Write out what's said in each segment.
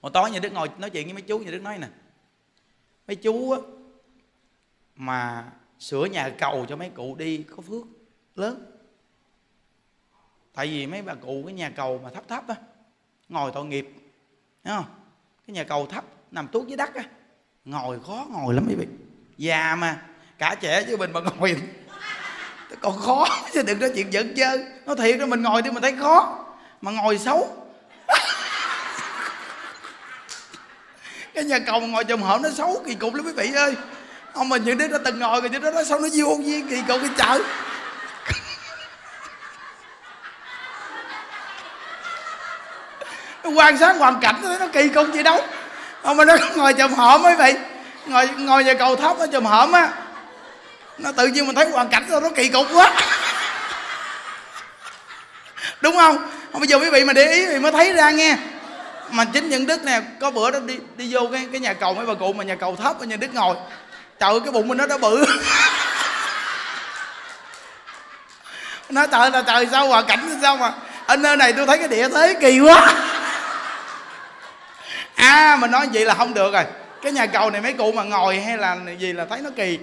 hồi tối nhà đức ngồi nói chuyện với mấy chú, nhà đức nói nè, mấy chú á, mà sửa nhà cầu cho mấy cụ đi có phước lớn. Tại vì mấy bà cụ cái nhà cầu mà thấp thấp á, ngồi tội nghiệp, thấy không? Cái nhà cầu thấp, nằm tuốt dưới đất á, ngồi khó ngồi lắm mấy vị. Già mà, cả trẻ chứ mình mà ngồi còn khó chứ đừng nói chuyện giận chơi. Nó thiệt đó mình ngồi thì mình thấy khó, mà ngồi xấu. Cái nhà cầu ngồi chồng hổm nó xấu kỳ cục lắm quý vị ơi. Ông mà những đứa nó từng ngồi rồi những đứa nó sao nó vô duyên kỳ cục cái chợ nó quan sát hoàn cảnh nó, nó kỳ cục gì đâu. Ông mà nó ngồi chồng hổm quý vị. Ngồi ngồi nhà cầu thấp ở chồng hổm á. Nó tự nhiên mình thấy hoàn cảnh sao nó kỳ cục quá. Đúng không bây giờ quý vị mà để ý thì mới thấy ra nghe mà chính những đức nè, có bữa đó đi đi vô cái cái nhà cầu mấy bà cụ mà nhà cầu thấp ở nhà đức ngồi. Trời ơi, cái bụng mình nó đã bự. Nói trời là trời, sao mà cảnh sao mà? Ở nơi này tôi thấy cái địa thế kỳ quá. À mình nói vậy là không được rồi. Cái nhà cầu này mấy cụ mà ngồi hay là gì là thấy nó kỳ.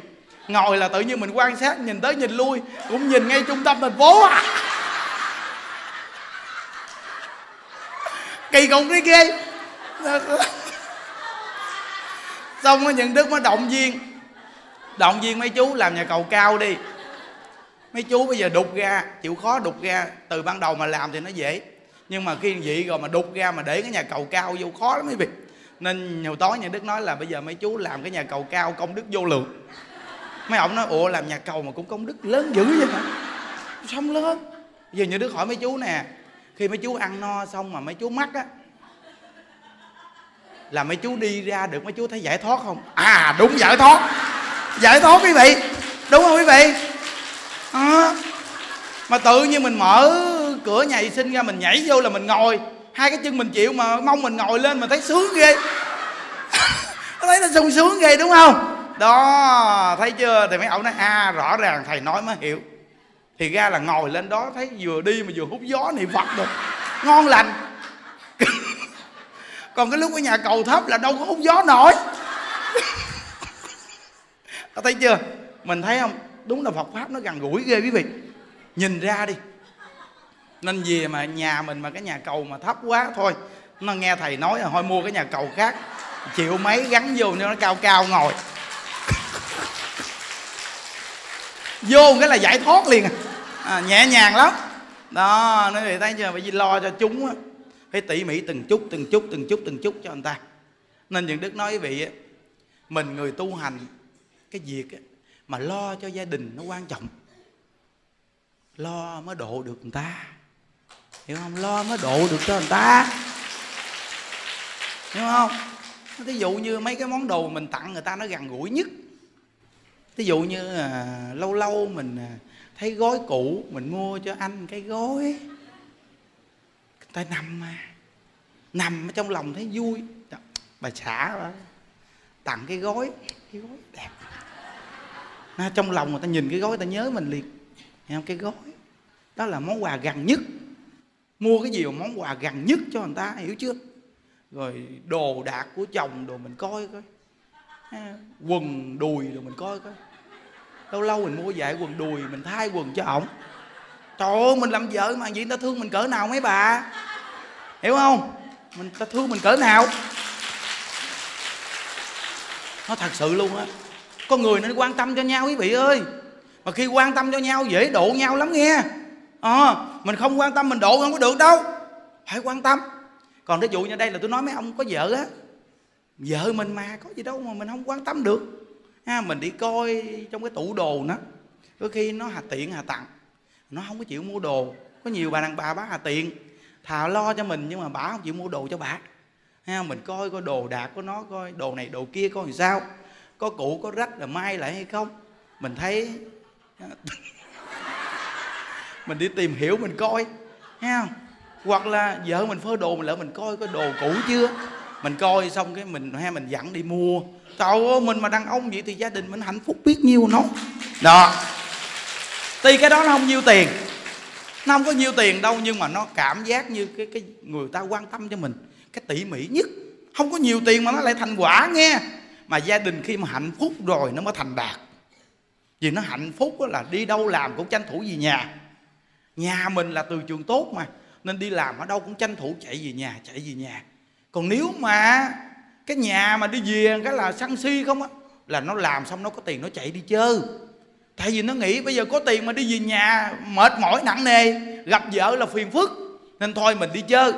Ngồi là tự nhiên mình quan sát, nhìn tới nhìn lui, cũng nhìn ngay trung tâm thành phố à. Kỳ cục cái ghê. Xong rồi những đức mới động viên. Động viên mấy chú làm nhà cầu cao đi. Mấy chú bây giờ đục ra, chịu khó đục ra. Từ ban đầu mà làm thì nó dễ. Nhưng mà khi vậy rồi mà đục ra mà để cái nhà cầu cao vô khó lắm mấy vị. Nên nhiều tối nhà đức nói là bây giờ mấy chú làm cái nhà cầu cao công đức vô lượng. Mấy ông nói, ủa, làm nhà cầu mà cũng công đức lớn dữ vậy hả? Xong lớn. Giờ nhà đức hỏi mấy chú nè khi mấy chú ăn no xong mà mấy chú mắc á là mấy chú đi ra được mấy chú thấy giải thoát không? À đúng giải thoát. Giải thoát quý vị. Đúng không quý vị? À, mà tự nhiên mình mở cửa nhà vệ sinh ra mình nhảy vô là mình ngồi. Hai cái chân mình chịu mà mong mình ngồi lên mình thấy sướng ghê. Thấy nó sung sướng ghê đúng không? Đó thấy chưa? Thì mấy ông nói à rõ ràng thầy nói mới hiểu thì ra là ngồi lên đó thấy vừa đi mà vừa hút gió niệm phật được. Ngon lành. Còn cái lúc ở nhà cầu thấp là đâu có hút gió nổi. Thấy chưa? Mình thấy không? Đúng là phật pháp nó gần gũi ghê quý vị. Nhìn ra đi. Nên về mà nhà mình mà cái nhà cầu mà thấp quá thôi. Nó nghe thầy nói là thôi mua cái nhà cầu khác. Chịu mấy gắn vô cho nó cao cao ngồi. Vô cái là giải thoát liền à, à nhẹ nhàng lắm. Đó nói vậy thấy chưa bởi vì lo cho chúng á. Phải tỉ mỉ từng chút từng chút từng chút từng chút cho người ta. Nên những đức nói với vị mình người tu hành cái việc á, mà lo cho gia đình nó quan trọng. Lo mới độ được người ta. Hiểu không? Lo mới độ được cho người ta. Hiểu không? Ví dụ như mấy cái món đồ mình tặng người ta nó gần gũi nhất ví dụ như à, lâu lâu mình à, thấy gói cũ mình mua cho anh cái gói ta nằm mà nằm trong lòng thấy vui. Bà xã bà tặng cái gói cái gói đẹp. Nó trong lòng người ta nhìn cái gói người ta nhớ mình liền. Thấy không? Cái gói đó là món quà gần nhất. Mua cái gì mà món quà gần nhất cho người ta hiểu chưa? Rồi đồ đạc của chồng đồ mình coi coi quần đùi rồi mình coi coi lâu lâu mình mua vải quần đùi mình thay quần cho ổng. Trời ơi mình làm vợ mà vậy ta thương mình cỡ nào mấy bà? Hiểu không? Mình ta thương mình cỡ nào? Nó thật sự luôn á con người nên quan tâm cho nhau quý vị ơi. Mà khi quan tâm cho nhau dễ độ nhau lắm nghe. À, mình không quan tâm mình độ không có được đâu. Phải quan tâm. Còn ví dụ như đây là tôi nói mấy ông có vợ á vợ mình mà có gì đâu mà mình không quan tâm được. Ha, mình đi coi trong cái tủ đồ nó có khi nó hà tiện hà tặng. Nó không có chịu mua đồ. Có nhiều bà đàn bà bán hà tiện. Thà lo cho mình nhưng mà bà không chịu mua đồ cho bà. Ha, mình coi coi đồ đạc của nó coi đồ này đồ kia coi làm sao. Có cũ có rách là may lại hay không? Mình thấy mình đi tìm hiểu mình coi. Ha hoặc là vợ mình phơi đồ mình lỡ mình coi có đồ cũ chưa? Mình coi xong cái mình hay mình dẫn đi mua. Trời ơi, mình mà đàn ông vậy thì gia đình mình hạnh phúc biết nhiêu nó. Đó. Tuy cái đó nó không nhiêu tiền, nó không có nhiêu tiền đâu, nhưng mà nó cảm giác như cái cái người ta quan tâm cho mình, cái tỉ mỉ nhất. Không có nhiều tiền mà nó lại thành quả, nghe. Mà gia đình khi mà hạnh phúc rồi nó mới thành đạt. Vì nó hạnh phúc là đi đâu làm cũng tranh thủ về nhà. Nhà mình là từ trường tốt mà, nên đi làm ở đâu cũng tranh thủ chạy về nhà, chạy về nhà còn nếu mà cái nhà mà đi về cái là săn si không á, là nó làm xong nó có tiền nó chạy đi chơi. Tại vì nó nghĩ bây giờ có tiền mà đi về nhà mệt mỏi nặng nề, gặp vợ là phiền phức. Nên thôi mình đi chơi,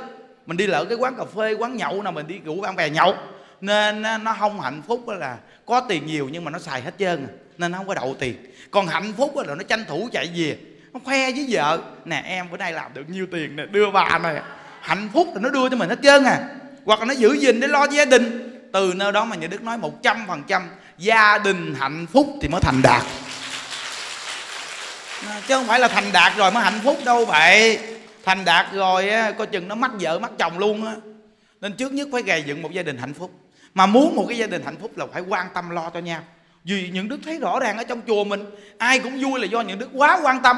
mình đi lỡ cái quán cà phê, quán nhậu nào mình đi rủ bạn bè nhậu. Nên nó không hạnh phúc là có tiền nhiều nhưng mà nó xài hết trơn à. nên nó không có đậu tiền. Còn hạnh phúc là nó tranh thủ chạy về, nó khoe với vợ, nè, em bữa nay làm được nhiêu tiền nè, đưa bà này. Hạnh phúc thì nó đưa cho mình hết trơn à hoặc là nó giữ gìn để lo cho gia đình. Từ nơi đó mà nhà đức nói một trăm phần trăm, gia đình hạnh phúc thì mới thành đạt. Chứ không phải là thành đạt rồi mới hạnh phúc đâu vậy. Thành đạt rồi coi chừng nó mắc vợ, mắc chồng luôn á. Nên trước nhất phải gầy dựng một gia đình hạnh phúc. Mà muốn một cái gia đình hạnh phúc là phải quan tâm lo cho nhau. Vì những đức thấy rõ ràng ở trong chùa mình, ai cũng vui là do những đức quá quan tâm.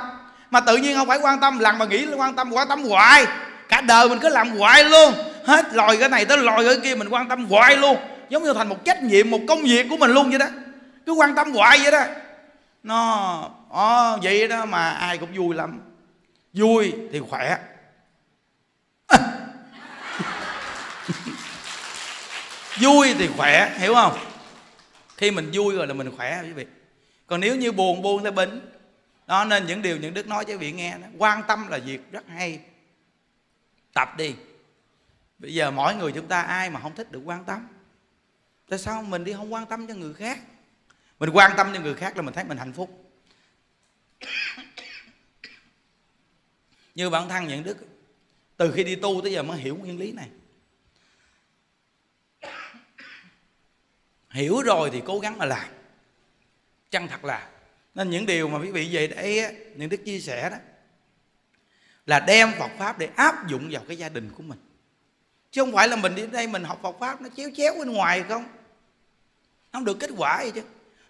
Mà tự nhiên không phải quan tâm lần mà nghĩ là quan tâm quan tâm hoài. Cả đời mình cứ làm hoài luôn hết lòi cái này tới lòi cái kia mình quan tâm hoài luôn. Giống như thành một trách nhiệm một công việc của mình luôn vậy đó. Cứ quan tâm hoài vậy đó. Nó đó, vậy đó mà ai cũng vui lắm. Vui thì khỏe. Vui thì khỏe hiểu không? Khi mình vui rồi là mình khỏe quý vị. Còn nếu như buồn buồn thì bệnh. Đó nên những điều những đức nói cho quý vị nghe đó, quan tâm là việc rất hay. Tập đi bây giờ mỗi người chúng ta ai mà không thích được quan tâm? Tại sao mình đi không quan tâm cho người khác? Mình quan tâm cho người khác là mình thấy mình hạnh phúc. Như bản thân nhận đức, từ khi đi tu tới giờ mới hiểu nguyên lý này. Hiểu rồi thì cố gắng mà làm. Chân thật là. Nên những điều mà quý vị về đây những đức chia sẻ đó, là đem Phật pháp để áp dụng vào cái gia đình của mình chứ không phải là mình đi đây mình học Phật pháp nó chéo chéo bên ngoài không? Không được kết quả gì chứ.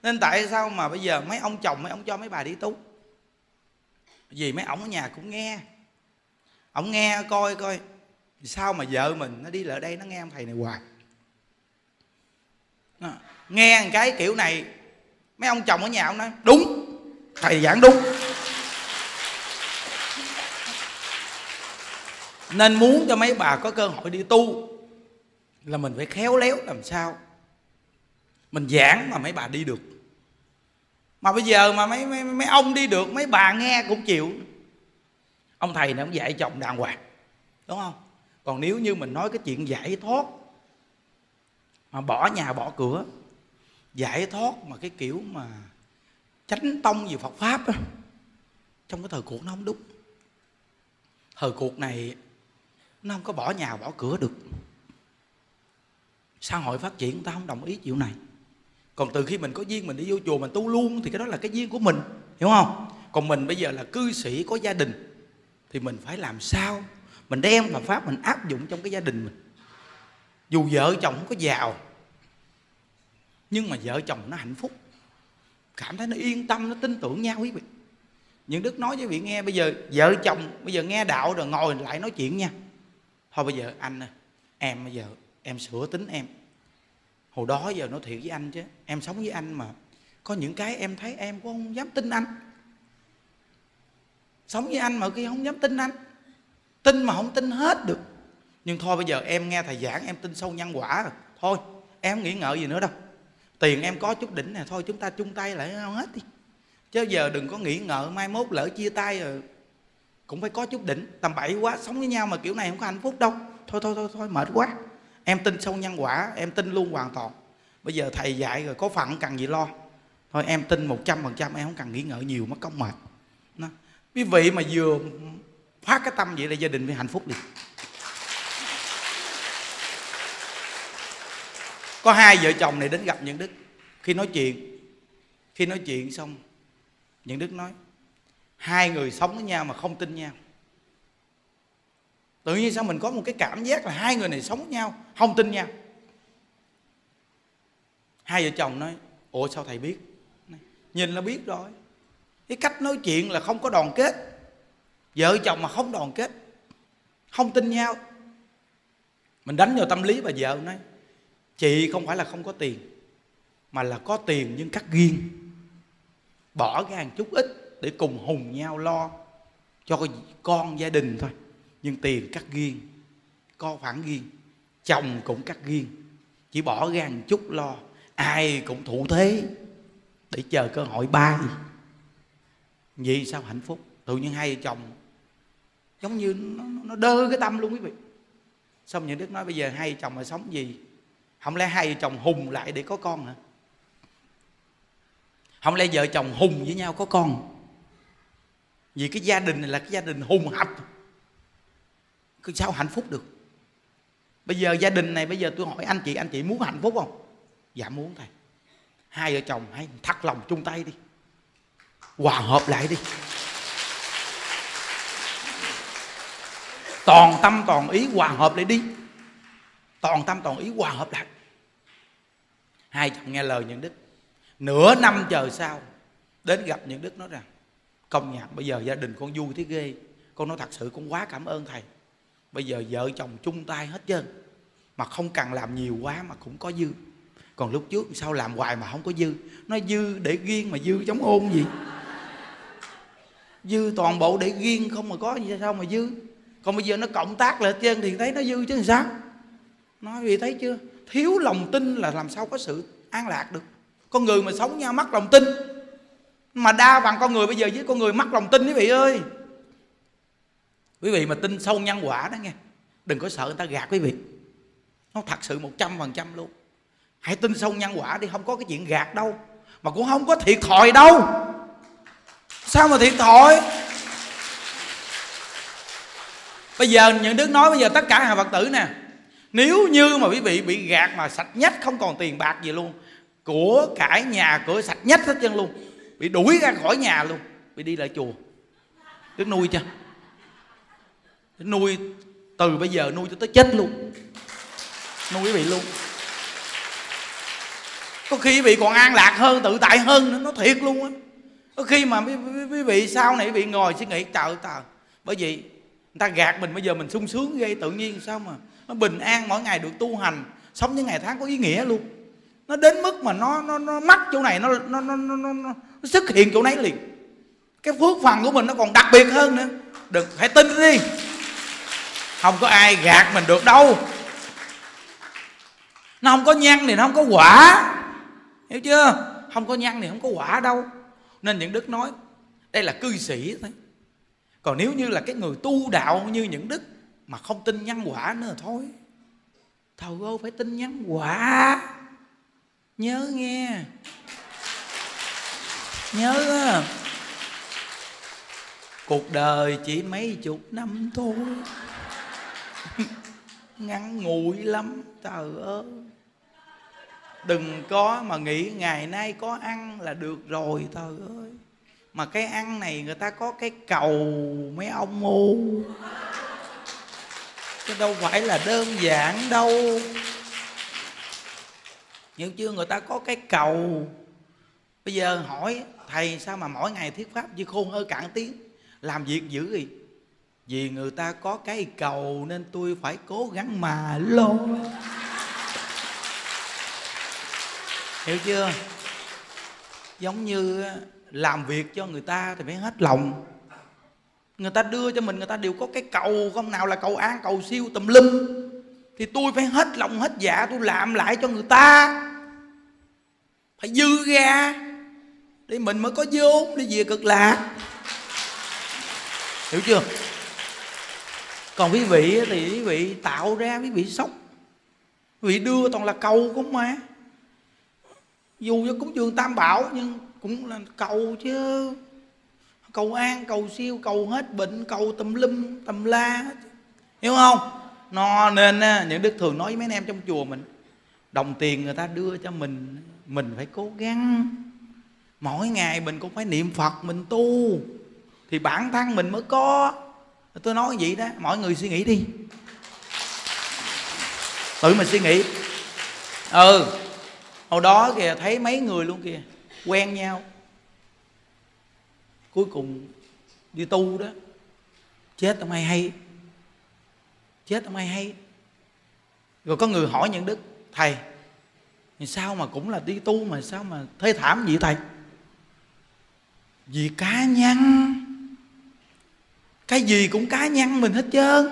Nên tại sao mà bây giờ mấy ông chồng mấy ông cho mấy bà đi tu? Vì mấy ông ở nhà cũng nghe. Ông nghe coi coi sao mà vợ mình nó đi lại đây nó nghe ông thầy này hoài. Nó, nghe một cái kiểu này mấy ông chồng ở nhà ông nói đúng thầy giảng đúng. Nên muốn cho mấy bà có cơ hội đi tu là mình phải khéo léo làm sao? Mình giảng mà mấy bà đi được. Mà bây giờ mà mấy mấy, mấy ông đi được mấy bà nghe cũng chịu. Ông thầy này ông dạy chồng đàng hoàng đúng không? Còn nếu như mình nói cái chuyện giải thoát mà bỏ nhà bỏ cửa giải thoát mà cái kiểu mà tránh tông về Phật pháp đó, trong cái thời cuộc nó không đúng. Thời cuộc này nó không có bỏ nhà, bỏ cửa được. Xã hội phát triển ta không đồng ý chuyện này. Còn từ khi mình có duyên, mình đi vô chùa, mình tu luôn, thì cái đó là cái duyên của mình, hiểu không? Còn mình bây giờ là cư sĩ có gia đình, thì mình phải làm sao? Mình đem Phật pháp mình áp dụng trong cái gia đình mình. Dù vợ chồng không có giàu, nhưng mà vợ chồng nó hạnh phúc. Cảm thấy nó yên tâm, nó tin tưởng nhau quý vị. Những đức nói với vị nghe, bây giờ vợ chồng, bây giờ nghe đạo rồi ngồi lại nói chuyện nha thôi bây giờ anh em bây giờ, em sửa tính em. Hồi đó giờ nói thiệt với anh chứ, em sống với anh mà. Có những cái em thấy em cũng không dám tin anh. Sống với anh mà kia không dám tin anh. Tin mà không tin hết được. Nhưng thôi bây giờ em nghe thầy giảng, em tin sâu nhân quả rồi. Thôi, em nghĩ ngợi gì nữa đâu. Tiền em có chút đỉnh nè, thôi chúng ta chung tay lại hết đi. Chứ giờ đừng có nghĩ ngợi, mai mốt lỡ chia tay rồi cũng phải có chút đỉnh, tầm bậy quá, sống với nhau mà kiểu này không có hạnh phúc đâu. Thôi thôi thôi thôi, mệt quá. Em tin sâu nhân quả, em tin luôn hoàn toàn. Bây giờ thầy dạy rồi, có phận cần gì lo. Thôi, em tin một trăm phần trăm, em không cần nghĩ ngợi nhiều, mất công mệt. Nó, quý vị mà vừa phát cái tâm vậy là gia đình phải hạnh phúc đi có hai vợ chồng này đến gặp những đức. Khi nói chuyện, khi nói chuyện xong, những đức nói hai người sống với nhau mà không tin nhau. Tự nhiên sao mình có một cái cảm giác là hai người này sống với nhau, không tin nhau? Hai vợ chồng nói, ủa, sao thầy biết? Nhìn là biết rồi. Cái cách nói chuyện là không có đoàn kết. Vợ chồng mà không đoàn kết, không tin nhau. Mình đánh vào tâm lý bà vợ nói, chị không phải là không có tiền, mà là có tiền nhưng cắt riêng bỏ ra một chút ít để cùng hùng nhau lo cho con gia đình thôi. Nhưng tiền cắt riêng có phản riêng chồng cũng cắt riêng chỉ bỏ ra một chút lo ai cũng thụ thế để chờ cơ hội bay. Vậy sao hạnh phúc? Tự nhiên hai vợ chồng giống như nó, nó đơ cái tâm luôn quý vị. Xong những đức nói bây giờ hai vợ chồng mà sống gì? Không lẽ hai vợ chồng hùng lại để có con hả? Không lẽ vợ chồng hùng với nhau có con? Vì cái gia đình này là cái gia đình hùng hạch cứ sao hạnh phúc được? Bây giờ gia đình này, bây giờ tôi hỏi anh chị anh chị muốn hạnh phúc không? Dạ muốn thầy. Hai vợ chồng hãy thắt lòng chung tay đi. Hòa hợp lại đi. Toàn tâm, toàn ý hòa hợp lại đi. Toàn tâm, toàn ý hòa hợp lại. Hai chồng nghe lời những đức. Nửa năm chờ sau, đến gặp những đức nói rằng công nhận, bây giờ gia đình con vui thế ghê. Con nói thật sự con quá cảm ơn thầy. Bây giờ vợ chồng chung tay hết trơn. Mà không cần làm nhiều quá mà cũng có dư. Còn lúc trước sao làm hoài mà không có dư? Nó dư để riêng mà dư chống ôn gì dư toàn bộ để riêng không mà có gì, sao mà dư? Còn bây giờ nó cộng tác lại trên thì thấy nó dư chứ làm sao? Nói vì thấy chưa? Thiếu lòng tin là làm sao có sự an lạc được. Con người mà sống nhau mất lòng tin mà đa phần con người bây giờ với con người mất lòng tin quý vị ơi. Quý vị mà tin sâu nhân quả đó nghe, đừng có sợ người ta gạt quý vị. Nó thật sự một trăm phần trăm luôn. Hãy tin sâu nhân quả đi, không có cái chuyện gạt đâu, mà cũng không có thiệt thòi đâu. Sao mà thiệt thòi? Bây giờ những đức nói bây giờ tất cả hàng phật tử nè, nếu như mà quý vị bị gạt mà sạch nhất, không còn tiền bạc gì luôn, của cải nhà cửa sạch nhất hết chân luôn bị đuổi ra khỏi nhà luôn. Bị đi lại chùa. Đức nuôi chưa đức nuôi từ bây giờ nuôi cho tới chết luôn. Nuôi quý vị luôn. Có khi quý vị còn an lạc hơn tự tại hơn nữa nó thiệt luôn á. Có khi mà quý vị sau này bị vị ngồi suy nghĩ trời trời. Bởi vì người ta gạt mình bây giờ mình sung sướng ghê tự nhiên sao mà nó bình an mỗi ngày được tu hành sống những ngày tháng có ý nghĩa luôn. Nó đến mức mà nó nó nó mắc chỗ này nó nó nó nó, nó, nó xuất hiện chỗ nấy liền. Cái phước phần của mình nó còn đặc biệt hơn nữa. Đừng, hãy tin đi. Không có ai gạt mình được đâu. Nó không có nhân thì nó không có quả. Hiểu chưa? Không có nhân thì không có quả đâu. Nên những đức nói, đây là cư sĩ thôi. Còn nếu như là cái người tu đạo như những đức mà không tin nhân quả nữa thôi. Thầu ơi phải tin nhân quả. Nhớ nghe nhớ đó. cuộc đời chỉ mấy chục năm thôi. Ngắn ngủi lắm, trời ơi. Đừng có mà nghĩ ngày nay có ăn là được rồi, trời ơi. Mà cái ăn này người ta có cái cầu mấy ông ngu chứ đâu phải là đơn giản đâu. Hiểu chưa người ta có cái cầu. Bây giờ hỏi thầy sao mà mỗi ngày thuyết pháp như khôn hơi cạn tiếng? Làm việc dữ gì vì người ta có cái cầu nên tôi phải cố gắng mà lo. Hiểu chưa? Giống như làm việc cho người ta thì phải hết lòng. Người ta đưa cho mình, người ta đều có cái cầu không nào là cầu an cầu siêu, tùm lum. Thì tôi phải hết lòng, hết dạ tôi làm lại cho người ta. Phải dư ra để mình mới có vốn để về cực lạc. Hiểu chưa? Còn quý vị thì quý vị tạo ra, quý vị sống. Quý vị đưa toàn là cầu không mà dù cho cúng dường tam bảo nhưng cũng là cầu chứ. Cầu an, cầu siêu, cầu hết bệnh, cầu tùm lum, tùm la hiểu không? Nó nên những đức thường nói với mấy anh em trong chùa mình, đồng tiền người ta đưa cho mình mình phải cố gắng mỗi ngày mình cũng phải niệm phật, mình tu. Thì bản thân mình mới có. Tôi nói vậy đó mọi người suy nghĩ đi. Tự mình suy nghĩ. Ừ hồi đó kìa, thấy mấy người luôn kìa, quen nhau. Cuối cùng đi tu đó. Chết ông ai hay. Chết ông ai hay. Rồi có người hỏi những đức, thầy, sao mà cũng là đi tu mà sao mà thê thảm vậy thầy? Vì cá nhân. Cái gì cũng cá nhân mình hết trơn.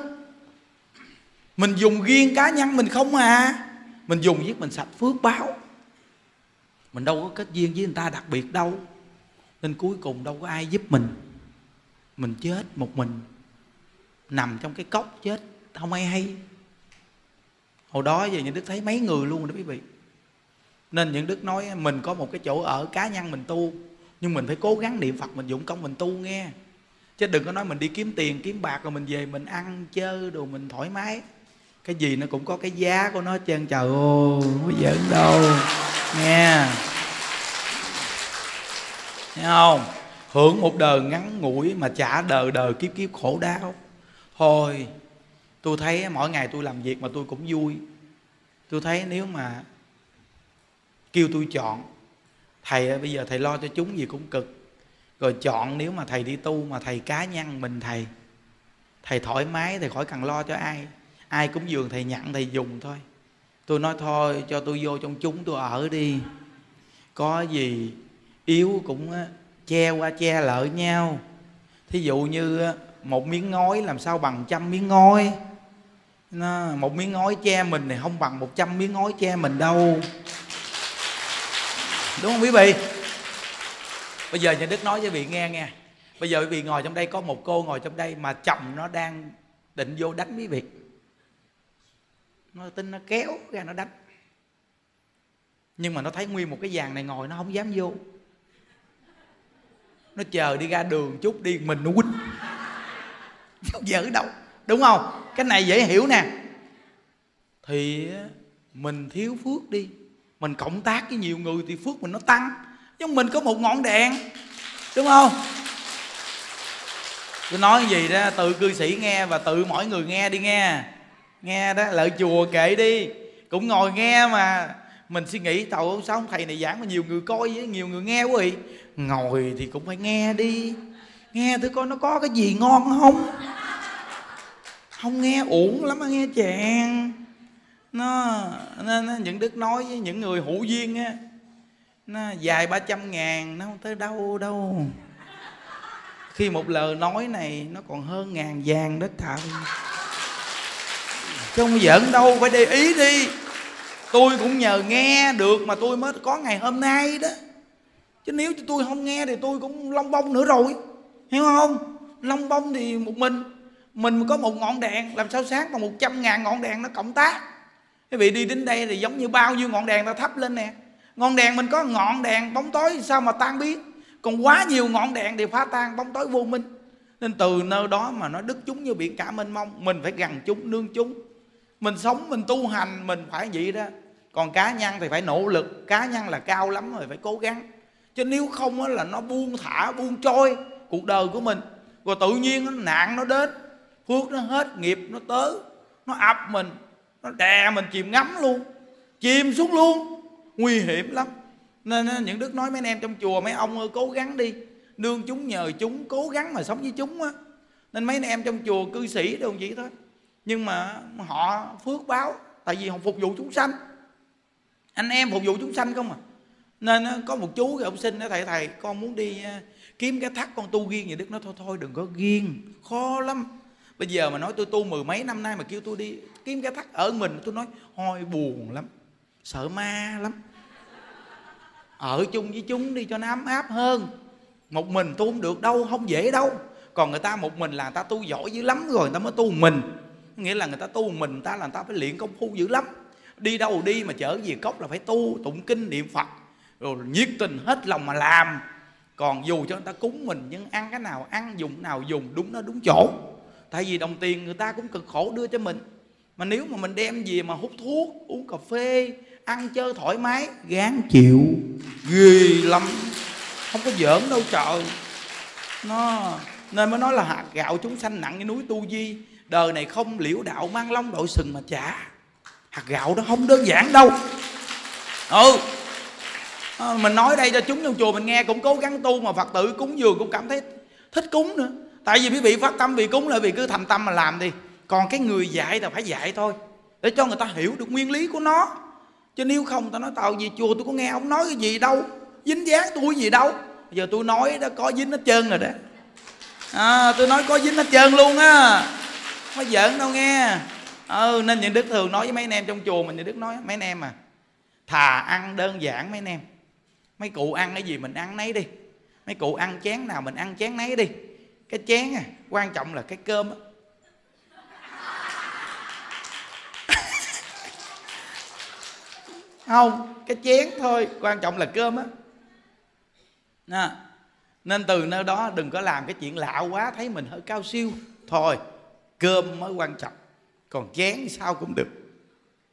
Mình dùng riêng cá nhân mình không à. Mình dùng giết mình sạch phước báo. Mình đâu có kết duyên với người ta đặc biệt đâu. Nên cuối cùng đâu có ai giúp mình. Mình chết một mình. Nằm trong cái cốc chết không ai hay. Hồi đó giờ những đức thấy mấy người luôn đó quý vị. Nên những đức nói mình có một cái chỗ ở cá nhân mình tu nhưng mình phải cố gắng niệm phật, mình dụng công, mình tu nghe. Chứ đừng có nói mình đi kiếm tiền, kiếm bạc rồi mình về mình ăn, chơi đồ mình thoải mái. Cái gì nó cũng có cái giá của nó trơn. Trời ơi, không có giỡn đâu. Nghe. Thấy không? Hưởng một đời ngắn ngủi mà trả đời đời kiếp kiếp khổ đau. Thôi, tôi thấy mỗi ngày tôi làm việc mà tôi cũng vui. Tôi thấy nếu mà kêu tôi chọn thầy bây giờ thầy lo cho chúng gì cũng cực. Rồi chọn nếu mà thầy đi tu mà thầy cá nhân mình thầy thầy thoải mái, thầy khỏi cần lo cho ai. Ai cũng dường thầy nhận thầy dùng thôi. Tôi nói thôi, cho tôi vô trong chúng tôi ở đi. Có gì yếu cũng che qua che lợi nhau. Thí dụ như một miếng ngói làm sao bằng trăm miếng ngói? Một miếng ngói che mình thì không bằng một trăm miếng ngói che mình đâu đúng không quý vị? Bây giờ nhà đức nói với vị nghe nghe. Bây giờ quý vị ngồi trong đây, có một cô ngồi trong đây mà chồng nó đang định vô đánh quý vị. Nó tin nó kéo ra nó đánh. Nhưng mà nó thấy nguyên một cái vàng này ngồi, nó không dám vô. Nó chờ đi ra đường chút đi, mình nó quýnh. Nó dở đâu, đúng không? Cái này dễ hiểu nè. Thì mình thiếu phước đi mình cộng tác với nhiều người thì phước mình nó tăng. Nhưng mình có một ngọn đèn, đúng không? Tôi nói gì đó, tự cư sĩ nghe và tự mỗi người nghe đi nghe. Nghe đó lợi chùa kệ đi. Cũng ngồi nghe mà. Mình suy nghĩ tàu sao ông thầy này giảng mà nhiều người coi với nhiều người nghe quý vị ngồi thì cũng phải nghe đi. Nghe thử coi nó có cái gì ngon không? Không nghe uổng lắm nghe chàng nó nên những đức nói với những người hữu duyên á, nó dài ba trăm ngàn, nó không tới đâu đâu. Khi một lời nói này, nó còn hơn ngàn vàng đất thạo chứ không giỡn đâu, phải để ý đi. Tôi cũng nhờ nghe được mà tôi mới có ngày hôm nay đó. Chứ nếu cho tôi không nghe thì tôi cũng long bông nữa rồi. Hiểu không? Long bông thì một mình. Mình có một ngọn đèn, làm sao sáng bằng một trăm ngàn ngọn đèn nó cộng tác? Quý vị đi đến đây thì giống như bao nhiêu ngọn đèn ta thắp lên nè. Ngọn đèn mình có ngọn đèn bóng tối, sao mà tan biến? Còn quá nhiều ngọn đèn thì phá tan, bóng tối vô minh. Nên từ nơi đó mà nó đức chúng như biển cả mênh mông, mình phải gần chúng, nương chúng. Mình sống, mình tu hành, mình phải vậy đó. Còn cá nhân thì phải nỗ lực. Cá nhân là cao lắm rồi, phải cố gắng. Chứ nếu không là nó buông thả, buông trôi cuộc đời của mình. Rồi tự nhiên nó nạn nó đến, phước nó hết, nghiệp nó tới, nó ập mình nó đè mình chìm ngắm luôn, chìm xuống luôn. Nguy hiểm lắm. Nên những đức nói mấy anh em trong chùa, mấy ông ơi, cố gắng đi. Nương chúng nhờ chúng, cố gắng mà sống với chúng á. Nên mấy anh em trong chùa cư sĩ đâu vậy thôi. Nhưng mà họ phước báo, tại vì họ phục vụ chúng sanh. Anh em phục vụ chúng sanh không à? Nên có một chú cái ông sinh đó, thầy thầy, con muốn đi kiếm cái thắt con tu ghiêng vậy đức nó thôi thôi, đừng có ghiêng. Khó lắm. Bây giờ mà nói tôi tu mười mấy năm nay mà kêu tôi đi kiếm cái thắt ở mình, tôi nói hôi buồn lắm, sợ ma lắm. Ở chung với chúng đi cho nó ấm áp hơn. Một mình tu không được đâu, không dễ đâu. Còn người ta một mình là người ta tu giỏi dữ lắm rồi, người ta mới tu mình. Nghĩa là người ta tu mình ta là người ta phải luyện công phu dữ lắm. Đi đâu đi mà chở về cốc là phải tu, tụng kinh, niệm phật, rồi nhiệt tình hết lòng mà làm. Còn dù cho người ta cúng mình, nhưng ăn cái nào ăn, dùng nào dùng, đúng nó đúng chỗ. Tại vì đồng tiền người ta cũng cực khổ đưa cho mình mà nếu mà mình đem gì mà hút thuốc uống cà phê ăn chơi thoải mái gán chịu. Ghê lắm. Không có giỡn đâu trời. Nó nên mới nói là hạt gạo chúng sanh nặng như núi tu di. Đời này không liễu đạo mang long đội sừng mà trả hạt gạo đó không đơn giản đâu. Ừ. À, mình nói đây cho chúng trong chùa mình nghe cũng cố gắng tu mà phật tử cúng dường cũng cảm thấy thích cúng nữa. Tại vì quý vị phát tâm vì cúng là vì cứ thành tâm mà làm đi còn cái người dạy là phải dạy thôi để cho người ta hiểu được nguyên lý của nó. Chứ nếu không ta nói tao gì chùa tôi có nghe ông nói cái gì đâu dính dáng tôi gì đâu. Giờ tôi nói đó có dính hết trơn rồi đó. À, tôi nói có dính hết trơn luôn á. Không giỡn đâu nghe. Ừ nên những đức thường nói với mấy anh em trong chùa mình những đức nói mấy anh em à thà ăn đơn giản mấy anh em. Mấy cụ ăn cái gì mình ăn nấy đi. Mấy cụ ăn chén nào mình ăn chén nấy đi. Cái chén à quan trọng là cái cơm á. Không cái chén thôi quan trọng là cơm á. Nè. nên từ nơi đó đừng có làm cái chuyện lạ quá thấy mình hơi cao siêu. Thôi cơm mới quan trọng còn chén sao cũng được.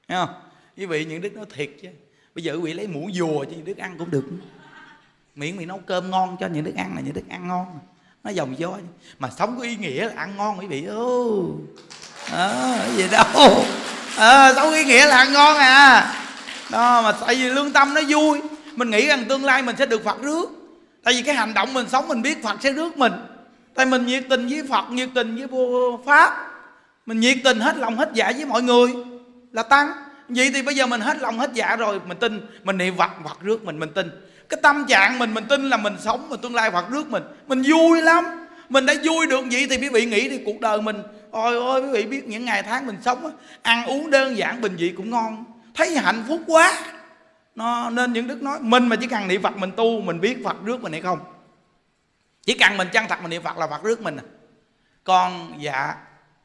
Thấy không? Quý vị những đức nói thiệt chứ. Bây giờ quý vị lấy muỗng dùa cho những đức ăn cũng được. Miễn mình nấu cơm ngon cho những đức ăn là những đức ăn ngon. Nó dòng gió mà sống có ý nghĩa là ăn ngon quý vị ô à, ờ, gì đâu. À, sống ý nghĩa là ăn ngon à đó, mà tại vì lương tâm nó vui. Mình nghĩ rằng tương lai mình sẽ được phật rước. Tại vì cái hành động mình sống mình biết phật sẽ rước mình. Tại mình nhiệt tình với phật, nhiệt tình với vô pháp. Mình nhiệt tình hết lòng hết dạ với mọi người là tăng. Vậy thì bây giờ mình hết lòng hết dạ rồi, mình tin mình niệm phật phật rước mình mình tin. Cái tâm trạng mình mình tin là mình sống mà tương lai phật rước mình. Mình vui lắm. Mình đã vui được vậy thì quý vị nghĩ đi, cuộc đời mình, ôi ôi, quý vị biết những ngày tháng mình sống ăn uống đơn giản, bình dị cũng ngon thấy hạnh phúc quá. Nó nên những đức nói, mình mà chỉ cần niệm phật mình tu, mình biết phật rước mình hay không? Chỉ cần mình chân thật mình niệm phật là phật rước mình à. con dạ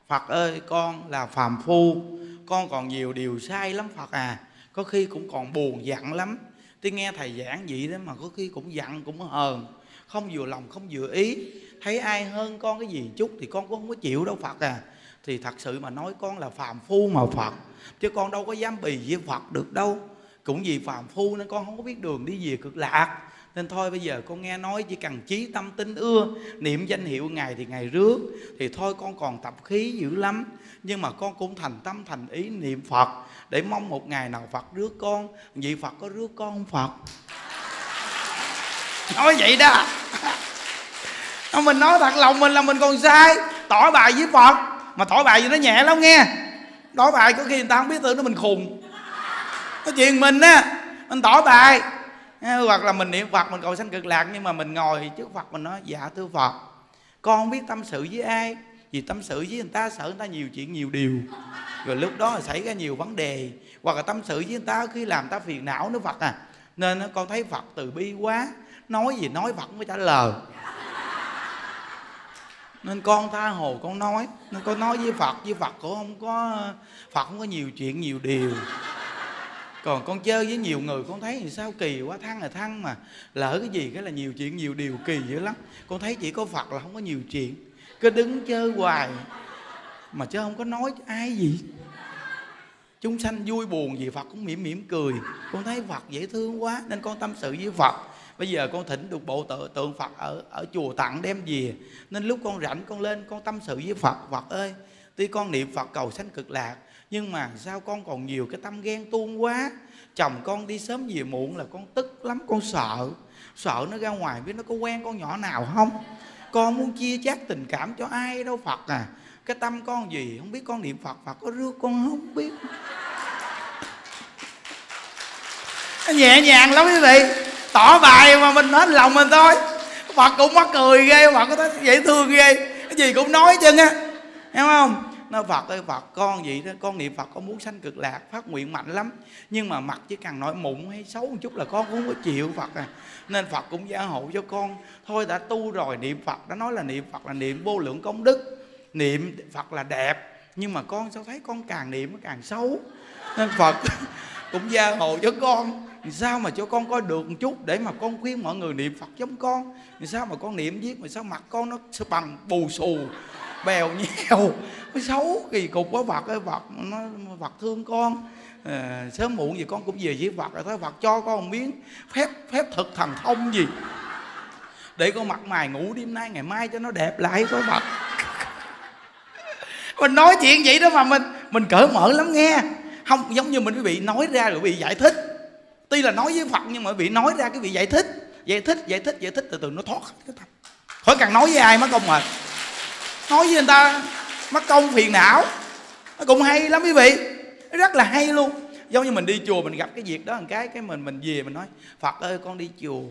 phật ơi, con là phàm phu, con còn nhiều điều sai lắm phật à. Có khi cũng còn buồn giận lắm. Tôi nghe thầy giảng vậy đó mà có khi cũng giận, cũng hờn. Không vừa lòng, không vừa ý. Thấy ai hơn con cái gì chút thì con cũng không có chịu đâu phật à. Thì thật sự mà nói con là phàm phu mà phật chứ con đâu có dám bì với phật được đâu. Cũng vì phàm phu nên con không có biết đường đi về cực lạc. Nên thôi bây giờ con nghe nói chỉ cần trí tâm tin ưa, niệm danh hiệu ngài thì ngài rước. Thì thôi con còn tập khí dữ lắm. Nhưng mà con cũng thành tâm, thành ý niệm phật để mong một ngày nào phật rước con. Vị phật có rước con không phật? Nói vậy đó. Mình nói thật, lòng mình là mình còn sai. Tỏ bài với phật. Mà tỏ bài gì nó nhẹ lắm nghe đó bài có khi người ta không biết tưởng nó, mình khùng. Cái chuyện mình á, mình tỏ bài. Ờ, hoặc là mình niệm phật, mình cầu sanh cực lạc, nhưng mà mình ngồi trước phật mình nói dạ thưa phật, con không biết tâm sự với ai, vì tâm sự với người ta, sợ người ta nhiều chuyện nhiều điều. Rồi lúc đó là xảy ra nhiều vấn đề. Hoặc là tâm sự với người ta, khi làm ta phiền não nữa phật à. Nên con thấy phật từ bi quá, nói gì nói phật mới trả lời nên con tha hồ con nói. Nên con nói với phật với phật cũng không có, phật không có nhiều chuyện, nhiều điều. Còn con chơi với nhiều người, con thấy thì sao kỳ quá thăng là thăng mà. Lỡ cái gì cái là nhiều chuyện, nhiều điều kỳ dữ lắm. Con thấy chỉ có phật là không có nhiều chuyện. Cứ đứng chơi hoài. Mà chứ không có nói ai gì. Chúng sanh vui buồn gì phật cũng mỉm mỉm cười. Con thấy phật dễ thương quá, nên con tâm sự với phật bây giờ con thỉnh được bộ tự, tượng phật ở ở chùa tặng đem về. Nên lúc con rảnh con lên con tâm sự với phật phật ơi tuy con niệm phật cầu sanh cực lạc nhưng mà sao con còn nhiều cái tâm ghen tuông quá? Chồng con đi sớm về muộn là con tức lắm con sợ. Sợ nó ra ngoài biết nó có quen con nhỏ nào không? Con muốn chia chác tình cảm cho ai đâu phật à. Cái tâm con gì? Không biết con niệm phật phật có rước con không? Biết. Nó nhẹ nhàng lắm quý vị tỏ bài mà mình nói lòng mình thôi. Phật cũng mắc cười ghê, phật có thấy dễ thương ghê. Cái gì cũng nói chân á. Hiểu không? Nó Phật ơi, Phật, con vậy đó, con niệm Phật con muốn sanh cực lạc, phát nguyện mạnh lắm. Nhưng mà mặt chỉ cần nói mụn hay xấu một chút là con cũng không có chịu Phật à. Nên Phật cũng gia hộ cho con. Thôi đã tu rồi, niệm Phật, đã nói là niệm Phật là niệm vô lượng công đức. Niệm Phật là đẹp, nhưng mà con sao thấy con càng niệm nó càng xấu. Nên Phật cũng gia hộ cho con sao mà cho con có được một chút để mà con khuyên mọi người niệm Phật giống con? Sao mà con niệm viết mà sao mặt con nó bằng bù xù bèo nhèo nó xấu kỳ cục quá Phật ơi Phật nó Phật thương con. À, sớm muộn gì con cũng về với Phật rồi thôi Phật cho con một miếng phép phép thực thần thông gì. Để con mặt mày ngủ đêm nay ngày mai cho nó đẹp lại có Phật. Mình nói chuyện vậy đó mà mình mình cởi mở lắm nghe. Không giống như mình quý vị nói ra rồi bị giải thích tuy là nói với Phật nhưng mà vị nói ra cái vị giải thích. Giải thích giải thích giải thích, từ từ nó thoát cái tâm. Khỏi cần nói với ai mất công mệt nói với người ta mất công phiền não. Nó cũng hay lắm quý vị. Rất là hay luôn. Giống như mình đi chùa, mình gặp cái việc đó một cái cái mình mình về mình nói, phật ơi, con đi chùa,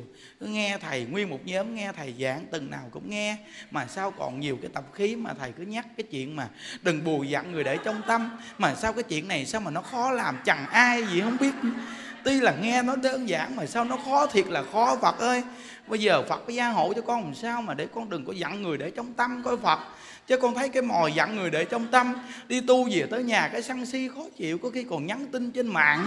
cứ nghe thầy, nguyên một nhóm nghe thầy giảng, từng nào cũng nghe. Mà sao còn nhiều cái tập khí mà thầy cứ nhắc cái chuyện mà đừng bù dặn người để trong tâm. Mà sao cái chuyện này sao mà nó khó làm? Chẳng ai gì không biết tuy là nghe nó đơn giản mà sao nó khó thiệt là khó. Phật ơi, bây giờ phật phải gia hộ cho con làm sao mà để con đừng có dặn người để trong tâm, coi phật. Chứ con thấy cái mồi dặn người để trong tâm. Đi tu về tới nhà cái sân si khó chịu, có khi còn nhắn tin trên mạng.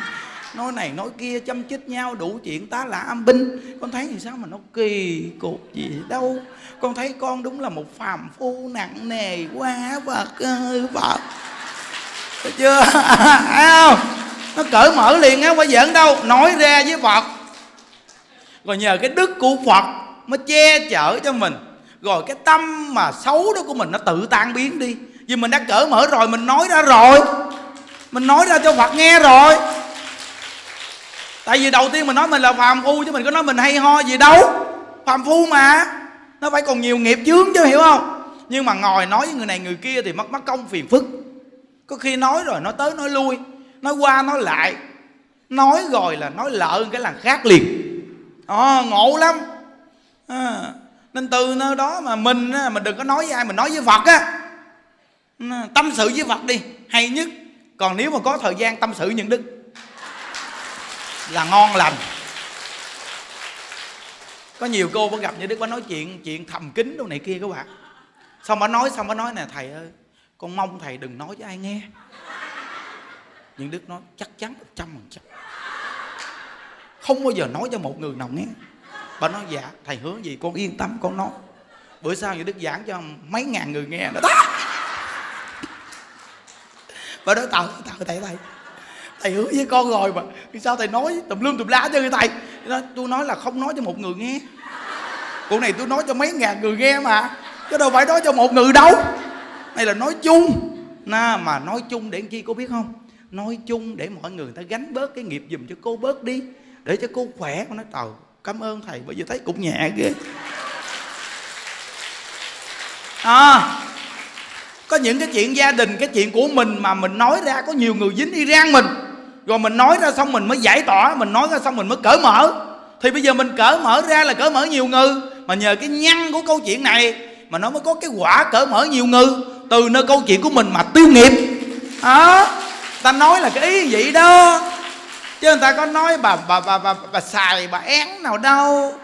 Nói này nói kia, chăm chích nhau, đủ chuyện tá lạ âm binh. Con thấy thì sao mà nó kỳ cục gì đâu. Con thấy con đúng là một phàm phu nặng nề quá phật ơi, phật. Thấy chưa? Không? Nó cởi mở liền á phải giỡn đâu? Nói ra với phật. Rồi nhờ cái đức của phật mới che chở cho mình. Rồi cái tâm mà xấu đó của mình nó tự tan biến đi. Vì mình đã cởi mở rồi, mình nói ra rồi. Mình nói ra cho phật nghe rồi. Tại vì đầu tiên mình nói mình là phàm phu chứ mình có nói mình hay ho gì đâu. Phàm phu mà. Nó phải còn nhiều nghiệp chướng chứ, hiểu không? Nhưng mà ngồi nói với người này người kia thì mất mất công phiền phức. Có khi nói rồi nó tới nói lui nói qua nói lại. Nói rồi là nói lỡ cái là khác liền. À, ngộ lắm. À, nên từ nơi đó mà mình mình đừng có nói với ai mình nói với phật á. Ờ, tâm sự với phật đi. Hay nhất còn nếu mà có thời gian tâm sự những đức. Là ngon lành. Có nhiều cô có gặp như đức có nói chuyện chuyện thầm kín đâu này kia các bạn. Xong bà nói xong bà nói nè thầy ơi con mong thầy đừng nói với ai nghe nhưng đức nói chắc chắn một trăm phần trăm. Không bao giờ nói cho một người nào nghe. Bà nói dạ thầy hứa gì con yên tâm, con nói. Bữa sau như đức giảng cho mấy ngàn người nghe đó. Bà nói tạo tạo thầy thầy thầy hứa với con rồi mà. Sao thầy nói tùm lum tùm lá cho thầy? Tôi nói là không nói cho một người nghe. Cuộc này tôi nói cho mấy ngàn người nghe mà. Chứ đâu phải nói cho một người đâu. Này là nói chung. Na mà nói chung để chi cô biết không? Nói chung để mọi người ta gánh bớt cái nghiệp giùm cho cô bớt đi để cho cô khỏe. Con nói tàu cảm ơn thầy bởi vì thấy cũng nhẹ ghê. À có những cái chuyện gia đình cái chuyện của mình mà mình nói ra có nhiều người dính đi rang mình. Rồi mình nói ra xong mình mới giải tỏa mình nói ra xong mình mới cởi mở. Thì bây giờ mình cởi mở ra là cởi mở nhiều ngư mà nhờ cái nhăn của câu chuyện này mà nó mới có cái quả cởi mở nhiều ngư từ nơi câu chuyện của mình mà tiêu nghiệp. À, ta nói là cái ý vậy đó. Chứ người ta có nói bà bà bà bà, bà xài bà én nào đâu.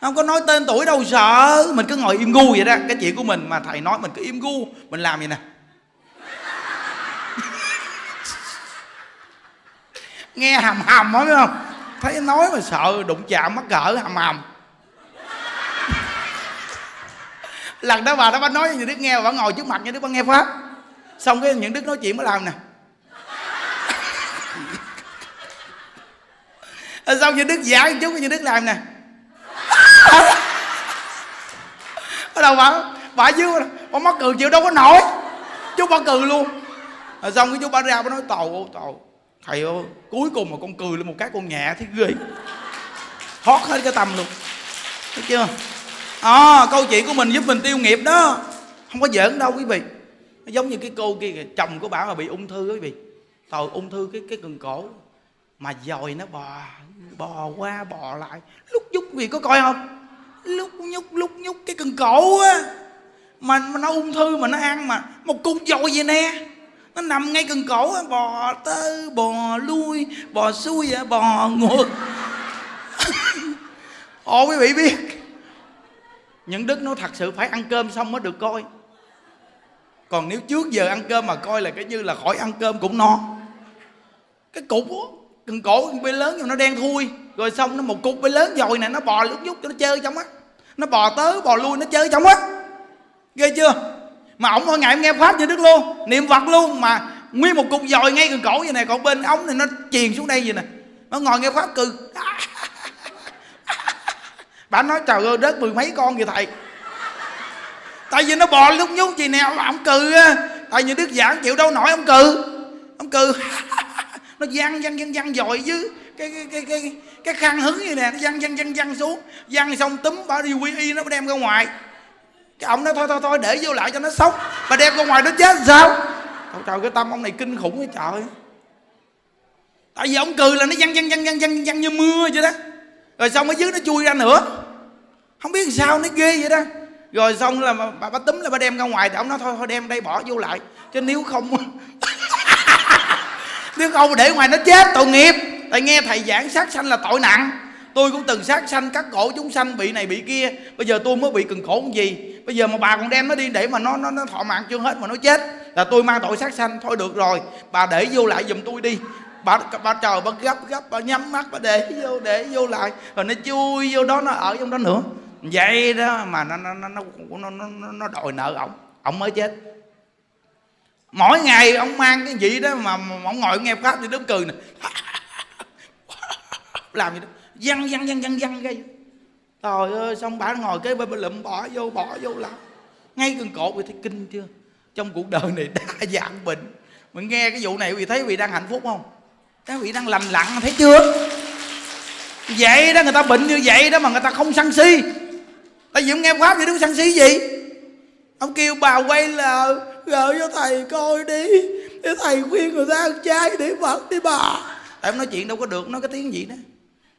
Không có nói tên tuổi đâu sợ. Mình cứ ngồi im gu vậy đó. Cái chuyện của mình mà thầy nói mình cứ im gu mình làm vậy nè. Nghe hầm hầm phải không? Thấy nói mà sợ đụng chạm mắc cỡ hầm hầm lần đó bà đó bà nói như đức nghe bà ngồi trước mặt như đức bà nghe pháp. Xong cái những đức nói chuyện mới làm nè. Ờ, xong như đức giảng chút như đức làm nè. Bắt đầu bà? Bà dưới bà mắc cười chịu đâu có nổi. Chú bà cười luôn. Rồi xong cái chú bà ra bà nói tàu ô tàu. Thầy ơi cuối cùng mà con cười lên một cái con nhẹ thấy ghê. Thoát hết cái tâm luôn. Thấy chưa? À, câu chuyện của mình giúp mình tiêu nghiệp đó. Không có giỡn đâu quý vị. Nó giống như cái cô kia kìa chồng của bà mà bị ung thư quý vị. Tàu ung thư cái cái cần cổ. Mà dòi nó bò bò qua bò lại. Lúc nhúc gì có coi không? Lúc nhúc lúc nhúc cái cần cổ á. Mà, mà nó ung thư mà nó ăn mà một cục dồi vậy nè. Nó nằm ngay cần cổ á bò tới bò lui bò xuôi bò ngược. Ồ quý vị biết những đức nó thật sự phải ăn cơm xong mới được coi. Còn nếu trước giờ ăn cơm mà coi là cái như là khỏi ăn cơm cũng no. Cái cục cần cổ bê lớn nhưng nó đen thui. Rồi xong nó một cục bê lớn dồi nè nó bò lúc nhúc cho nó chơi trong á. Nó bò tới bò lui nó chơi trong á. Ghê chưa? Mà ổng mỗi ngày nghe pháp như đức luôn niệm phật luôn mà nguyên một cục dồi ngay gần cổ vậy này, còn bên ống này nó truyền xuống đây vậy nè. Nó ngồi nghe pháp cừ bà nói trời ơi đất mười mấy con kìa thầy. Tại vì nó bò lúc nhúc gì nè ông cừ á. Tại vì đức giảng chịu đâu nổi ông cừ ông cừ nó văng văng văng văng dội chứ. Cái cái cái cái cái khăn hứng như nè nó văng văng văng văng xuống. Văng xong túm bỏ đi quy y nó đem ra ngoài. Cái ông nói thôi thôi thôi để vô lại cho nó sốc mà đem ra ngoài nó chết sao? Trời, trời cái tâm ông này kinh khủng với trời. Tại vì ông cười là nó văng văng văng văng văng văng như mưa vậy đó. Rồi xong ở dưới nó chui ra nữa. Không biết sao nó ghê vậy đó. Rồi xong là bà, bà túm là bà đem ra ngoài. Thì ông nói thôi thôi đem đây bỏ vô lại. Chứ nếu không nếu không để ngoài nó chết tội nghiệp. Tại nghe thầy giảng sát sanh là tội nặng. Tôi cũng từng sát sanh cắt cổ chúng sanh bị này bị kia. Bây giờ tôi mới bị cần khổ gì? Bây giờ mà bà còn đem nó đi để mà nó nó, nó thọ mạng chưa hết mà nó chết. Là tôi mang tội sát sanh thôi được rồi. Bà để vô lại giùm tôi đi. Bà bà chờ bà gấp gấp bà nhắm mắt bà để vô để vô lại. Rồi nó chui vô đó nó ở trong đó nữa. Vậy đó mà nó nó nó nó nó, nó, nó đòi nợ ổng ổng mới chết mỗi ngày ông mang cái gì đó mà, ông ngồi nghe pháp thì đứng cười nè. Làm gì đó. Văng văng văng văng văng cái trời ơi xong bà ngồi cái bên lụm bỏ vô bỏ vô làm. Ngay gần cột vì thấy kinh chưa? Trong cuộc đời này đa dạng bệnh. Mình nghe cái vụ này quý vị thấy quý vị đang hạnh phúc không? Các vị đang lành lặn thấy chưa? Vậy đó người ta bệnh như vậy đó mà người ta không sân si. Tại vì ông nghe pháp thì đứng sân si gì? Ông kêu bà quay là gợi cho thầy coi đi. Để thầy khuyên người ta ăn chay, để phật đi bà. Tại ông nói chuyện đâu có được nói cái tiếng gì đó.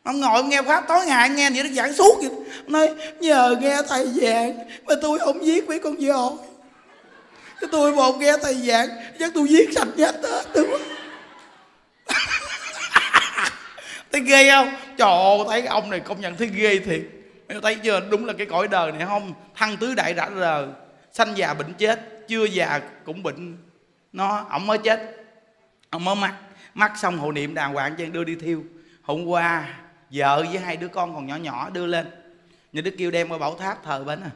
Ông ngồi ông nghe pháp, tối ngày nghe vậy nó giảng suốt vậy. Ông nói, nhờ nghe thầy giảng, mà tôi không giết mấy con voi. Cái tôi một nghe thầy giảng, chắc tôi giết sạch hết hết đúng thấy ghê không? Trời ơi, thấy ông này công nhận thấy ghê thiệt. Thấy chưa? Đúng là cái cõi đời này không, thăng tứ đại rã rờ sanh già bệnh chết chưa già cũng bệnh nó ông mới chết. Ông mới mắc mắc xong hộ niệm đàng hoàng cho đưa đi thiêu. Hôm qua vợ với hai đứa con còn nhỏ nhỏ đưa lên. Nhà đức kêu đem qua bảo tháp thờ bên à.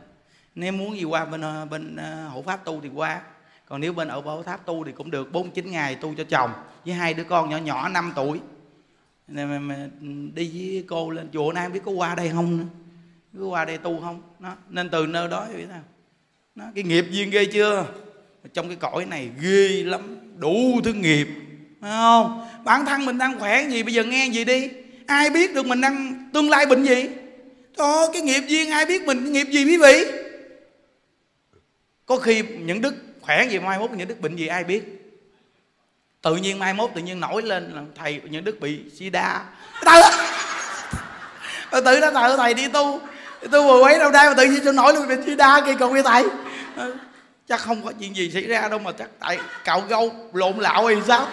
Nếu muốn gì qua bên ờ, bên ờ, hộ pháp tu thì qua. Còn nếu bên ở bảo tháp tu thì cũng được 49 ngày tu cho chồng. Với hai đứa con nhỏ nhỏ 5 tuổi. Nên mà, mà đi với cô lên. Chùa nay không biết có qua đây không nữa? Có qua đây tu không? Nó nên từ nơi đó vậy nào nó cái nghiệp duyên ghê chưa? Trong cái cõi này ghê lắm, đủ thứ nghiệp, phải không? Bản thân mình đang khỏe gì, bây giờ nghe gì đi? Ai biết được mình đang tương lai bệnh gì? Thôi cái nghiệp duyên ai biết mình, nghiệp gì quý vị? Có khi những đức khỏe gì, mai mốt những đức bệnh gì ai biết? Tự nhiên mai mốt tự nhiên nổi lên là thầy, những đức bị sida. Tự tự đó thầy thầy đi tu. Tôi vừa quấy đâu đây mà tự nhiên cho nổi luôn bị sida kỳ còn với thầy? Ừ, chắc không có chuyện gì xảy ra đâu mà chắc tại cạo gâu, lộn lạo hay sao?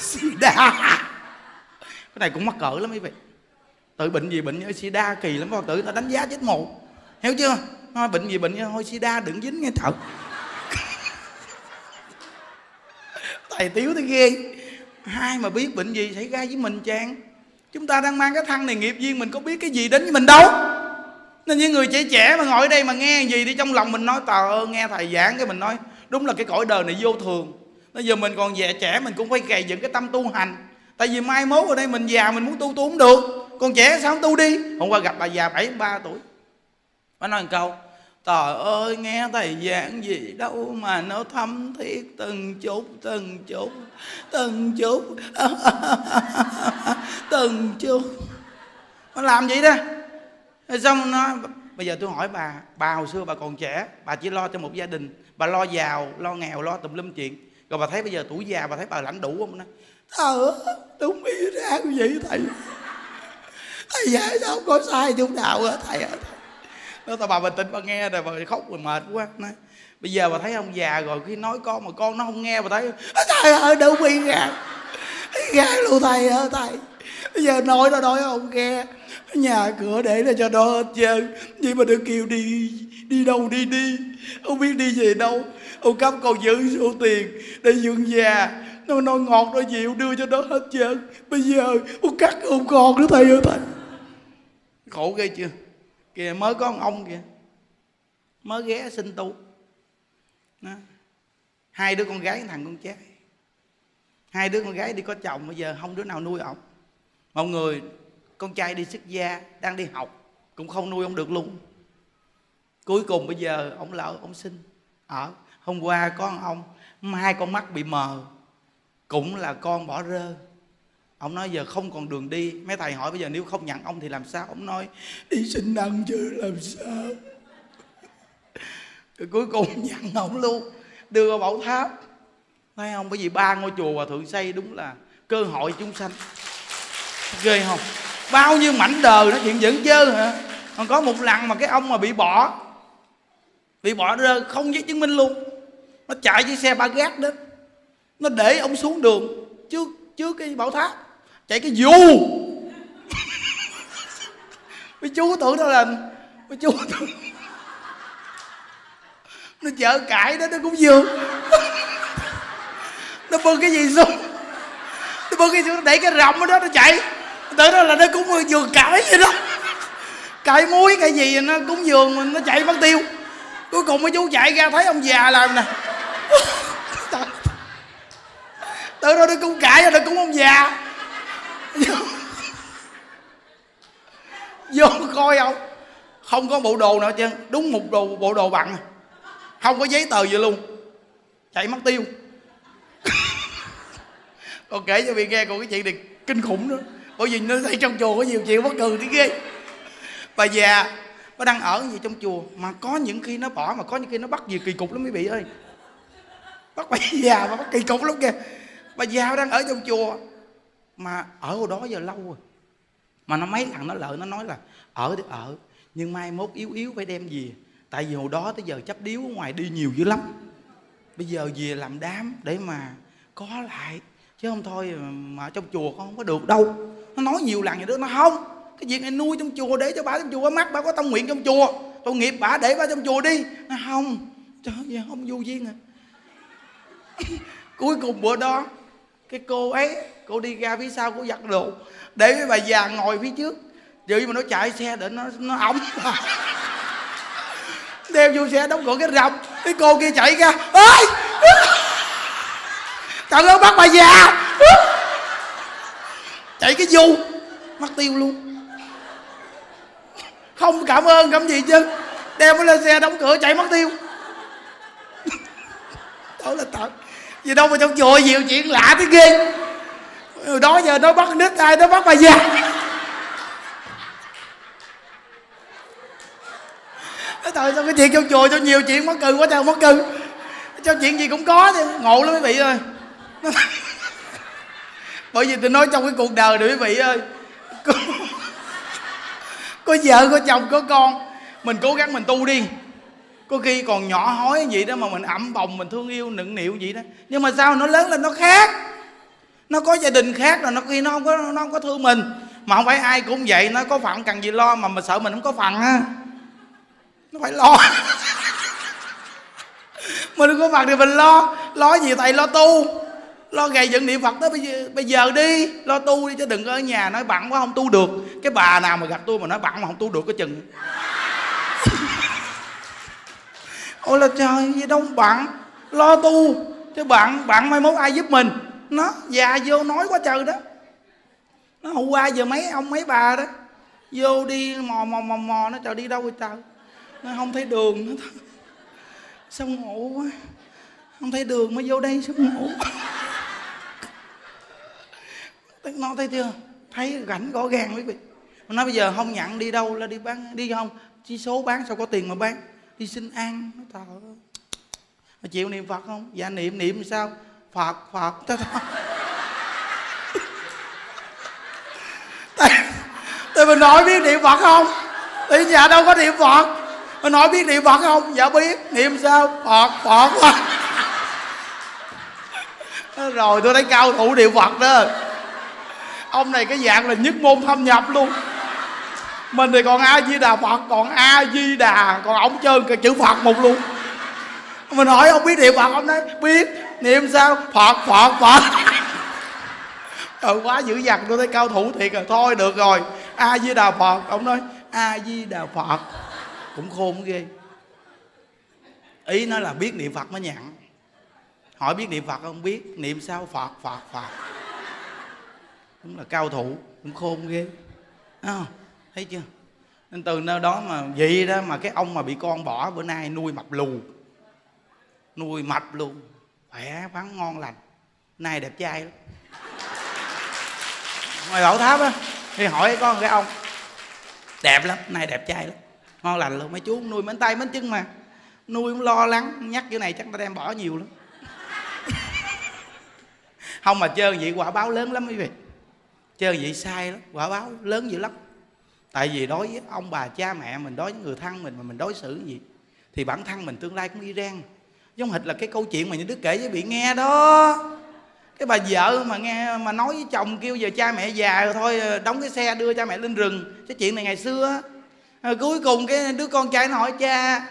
Sida. Cái này cũng mắc cỡ lắm quý vị. Tự bệnh gì bệnh như sida kỳ lắm phật tử ta đánh giá chết một. Hiểu chưa? Thôi bệnh gì bệnh như thôi sida, đừng dính nghe thật. Thầy tiếu thấy ghê. Hai mà biết bệnh gì xảy ra với mình chàng? Chúng ta đang mang cái thân này nghiệp duyên, mình có biết cái gì đến với mình đâu? Nên những người trẻ trẻ mà ngồi ở đây mà nghe gì thì trong lòng mình nói tờ ơn nghe thầy giảng cái mình nói, đúng là cái cõi đời này vô thường. Bây giờ mình còn trẻ trẻ mình cũng phải gầy dựng cái tâm tu hành. Tại vì mai mốt ở đây mình già mình muốn tu tu cũng được. Còn trẻ sao không tu đi? Hôm qua gặp bà già 73 tuổi. Bà nói một câu, trời ơi, nghe thầy giảng gì đâu mà nó thâm thiết từng chút từng chút từng chút từng chút. Nó làm vậy đó xong nó bây giờ tôi hỏi bà bà hồi xưa bà còn trẻ bà chỉ lo cho một gia đình bà lo giàu lo nghèo lo tùm lum chuyện. Rồi bà thấy bây giờ tuổi già bà thấy bà lãnh đủ không nó ờ đúng ý ra như vậy thầy. Thầy dạy sao không có sai chút nào hết thầy ơi nó tao bà bình tĩnh bà nghe rồi bà khóc rồi mệt quá. Nói bây giờ bà thấy ông già rồi khi nói con mà con nó không nghe bà thấy thầy ơi đâu bị gạt. Gạt luôn thầy ơi thầy bây giờ nói đó nói không nghe. Nhà cửa để là cho nó hết trơn. Nhưng mà đừng kêu đi đi đâu đi đi. Không biết đi về đâu. Ông cấp còn giữ số tiền để dưỡng già nó nói ngọt, nó dịu, đưa cho nó hết trơn. Bây giờ ông cắt ông còn nữa thầy ơi thầy. Khổ ghê chưa? Kìa, mới có ông kìa. Mới ghé xin tu đó. hai đứa con gái thằng con trai. Hai đứa con gái đi có chồng, bây giờ không đứa nào nuôi ổng một người, con trai đi xuất gia, đang đi học, cũng không nuôi ông được luôn. Cuối cùng bây giờ ông lỡ, ông sinh ở, hôm qua có ông, hai con mắt bị mờ, cũng là con bỏ rơi ông nói giờ không còn đường đi. Mấy thầy hỏi bây giờ nếu không nhận ông thì làm sao? Ông nói, đi xin ăn chứ làm sao? Rồi cuối cùng nhận ông luôn, đưa vào bảo tháp. Thấy không bởi vì ba ngôi chùa hòa thượng xây đúng là cơ hội chúng sanh ghê không? Bao nhiêu mảnh đời nó chuyện dẫn dơ hả? Còn có một lần mà cái ông mà bị bỏ bị bỏ rơi không giấy chứng minh luôn. Nó chạy chiếc xe ba gác đó. Nó để ông xuống đường trước trước cái bảo tháp. Chạy cái dù mấy chú tưởng đó là mấy chú tưởng nó chở cãi đó, nó cũng vừa. Nó bưng cái gì xuống? Tôi bưng cái xuống đẩy cái rộng ở đó nó chạy. Tưởng đó là nó cúng giường cãi vậy đó. Cãi muối cái gì nó cúng giường mình nó chạy mất tiêu. Cuối cùng mấy chú chạy ra thấy ông già làm nè. Tưởng đó nó cúng cãi rồi nó cúng ông già. Vô coi không không có bộ đồ nào chứ đúng một đồ bộ đồ bằng. Không có giấy tờ gì luôn. Chạy mất tiêu còn kể cho vị nghe còn cái chuyện này kinh khủng nữa. Bởi vì nó thấy trong chùa có nhiều chuyện bất thường thì ghê. Bà già nó đang ở gì trong chùa mà có những khi nó bỏ, mà có những khi nó bắt gì kỳ cục lắm quý vị ơi. Bắt bà già mà bắt kỳ cục lắm kìa. Bà già đang ở trong chùa mà ở hồi đó giờ lâu rồi. Mà nó mấy thằng nó lợi nó nói là ở thì ở, nhưng mai mốt yếu yếu phải đem về. Tại vì hồi đó tới giờ chấp điếu ở ngoài đi nhiều dữ lắm. Bây giờ về làm đám để mà có lại chứ không thôi mà trong chùa con không có được đâu. Nó nói nhiều lần vậy đó nó không. Cái việc này nuôi trong chùa để cho bà trong chùa có mắt, bà có tâm nguyện trong chùa. Tội nghiệp bà để bà trong chùa đi. Nó không. Trời ơi, không vô duyên à. Cuối cùng bữa đó, cái cô ấy, cô đi ra phía sau, cô giặt đồ, để với bà già ngồi phía trước. Vậy mà nó chạy xe để nó nó ống đem vô xe đóng cửa cái rầm. Cái cô kia chạy ra. Ơi trời ơi, bắt bà già. Chạy cái du. Mất tiêu luôn. Không cảm ơn, cảm gì chứ. Đem nó lên xe đóng cửa, chạy mất tiêu. Đó là thật. Vì đâu mà trong chùa nhiều chuyện lạ thế ghê. Hồi đó giờ nó bắt nít ai nó bắt bà già. Trời, sao cái chuyện trong chùa cho nhiều chuyện mất cười quá trời mất cười Cho chuyện gì cũng có chứ. Ngộ lắm quý vị ơi. Bởi vì tôi nói trong cái cuộc đời này quý vị ơi Có, có vợ, có chồng, có con Mình cố gắng mình tu đi. Có khi còn nhỏ hói vậy đó mà mình ẩm bồng mình thương yêu nựng nịu vậy đó. Nhưng mà sao nó lớn lên nó khác? Nó có gia đình khác rồi nó khi nó không có nó không có thương mình. Mà không phải ai cũng vậy nó có phận cần gì lo mà mình sợ mình không có phận á. Nó phải lo. Mình không có phận thì mình lo. Lo gì thầy lo tu? Lo gầy dựng niệm phật đó bây giờ bây giờ đi. Lo tu đi chứ đừng có ở nhà nói bận quá không tu được. Cái bà nào mà gặp tôi mà nói bận mà không tu được cái chừng. Ôi là trời gì đâu bạn lo tu, chứ bạn bạn mai mốt ai giúp mình? Nó, già vô nói quá trời đó. Nó hôm qua giờ mấy ông mấy bà đó. Vô đi, mò mò mò mò, nó trời, đi đâu rồi trời? Nó không thấy đường nữa sao ngủ quá? Không thấy đường mới vô đây, sao ngủ? nó thấy chưa? Thấy rảnh gõ gàng quý vị. Nó bây giờ không nhận đi đâu là đi bán đi không? Chi số bán sao có tiền mà bán? Đi xin ăn. Nó thờ mà chịu niệm phật không? Dạ niệm niệm sao? Phật phật. Ta tại, tại mình nói biết niệm phật không? Tại nhà đâu có niệm phật. Mình nói biết niệm phật không? Dạ biết. Niệm sao? Phật phật. Phật rồi tôi thấy cao thủ niệm phật đó ông này cái dạng là nhất môn thâm nhập luôn. Mình thì còn a di đà phật, còn a di đà, còn ông chơi cái chữ phật một luôn. Mình hỏi ông biết niệm phật, ông nói biết. Niệm sao? Phật phật phật. Trời quá dữ dằn, tôi thấy cao thủ thiệt rồi. Thôi, được rồi. A di đà phật, ông nói a di đà phật. Cũng khôn ghê. Ý nói là biết niệm phật mới nhận hỏi biết niệm phật không? Biết. Niệm sao? Phật phật phật cũng là cao thủ cũng khôn ghê. À, thấy chưa? Nên từ nơi đó mà vậy đó mà cái ông mà bị con bỏ bữa nay nuôi mập lù. Nuôi mập luôn khỏe khoắn ngon lành. Nay đẹp trai lắm. Ngoài bảo tháp á thì hỏi con cái ông. Đẹp lắm nay đẹp trai lắm. Ngon lành luôn. Mấy chú nuôi mến tay mến chân mà. Nuôi cũng lo lắng nhắc chỗ này chắc ta đem bỏ nhiều lắm. Không mà chơi vậy quả báo lớn lắm quý vị chơi vậy sai lắm, quả báo lớn dữ lắm. Tại vì đối với ông bà cha mẹ mình, đối với người thân mình mà mình đối xử gì, thì bản thân mình tương lai cũng Iran giống hệt là cái câu chuyện mà những đứa kể với bị nghe đó. Cái bà vợ mà nghe, mà nói với chồng kêu giờ cha mẹ già rồi thôi, đóng cái xe đưa cha mẹ lên rừng. Cái chuyện này ngày xưa rồi cuối cùng cái đứa con trai nó hỏi, cha,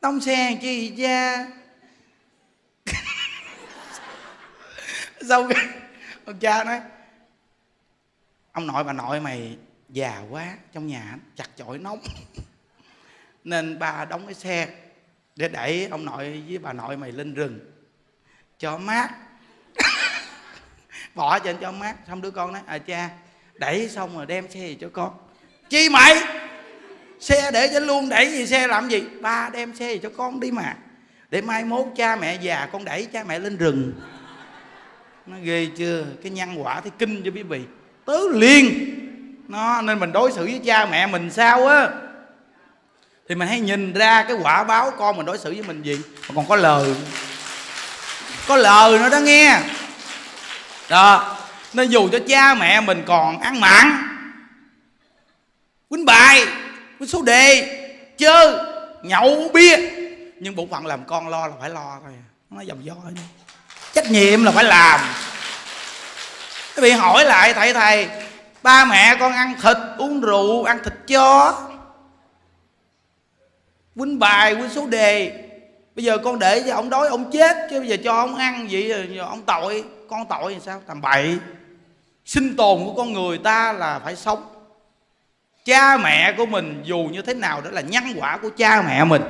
đóng xe chi cha? Xong cái ông cha nói ông nội bà nội mày già quá, trong nhà chặt chội nóng. Nên ba đóng cái xe để đẩy ông nội với bà nội mày lên rừng. Cho mát. Bỏ trên cho mát. Xong đứa con nói à cha, đẩy xong rồi đem xe gì cho con? Chi mày? Xe để cho luôn, đẩy gì xe làm gì? Ba đem xe gì cho con đi mà. Để mai mốt cha mẹ già con đẩy cha mẹ lên rừng. Nó ghê chưa? Cái nhân quả thì kinh cho quý vị tứ liền nó, nên mình đối xử với cha mẹ mình sao á? Thì mình hãy nhìn ra cái quả báo con mình đối xử với mình gì. Mà còn có lời. Có lời nữa đó nghe. Đó, nên dù cho cha mẹ mình còn ăn mặn, quýnh bài, quýnh số đề chơi nhậu bia, nhưng bổn phận làm con lo là phải lo thôi. Nó dòng do trách nhiệm là phải làm quý vị hỏi lại, thầy thầy, ba mẹ con ăn thịt, uống rượu, ăn thịt chó. Quýnh bài, quýnh số đề. Bây giờ con để cho ông đói, ông chết, chứ bây giờ cho ông ăn vậy rồi ông tội. Con tội thì sao? Tầm bậy. Sinh tồn của con người ta là phải sống. Cha mẹ của mình dù như thế nào đó là nhân quả của cha mẹ mình.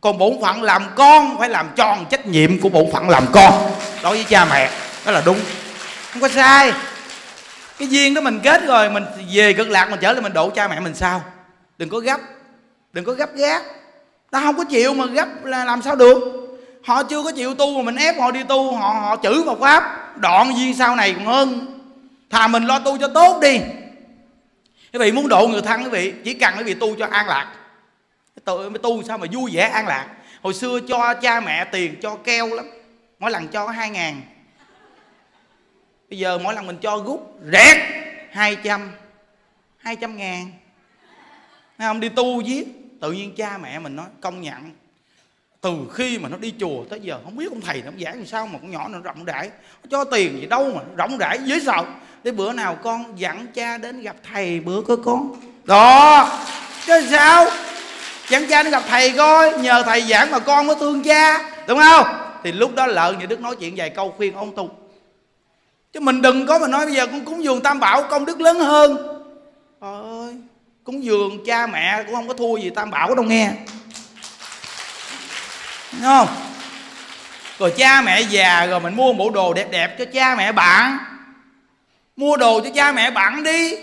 Còn bổn phận làm con phải làm tròn trách nhiệm của bổn phận làm con. Đối với cha mẹ, đó là đúng không có sai. Cái duyên đó mình kết rồi, mình về cực lạc mình trở lại mình độ cha mẹ mình sao? Đừng có gấp. Đừng có gấp gáp ta không có chịu mà gấp là làm sao được? Họ chưa có chịu tu mà mình ép họ đi tu, họ họ chữ vào pháp. Đoạn duyên sau này còn hơn. Thà mình lo tu cho tốt đi. Quý vị muốn độ người thân quý vị, chỉ cần quý vị tu cho an lạc. Tự mới tu sao mà vui vẻ an lạc. Hồi xưa cho cha mẹ tiền, cho keo lắm. Mỗi lần cho có hai ngàn bây giờ mỗi lần mình cho rút rẹt hai trăm hai trăm ngàn. Không? Đi tu giết. Tự nhiên cha mẹ mình nói, công nhận, từ khi mà nó đi chùa tới giờ, không biết ông thầy nó giảng làm sao mà con nhỏ nó rộng rãi. Nó cho tiền gì đâu mà rộng rãi dễ sợ để bữa nào con dặn cha đến gặp thầy, bữa có con. Đó. Chứ sao? Dặn cha đến gặp thầy coi, nhờ thầy giảng mà con mới thương cha, đúng không? Thì lúc đó lợn như đức nói chuyện vài câu khuyên ông tu chứ mình đừng có mà nói bây giờ con cúng dường tam bảo, công đức lớn hơn. Trời ơi, cúng dường cha mẹ cũng không có thua gì tam bảo đâu nghe. Đúng không? Rồi cha mẹ già rồi mình mua bộ đồ đẹp đẹp cho cha mẹ bạn. Mua đồ cho cha mẹ bạn đi.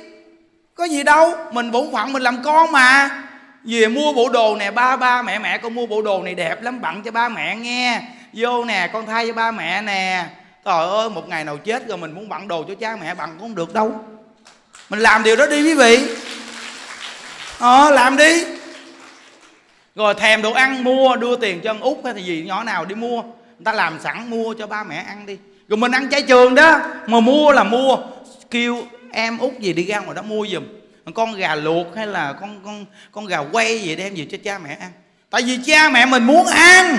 Có gì đâu, mình bổn phận mình làm con mà. Về mua bộ đồ nè, ba ba mẹ mẹ con mua bộ đồ này đẹp lắm bận cho ba mẹ nghe. Vô nè, con thay cho ba mẹ nè trời ơi, một ngày nào chết rồi mình muốn bận đồ cho cha mẹ bằng cũng không được đâu. Mình làm điều đó đi quý vị. Ờ làm đi. Rồi thèm đồ ăn mua, đưa tiền cho ông út hay là gì nhỏ nào đi mua. Người ta làm sẵn mua cho ba mẹ ăn đi. Rồi mình ăn chay trường đó. Mà mua là mua. Kêu em út gì đi ra ngoài đó mua giùm. Con gà luộc hay là con con con gà quay gì đem về cho cha mẹ ăn. Tại vì cha mẹ mình muốn ăn.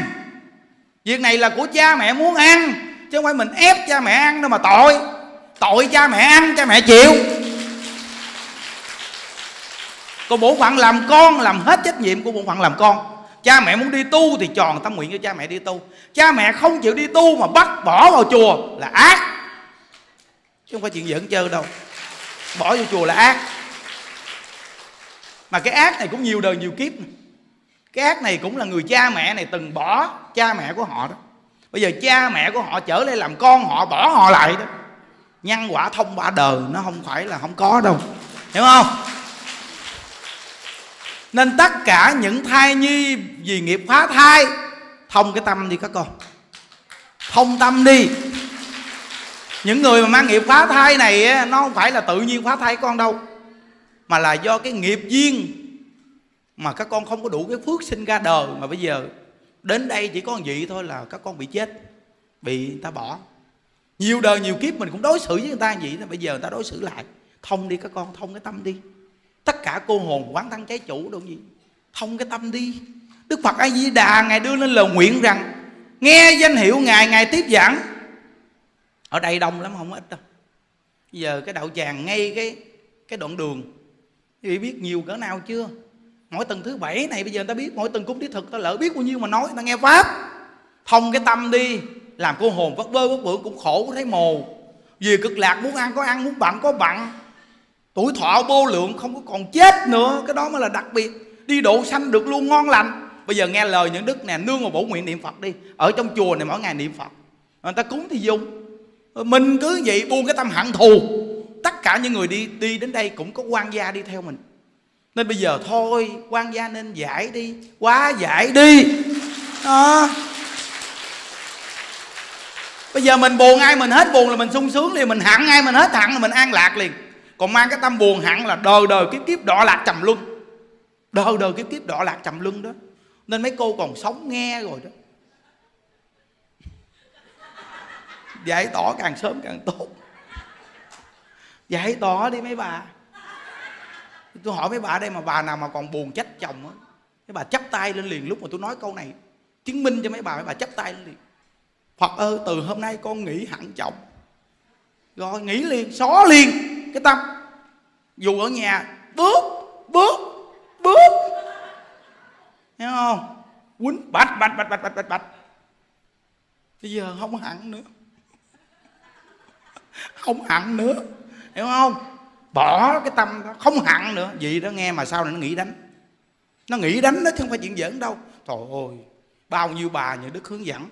Việc này là của cha mẹ muốn ăn chứ không phải mình ép cha mẹ ăn đâu mà tội. Tội cha mẹ ăn, cha mẹ chịu. Còn bổn phận làm con, làm hết trách nhiệm của bổn phận làm con. Cha mẹ muốn đi tu thì tròn tâm nguyện cho cha mẹ đi tu. Cha mẹ không chịu đi tu mà bắt bỏ vào chùa là ác. Chứ không phải chuyện giỡn chơi đâu. Bỏ vô chùa là ác. Mà cái ác này cũng nhiều đời nhiều kiếp. Cái ác này cũng là người cha mẹ này từng bỏ cha mẹ của họ đó bây giờ cha mẹ của họ trở lên làm con họ, bỏ họ lại đó. Nhân quả thông ba đời nó không phải là không có đâu. Hiểu không? Nên tất cả những thai nhi vì nghiệp phá thai, thông cái tâm đi các con. Thông tâm đi. Những người mà mang nghiệp phá thai này nó không phải là tự nhiên phá thai con đâu, mà là do cái nghiệp duyên mà các con không có đủ cái phước sinh ra đời. Mà bây giờ đến đây chỉ có một vậy thôi là các con bị chết, bị người ta bỏ. Nhiều đời, nhiều kiếp mình cũng đối xử với người ta vậy đó, bây giờ người ta đối xử lại. Thông đi các con, thông cái tâm đi. Tất cả cô hồn, quán thân, trái chủ đâu gì, thông cái tâm đi. Đức phật a di đà ngài đưa lên lời nguyện rằng, nghe danh hiệu ngài ngài tiếp giảng. Ở đây đông lắm, không ít đâu. Bây giờ cái đạo tràng ngay cái cái đoạn đường. Quý vị biết nhiều cỡ nào chưa? Mỗi tuần thứ bảy này bây giờ người ta biết, mỗi tuần cúng thiết thực, ta lỡ biết bao nhiêu mà nói, người ta nghe pháp. Thông cái tâm đi, làm cô hồn vất vơ, vất vưởng, cũng khổ thấy mồ. Vì cực lạc, muốn ăn có ăn, muốn bặn có bặn tuổi thọ vô lượng, không có còn chết nữa, cái đó mới là đặc biệt. Đi độ sanh được luôn ngon lành. Bây giờ nghe lời những đức nè, nương vào bổ nguyện niệm phật đi. Ở trong chùa này mỗi ngày niệm phật. Người ta cúng thì dùng. Mình cứ vậy, buông cái tâm hận thù. Tất cả những người đi đi đến đây cũng có quan gia đi theo mình nên bây giờ thôi, quan gia nên giải đi, quá giải đi. Đó. Bây giờ mình buồn ai mình hết buồn là mình sung sướng liền, mình hẳn ai mình hết hẳn là mình an lạc liền. Còn mang cái tâm buồn hẳn là đời đời kiếp kiếp đọa lạc trầm luân. Đời đời kiếp kiếp đọa lạc trầm luân đó. Nên mấy cô còn sống nghe rồi đó. Giải tỏ càng sớm càng tốt. Giải tỏ đi mấy bà tôi hỏi mấy bà đây mà bà nào mà còn buồn trách chồng á. Mấy bà chắp tay lên liền lúc mà tôi nói câu này. Chứng minh cho mấy bà mấy bà chắp tay lên liền. Phật ơi, từ hôm nay con nghỉ hẳn chồng. Rồi nghỉ liền xóa liền. Cái tâm. Dù ở nhà, bước bước bước. Thấy không? Quýnh, bạch bạch bạch bạch bạch bạch bạch. Bây giờ không hẳn nữa. Không hẳn nữa. Hiểu không? Bỏ cái tâm đó, Không hận nữa. Vì đó nghe mà sau này nó nghĩ đánh. Nó nghĩ đánh đó chứ không phải chuyện giỡn đâu. Trời ơi, Bao nhiêu bà nhà Đức hướng dẫn.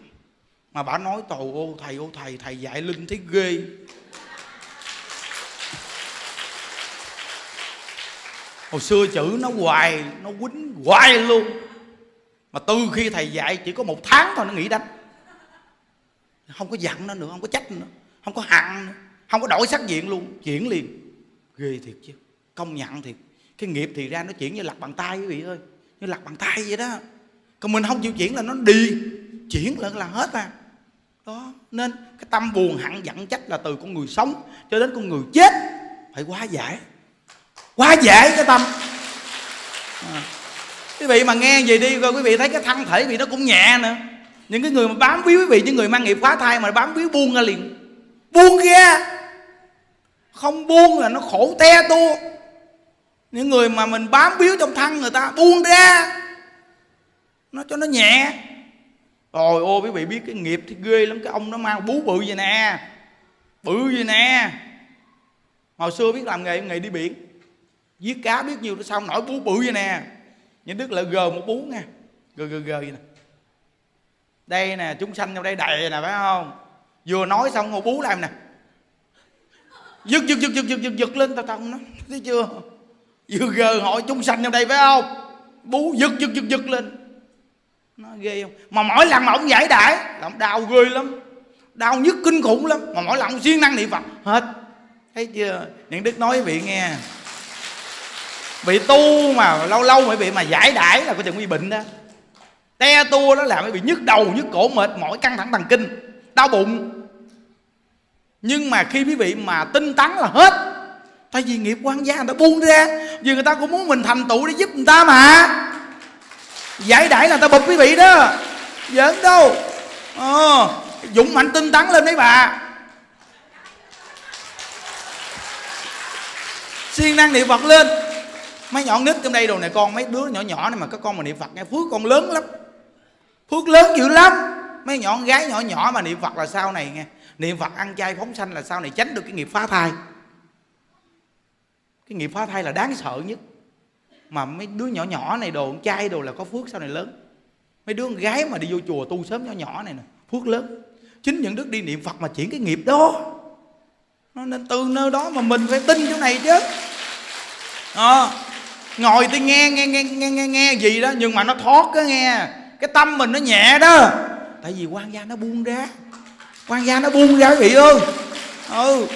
Mà bà nói tàu ô, thầy ô, thầy thầy dạy linh thấy ghê. Hồi xưa chữ nó hoài, nó quýnh hoài luôn. Mà từ khi thầy dạy chỉ có một tháng thôi nó nghỉ đánh. Không có giận nó nữa, không có trách nữa, không có hận nữa, không có đổi sắc diện luôn, chuyển liền ghê thiệt chứ. Công nhận thiệt. Cái nghiệp thì ra nó chuyển như lặt bàn tay quý vị ơi. Như lặt bàn tay vậy đó. Còn mình không chịu chuyển là nó đi. Chuyển là là hết à. Đó, nên cái tâm buồn hận giận trách là từ con người sống cho đến con người chết phải quá giải. Quá giải cái tâm. À. quý vị mà nghe gì đi, rồi quý vị thấy cái thân thể vì nó cũng nhẹ nữa. Những cái người mà bám víu quý vị, những người mang nghiệp phá thai mà bám víu buông ra liền. Buông ra không buông là nó khổ te tua những người mà mình bám víu trong thân người ta buông ra. Nó cho nó nhẹ. Rồi ô quý vị biết cái nghiệp thì ghê lắm. Cái ông nó mang bú bự vậy nè. Bự vậy nè. Hồi xưa biết làm nghề nghề đi biển. Giết cá biết nhiều sao nổi bú bự vậy nè. Những đức lại gờ một bú nha. Gờ gờ gờ vậy nè. Đây nè, chúng sanh trong đây đầy nè, phải không? Vừa nói xong, ngồi bú làm nè giật giật giật giật giật giật giật lên, tao tao nó thấy chưa? Vừa gờ hỏi chúng sanh trong đây phải không? Bú giật giật giật giật lên. Nó ghê không? Mà mỗi lần mà ông giải đãi, là ông đau ghê lắm. Đau nhất kinh khủng lắm. Mà mỗi lần ông siêng năng niệm phật, hết. Thấy chưa? Những đức nói với vị nghe. Bị tu mà lâu lâu mới bị mà giải đãi là có chừng bị bệnh đó. Te tua đó làm bị nhức đầu, nhức cổ mệt, mỏi, căng thẳng thần kinh, đau bụng nhưng mà khi quý vị mà tinh tấn là hết tại vì nghiệp quan gia người ta buông ra vì người ta cũng muốn mình thành tựu để giúp người ta mà. Giải đãi là ta bụp quý vị đó. Giỡn đâu. Ờ, dũng mạnh tinh tấn lên mấy bà. Siêng năng niệm phật lên. Mấy nhỏ nít trong đây đồ này con mấy đứa nhỏ nhỏ này mà các con mà niệm phật nghe phước con lớn lắm. Phước lớn dữ lắm. Mấy nhỏ gái nhỏ nhỏ mà niệm phật là sao này nghe? Niệm phật ăn chay phóng sanh là sau này tránh được cái nghiệp phá thai. Cái nghiệp phá thai là đáng sợ nhất. Mà mấy đứa nhỏ nhỏ này đồ chay đồ là có phước sau này lớn. Mấy đứa con gái mà đi vô chùa tu sớm nhỏ nhỏ này nè phước lớn. Chính những đức đi niệm phật mà chuyển cái nghiệp đó nó nên từ nơi đó mà mình phải tin chỗ này chứ. À, ngồi tôi nghe nghe nghe nghe nghe nghe gì đó nhưng mà nó thoát cái nghe. Cái tâm mình nó nhẹ đó. Tại vì quan gia nó buông ra quan gia nó buông ra quý vị ơi ừ.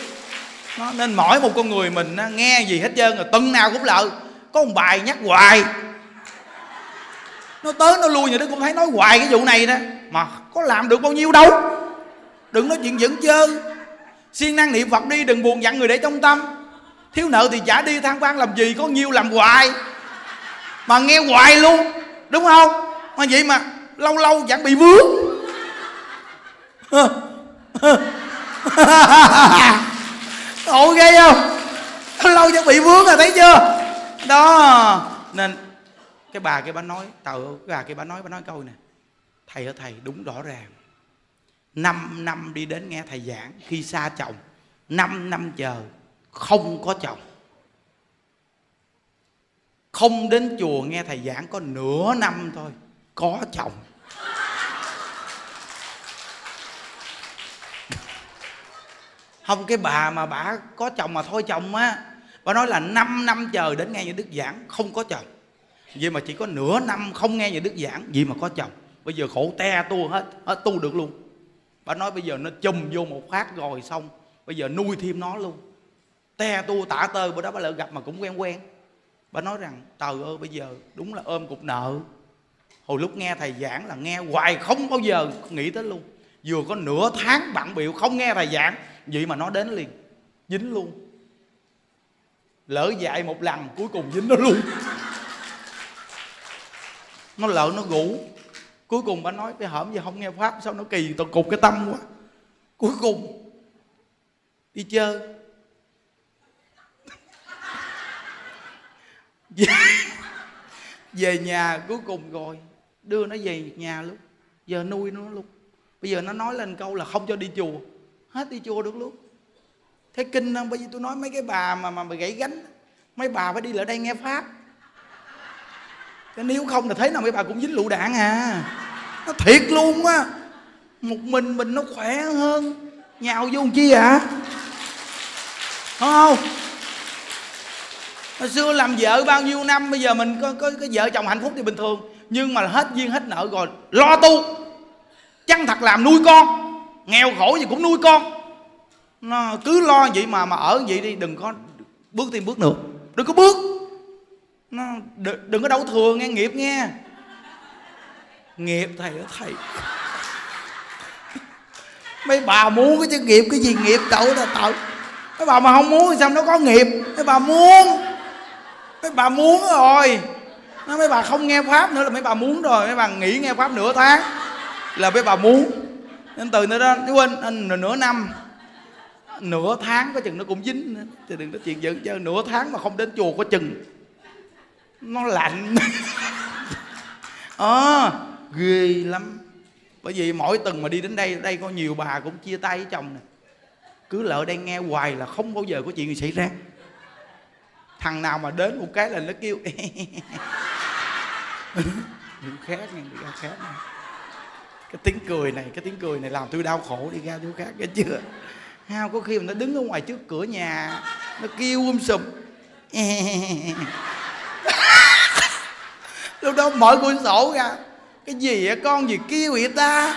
Nó nên mỗi một con người mình nghe gì hết trơn rồi tuần nào cũng lợi. Có một bài nhắc hoài. Nó tới nó lui nhà đức cũng thấy nói hoài cái vụ này nè mà có làm được bao nhiêu đâu. Đừng nói chuyện dẫn chơi. Siêng năng niệm phật đi, đừng buồn dặn người để trong tâm. Thiếu nợ thì trả đi than quan làm gì, có nhiêu làm hoài. Mà nghe hoài luôn, đúng không? Mà vậy mà lâu lâu vẫn bị vướng. ồ ghê không? Lâu lâu bị vướng rồi, thấy chưa? Đó, nên cái bà kia bà nói, tờ, cái bà kia bà nói bà nói câu nè. Thầy ơi, thầy, đúng rõ ràng. Năm năm đi đến nghe thầy giảng, khi xa chồng, năm năm chờ, không có chồng. Không đến chùa nghe thầy giảng có nửa năm thôi, có chồng. Không, cái bà mà bà có chồng mà thôi chồng á, bà nói là 5 năm chờ đến nghe như đức giảng, không có chồng. Vậy mà chỉ có nửa năm không nghe như đức giảng gì mà có chồng. Bây giờ khổ te tu hết hết tu được luôn. Bà nói bây giờ nó chùm vô một phát rồi xong, bây giờ nuôi thêm nó luôn. Te tu tả tơi bữa đó bà lỡ gặp mà cũng quen quen. Bà nói rằng, trời ơi, bây giờ đúng là ôm cục nợ. Hồi lúc nghe thầy giảng là nghe hoài không bao giờ nghĩ tới luôn. Vừa có nửa tháng bạn biểu không nghe thầy giảng vậy mà nó đến liền. Dính luôn. Lỡ dạy một lần cuối cùng dính nó luôn. Nó lỡ nó ngủ. Cuối cùng bà nói cái hởm giờ không nghe pháp sao nó kỳ tao cục cái tâm quá. Cuối cùng đi chơi. Về, về nhà cuối cùng rồi đưa nó về nhà luôn. Giờ nuôi nó luôn. Bây giờ nó nói lên câu là không cho đi chùa hết đi chùa được luôn. Thế kinh không? Bởi vì tôi nói mấy cái bà mà mà, mà gãy gánh mấy bà phải đi lại đây nghe pháp. Thế nếu không là thế nào mấy bà cũng dính lựu đạn à. Nó thiệt luôn á. Một mình mình nó khỏe hơn. Nhào vô chi à không không? Hồi xưa làm vợ bao nhiêu năm bây giờ mình có, có cái vợ chồng hạnh phúc thì bình thường. Nhưng mà hết duyên hết nợ rồi lo tu. Chăng thật làm nuôi con? Nghèo khổ gì cũng nuôi con. Nó cứ lo vậy mà mà ở vậy đi đừng có bước thêm bước nữa. Đừng có bước. Nó đừng, đừng có đau thừa nghe nghiệp nghe. Nghiệp thầy đó thầy. Mấy bà muốn cái chứ nghiệp cái gì? Nghiệp cậu là tội mấy bà mà không muốn thì sao nó có nghiệp? Mấy bà muốn. Mấy bà muốn rồi. Nó mấy bà không nghe pháp nữa là mấy bà muốn rồi. Mấy bà nghỉ nghe pháp nửa tháng là mấy bà muốn nên từ nữa đó quên anh nửa năm. Nửa tháng có chừng nó cũng dính nữa. Thì đừng có chuyện giận chơi nửa tháng mà không đến chùa có chừng. Nó lạnh. Ờ à, ghê lắm. Bởi vì mỗi tuần mà đi đến đây đây có nhiều bà cũng chia tay với chồng nè. Cứ lỡ đây nghe hoài là không bao giờ có chuyện gì xảy ra. Thằng nào mà đến một cái là nó kêu khác nghe đi khác này cái tiếng cười này, cái tiếng cười này làm tôi đau khổ đi, ra chỗ khác cái chưa? Hao có khi mà nó đứng ở ngoài trước cửa nhà, nó kêu um sùm. Lúc đó mở cửa sổ ra, cái gì vậy? Con gì kêu vậy ta?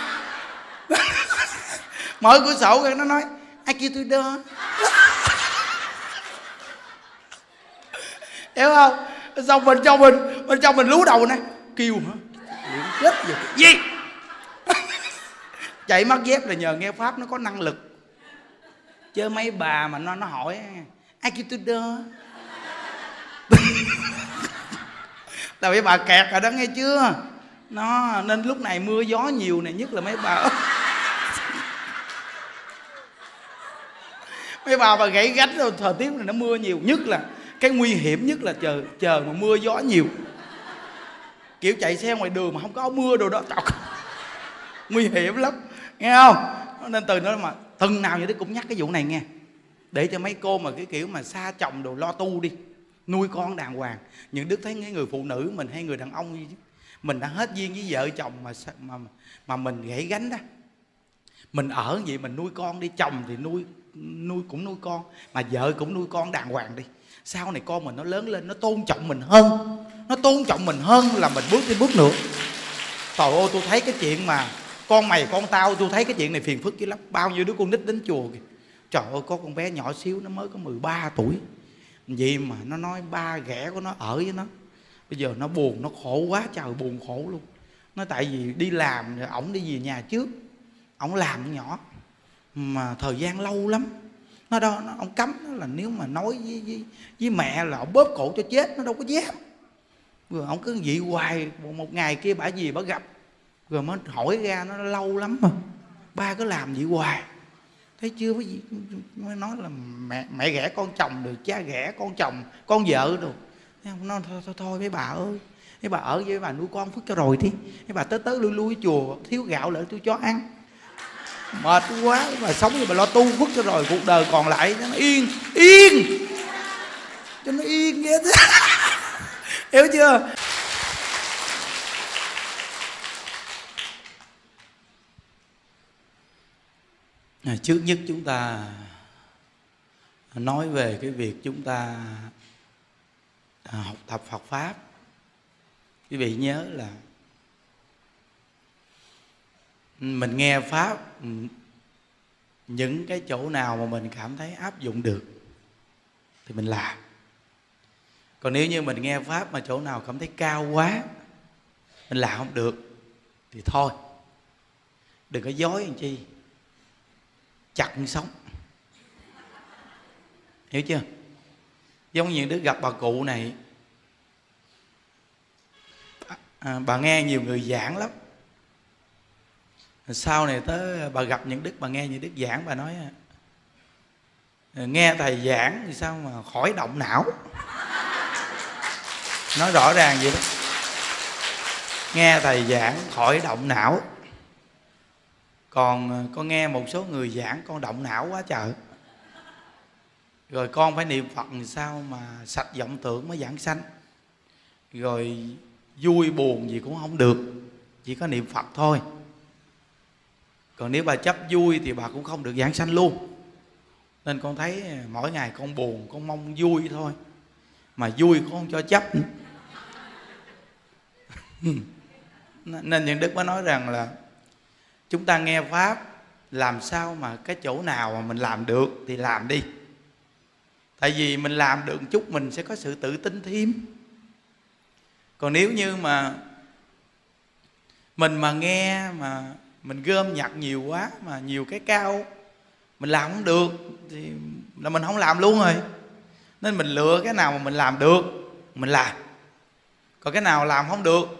Mở cửa sổ ra, nó nói, ai kêu tôi đó hiểu không? Xong bên trong mình, bên trong mình lú đầu này, kêu hả? Chết rồi gì? Chạy mắt dép là nhờ nghe pháp nó có năng lực. Chứ mấy bà mà nó nó hỏi ai kêu tôi đơ? Là mấy bà kẹt rồi đó nghe chưa? Nó nên lúc này mưa gió nhiều này nhất là mấy bà. Mấy bà mà gãy gánh rồi thời tiết này nó mưa nhiều nhất là cái nguy hiểm nhất là chờ chờ mà mưa gió nhiều. Kiểu chạy xe ngoài đường mà không có áo mưa đồ đó Trời, nguy hiểm lắm nghe không? Nên từ đó mà từng nào như thế cũng nhắc cái vụ này nghe. Để cho mấy cô mà cái kiểu mà xa chồng đồ lo tu đi, nuôi con đàng hoàng. Những đức thấy cái người phụ nữ mình hay người đàn ông gì chứ. Mình đã hết duyên với vợ chồng mà mà mà mình gãy gánh đó. Mình ở vậy mình nuôi con đi, chồng thì nuôi nuôi cũng nuôi con, mà vợ cũng nuôi con đàng hoàng đi. Sau này con mình nó lớn lên, nó tôn trọng mình hơn. Nó tôn trọng mình hơn là mình bước đi bước nữa. Trời ơi, tôi thấy cái chuyện mà con mày con tao tôi thấy cái chuyện này phiền phức dữ lắm. Bao nhiêu đứa con nít đến chùa kìa. Trời ơi có con bé nhỏ xíu nó mới có 13 tuổi. Vậy mà nó nói ba ghẻ của nó ở với nó. Bây giờ nó buồn nó khổ quá trời buồn khổ luôn. Nó tại vì đi làm rồi ổng đi về nhà trước. Ổng làm nhỏ mà thời gian lâu lắm. Nó đâu nó, ông cấm nó là nếu mà nói với, với, với mẹ là ông bóp cổ cho chết nó đâu có dám. Rồi ông cứ vậy hoài một, ngày kia bả gì bả gặp rồi mới hỏi ra nó lâu lắm mà. Ba cứ làm vậy hoài. Thấy chưa? Cái gì mới nói là mẹ mẹ ghẻ con chồng được cha ghẻ con chồng con vợ được. Nó thôi, thôi thôi mấy bà ơi. Mấy bà ở với bà nuôi con phước cho rồi đi. Mấy bà tới tới lui lui chùa thiếu gạo lại tôi cho ăn. Mệt quá mà sống như bà lo tu phước cho rồi cuộc đời còn lại cho nó yên yên. Cho nó yên vậy đó hiểu chưa? À, trước nhất chúng ta nói về cái việc chúng ta à, học tập Phật pháp. Quý vị nhớ là mình nghe pháp, những cái chỗ nào mà mình cảm thấy áp dụng được thì mình làm. Còn nếu như mình nghe pháp mà chỗ nào cảm thấy cao quá, mình làm không được thì thôi. Đừng có dối làm chi chặt sống. Hiểu chưa? Giống như đứa gặp bà cụ này. À, bà nghe nhiều người giảng lắm. Sau này tới bà gặp những đức bà nghe những đức giảng bà nói à, nghe thầy giảng thì sao mà khỏi động não? Nói rõ ràng vậy đó. Nghe thầy giảng khỏi động não còn ờ, con nghe một số người giảng, con động não quá trời. Rồi con phải niệm phật sao mà sạch vọng tưởng mới giảng sanh. Rồi vui buồn gì cũng không được, chỉ có niệm phật thôi. Còn nếu bà chấp vui thì bà cũng không được giảng sanh luôn. Nên con thấy ờ, mỗi ngày con buồn, con mong vui thôi. Mà vui con không cho chấp. Nên những đức mới nói rằng là chúng ta nghe pháp, làm sao mà cái chỗ nào mà mình làm được thì làm đi. Tại vì mình làm được chút mình sẽ có sự tự tin thêm. Còn nếu như mà mình mà nghe mà mình gom nhặt nhiều quá, mà nhiều cái cao, mình làm không được thì là mình không làm luôn rồi. Nên mình lựa cái nào mà mình làm được, mình làm. Còn cái nào làm không được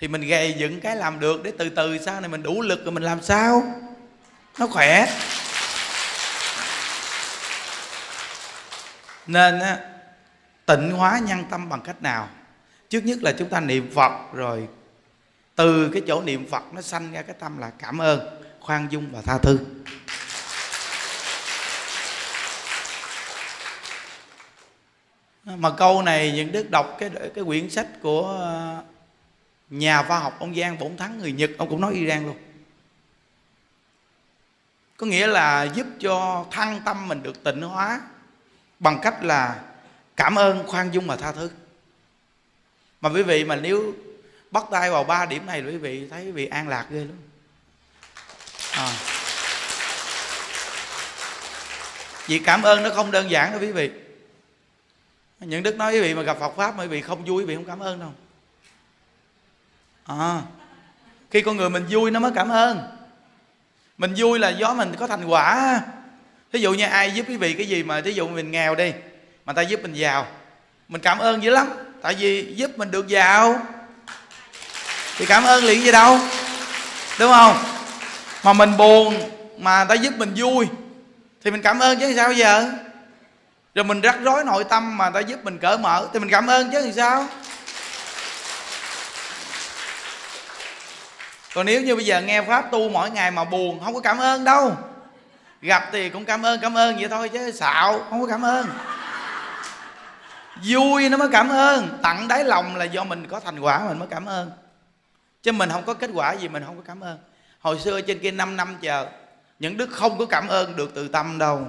thì mình gầy dựng cái làm được để từ từ sau này mình đủ lực rồi mình làm sao? Nó khỏe. Nên á, tịnh hóa nhân tâm bằng cách nào? Trước nhất là chúng ta niệm phật rồi từ cái chỗ niệm phật nó sanh ra cái tâm là cảm ơn khoan dung và tha thứ. Mà câu này những đức đọc cái cái quyển sách của nhà khoa học ông Giang Bổn Thắng người Nhật, ông cũng nói Iran luôn. Có nghĩa là giúp cho thăng tâm mình được tịnh hóa bằng cách là cảm ơn, khoan dung và tha thứ. Mà quý vị mà nếu bắt tay vào ba điểm này quý vị thấy quý vị an lạc ghê lắm à. vì cảm ơn nó không đơn giản đâu quý vị. Những đức nói quý vị mà gặp Phật pháp mà quý vị không vui, quý vị không cảm ơn đâu à, khi con người mình vui nó mới cảm ơn. Mình vui là do mình có thành quả. Thí dụ như ai giúp quý vị cái gì mà thí dụ mình nghèo đi mà ta giúp mình giàu mình cảm ơn dữ lắm. Tại vì giúp mình được giàu thì cảm ơn liền gì đâu đúng không? Mà mình buồn mà ta giúp mình vui thì mình cảm ơn chứ sao giờ? Rồi mình rắc rối nội tâm mà ta giúp mình cởi mở thì mình cảm ơn chứ thì sao? Còn nếu như bây giờ nghe pháp tu mỗi ngày mà buồn, không có cảm ơn đâu. Gặp thì cũng cảm ơn cảm ơn vậy thôi chứ xạo, không có cảm ơn. Vui nó mới cảm ơn, tặng đáy lòng là do mình có thành quả mình mới cảm ơn. Chứ mình không có kết quả gì mình không có cảm ơn. Hồi xưa trên kia 5 năm chờ, những đức không có cảm ơn được từ tâm đâu.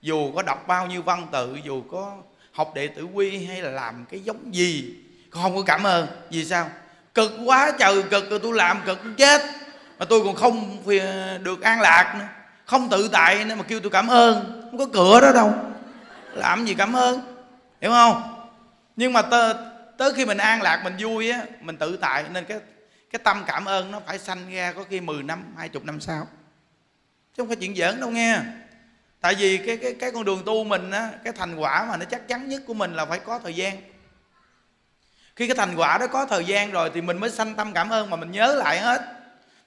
Dù có đọc bao nhiêu văn tự, dù có học đệ tử quy hay là làm cái giống gì, không có cảm ơn. Vì sao? Cực quá trời cực rồi tôi làm cực chết. Mà tôi còn không được an lạc nữa không tự tại nên mà kêu tôi cảm ơn. Không có cửa đó đâu. Làm gì cảm ơn hiểu không? Nhưng mà tới, tới khi mình an lạc mình vui á mình tự tại nên cái cái tâm cảm ơn nó phải sanh ra có khi 10 năm 20 năm sau. Chứ không phải chuyện giỡn đâu nghe. Tại vì cái cái cái con đường tu mình á cái thành quả mà nó chắc chắn nhất của mình là phải có thời gian khi cái thành quả đó có thời gian rồi thì mình mới sanh tâm cảm ơn mà mình nhớ lại hết.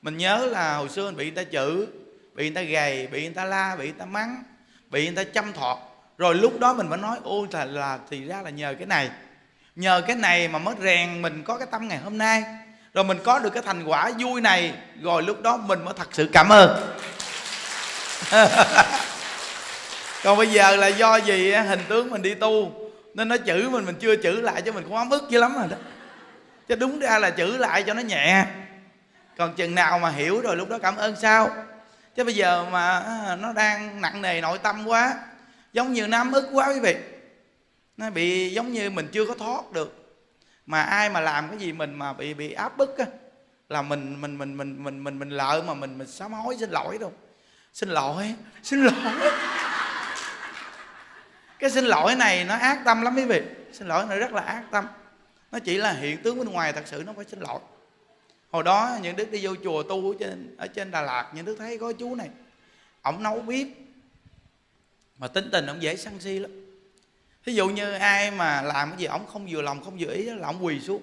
Mình nhớ là hồi xưa mình bị người ta chữ bị người ta gầy bị người ta la bị người ta mắng bị người ta chăm thọt rồi lúc đó mình mới nói ôi là, là thì ra là nhờ cái này. Nhờ cái này mà mới rèn mình có cái tâm ngày hôm nay. Rồi mình có được cái thành quả vui này rồi lúc đó mình mới thật sự cảm ơn. Còn bây giờ là do gì hình tướng mình đi tu nên nó chữ mình mình chưa chữ lại cho mình cũng ấm ức dữ lắm rồi đó chứ đúng ra là chữ lại cho nó nhẹ còn chừng nào mà hiểu rồi lúc đó cảm ơn sao chứ bây giờ mà nó đang nặng nề nội tâm quá giống như nó ấm ức quá quý vị nó bị giống như mình chưa có thoát được mà ai mà làm cái gì mình mà bị bị áp bức á là mình mình mình mình mình mình mình lợ mà mình mình sám hối xin lỗi đâu xin lỗi xin lỗi cái xin lỗi này nó ác tâm lắm quý vị. Xin lỗi nó rất là ác tâm. Nó chỉ là hiện tướng bên ngoài, thật sự nó phải xin lỗi. Hồi đó những đức đi vô chùa tu ở trên ở trên đà lạt, những đức thấy có chú này, ổng nấu bếp. Mà tính tình ổng dễ săn si lắm. Ví dụ như ai mà làm cái gì, ổng không vừa lòng, không vừa ý là ổng quỳ xuống.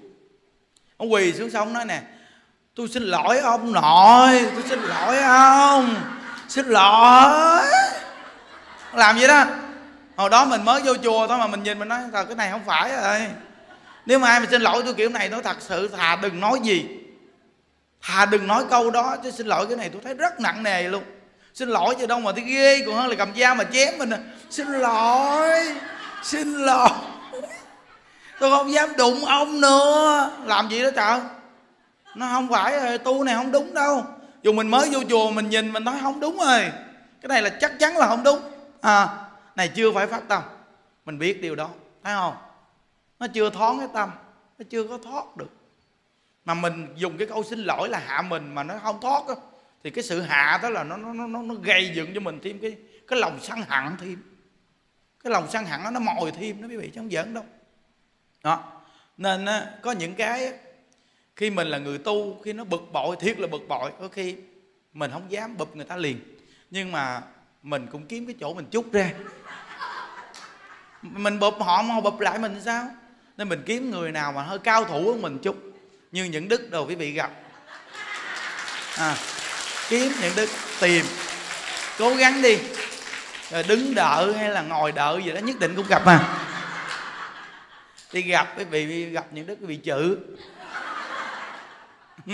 Ổng quỳ xuống xong nói nè, tôi xin lỗi ông nội, tôi xin lỗi ông, xin lỗi. Làm vậy đó hồi đó mình mới vô chùa thôi mà mình nhìn mình nói là cái này không phải rồi nếu mà ai mà xin lỗi tôi kiểu này nó thật sự, thà đừng nói gì. Thà đừng nói câu đó, chứ xin lỗi cái này tôi thấy rất nặng nề luôn. Xin lỗi chứ đâu mà thấy ghê còn hơn là cầm dao mà chém mình à. xin lỗi xin lỗi. Tôi không dám đụng ông nữa. Làm gì đó trời? Nó không phải rồi tu này không đúng đâu. Dù mình mới vô chùa mình nhìn, mình nói không đúng rồi cái này là chắc chắn là không đúng. À này chưa phải phát tâm. Mình biết điều đó thấy không? Nó chưa thoáng cái tâm nó chưa có thoát được. Mà mình dùng cái câu xin lỗi là hạ mình mà nó không thoát đó, thì cái sự hạ đó là nó nó nó nó gây dựng cho mình thêm cái cái lòng sân hận thêm. Cái lòng sân hận đó, nó mồi thêm nó quý vị chứ không giỡn đâu. Đó. Nên có những cái khi mình là người tu khi nó bực bội thiệt là bực bội có khi mình không dám bụp người ta liền. Nhưng mà mình cũng kiếm cái chỗ mình chút ra mình bụp họ mà bụp lại mình sao? Nên mình kiếm người nào mà hơi cao thủ hơn mình chút. Như những đức đồ quý vị gặp. À, kiếm những đức tìm. Cố gắng đi. Rồi đứng đợi hay là ngồi đợi gì đó nhất định cũng gặp mà. Đi gặp quý vị gặp những đức quý vị chữ.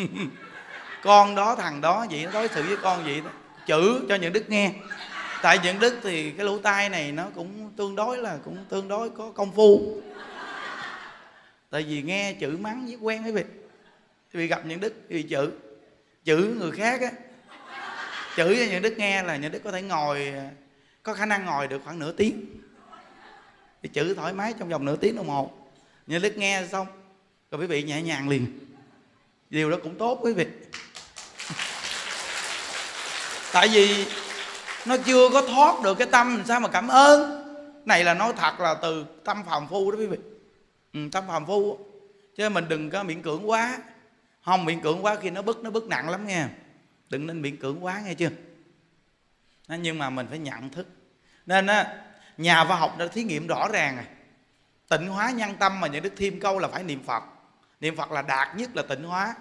Con đó thằng đó vậy nó đối xử với con vậy đó. Chữ cho những đức nghe tại những đức thì cái lỗ tai này nó cũng tương đối là cũng tương đối có công phu. Tại vì nghe chữ mắng với quen với vị vì gặp những đức thì chữ. Chữ người khác á. Chữ cho những đức nghe là những đức có thể ngồi, có khả năng ngồi được khoảng nửa tiếng. Thì chữ thoải mái trong vòng nửa tiếng đồng hồ. Những đức nghe xong, rồi quý vị nhẹ nhàng liền. Điều đó cũng tốt quý vị tại vì nó chưa có thoát được cái tâm sao mà cảm ơn? Này là nói thật là từ tâm phàm phu đó quý vị. Ừ, tâm phàm phu chứ mình đừng có miễn cưỡng quá. Không miễn cưỡng quá khi nó bức nó bức nặng lắm nghe. Đừng nên miễn cưỡng quá nghe chưa? Nhưng mà mình phải nhận thức. Nên á nhà khoa học đã thí nghiệm rõ ràng rồi. Tịnh hóa nhân tâm mà những đức thêm câu là phải niệm phật. Niệm phật là đạt nhất là tịnh hóa.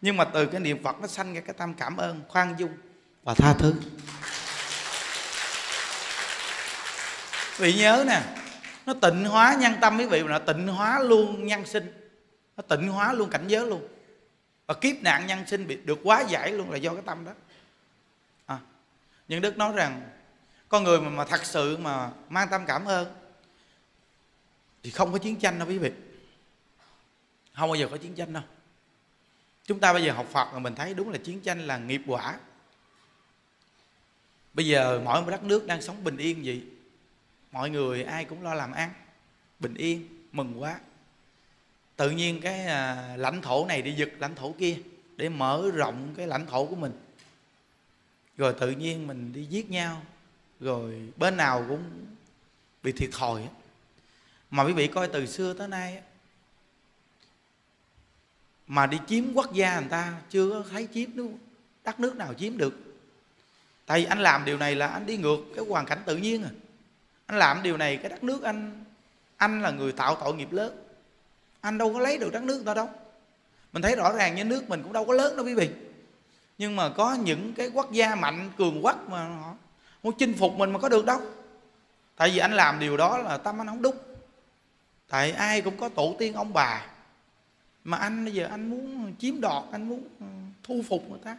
Nhưng mà từ cái niệm phật nó sanh ra cái tâm cảm ơn khoan dung và tha thứ. Vị nhớ nè nó tịnh hóa nhân tâm quý vị mà nó tịnh hóa luôn nhân sinh. Nó tịnh hóa luôn cảnh giới luôn. Và kiếp nạn nhân sinh bị được quá giải luôn là do cái tâm đó. À, nhưng đức nói rằng con người mà, mà thật sự mà mang tâm cảm ơn thì không có chiến tranh đâu quý vị. Không bao giờ có chiến tranh đâu. Chúng ta bây giờ học phật mà mình thấy đúng là chiến tranh là nghiệp quả. Bây giờ mỗi một đất nước đang sống bình yên vậy mọi người ai cũng lo làm ăn bình yên mừng quá. Tự nhiên cái à, lãnh thổ này đi giật lãnh thổ kia để mở rộng cái lãnh thổ của mình. Rồi tự nhiên mình đi giết nhau rồi bên nào cũng bị thiệt thòi mà quý vị coi từ xưa tới nay mà đi chiếm quốc gia người ta chưa có thấy chiếm đúng đất nước nào chiếm được. Tại vì anh làm điều này là anh đi ngược cái hoàn cảnh tự nhiên à anh làm điều này cái đất nước anh anh là người tạo tội nghiệp lớn. Anh đâu có lấy được đất nước ta đâu. Mình thấy rõ ràng như nước mình cũng đâu có lớn đâu quý vị. Nhưng mà có những cái quốc gia mạnh, cường quốc mà họ muốn chinh phục mình mà có được đâu. Tại vì anh làm điều đó là tâm anh không đúng. Tại ai cũng có tổ tiên ông bà. Mà anh bây giờ anh muốn chiếm đoạt, anh muốn ừ, thu phục người ta.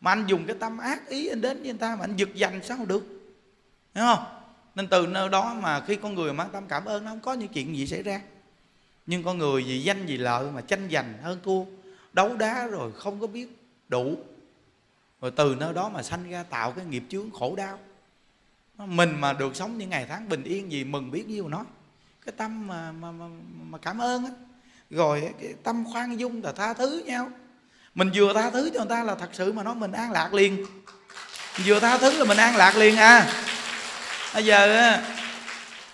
Mà anh dùng cái tâm ác ý anh đến với người ta mà anh giật giành sao được? Hiểu không? Nên từ nơi đó mà khi con người mang tâm cảm ơn nó không có những chuyện gì xảy ra. Nhưng con người vì danh vì lợi mà tranh giành hơn thua đấu đá rồi không có biết đủ. Rồi từ nơi đó mà sanh ra tạo cái nghiệp chướng khổ đau. Mình mà được sống những ngày tháng bình yên gì mừng biết nhiêu nói cái tâm mà mà mà, mà cảm ơn á rồi cái tâm khoan dung là tha thứ nhau. Mình vừa tha thứ cho người ta là thật sự mà nói mình an lạc liền. Vừa tha thứ là mình an lạc liền à bây giờ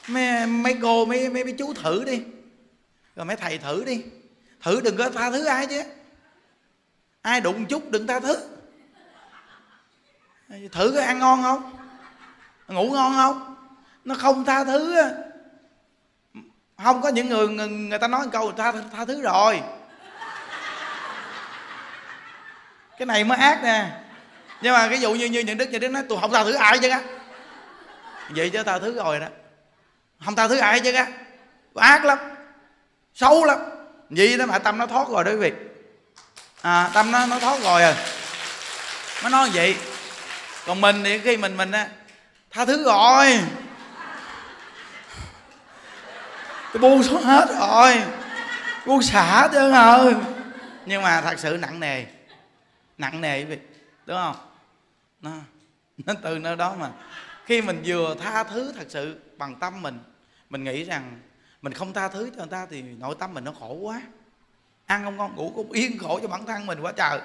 mấy, mấy cô mấy, mấy mấy chú thử đi. Rồi mấy thầy thử đi. Thử đừng có tha thứ ai chứ. Ai đụng chút đừng tha thứ. Thử có ăn ngon không? Ngủ ngon không? Nó không tha thứ không có những người người, người ta nói câu tha tha thứ rồi. Cái này mới ác nè. Nhưng mà cái dụ như như những đức như đức nói tôi không tha thứ ai chứ á vậy chứ tha thứ rồi đó. Không tha thứ ai chứ á. Ác lắm. Xấu lắm. Vậy đó mà tâm nó thoát rồi đó quý vị. À, tâm nó nó thoát rồi à. Nó nói vậy. Còn mình thì khi mình mình á tha thứ rồi. Tôi buông xuống hết rồi. Buông xả chứ rồi, nhưng mà thật sự nặng nề. Nặng nề vậy đúng không? Nó, nó từ nơi đó mà khi mình vừa tha thứ thật sự bằng tâm mình mình nghĩ rằng mình không tha thứ cho người ta thì nội tâm mình nó khổ quá. Ăn không ngon, ngủ cũng yên khổ cho bản thân mình quá trời.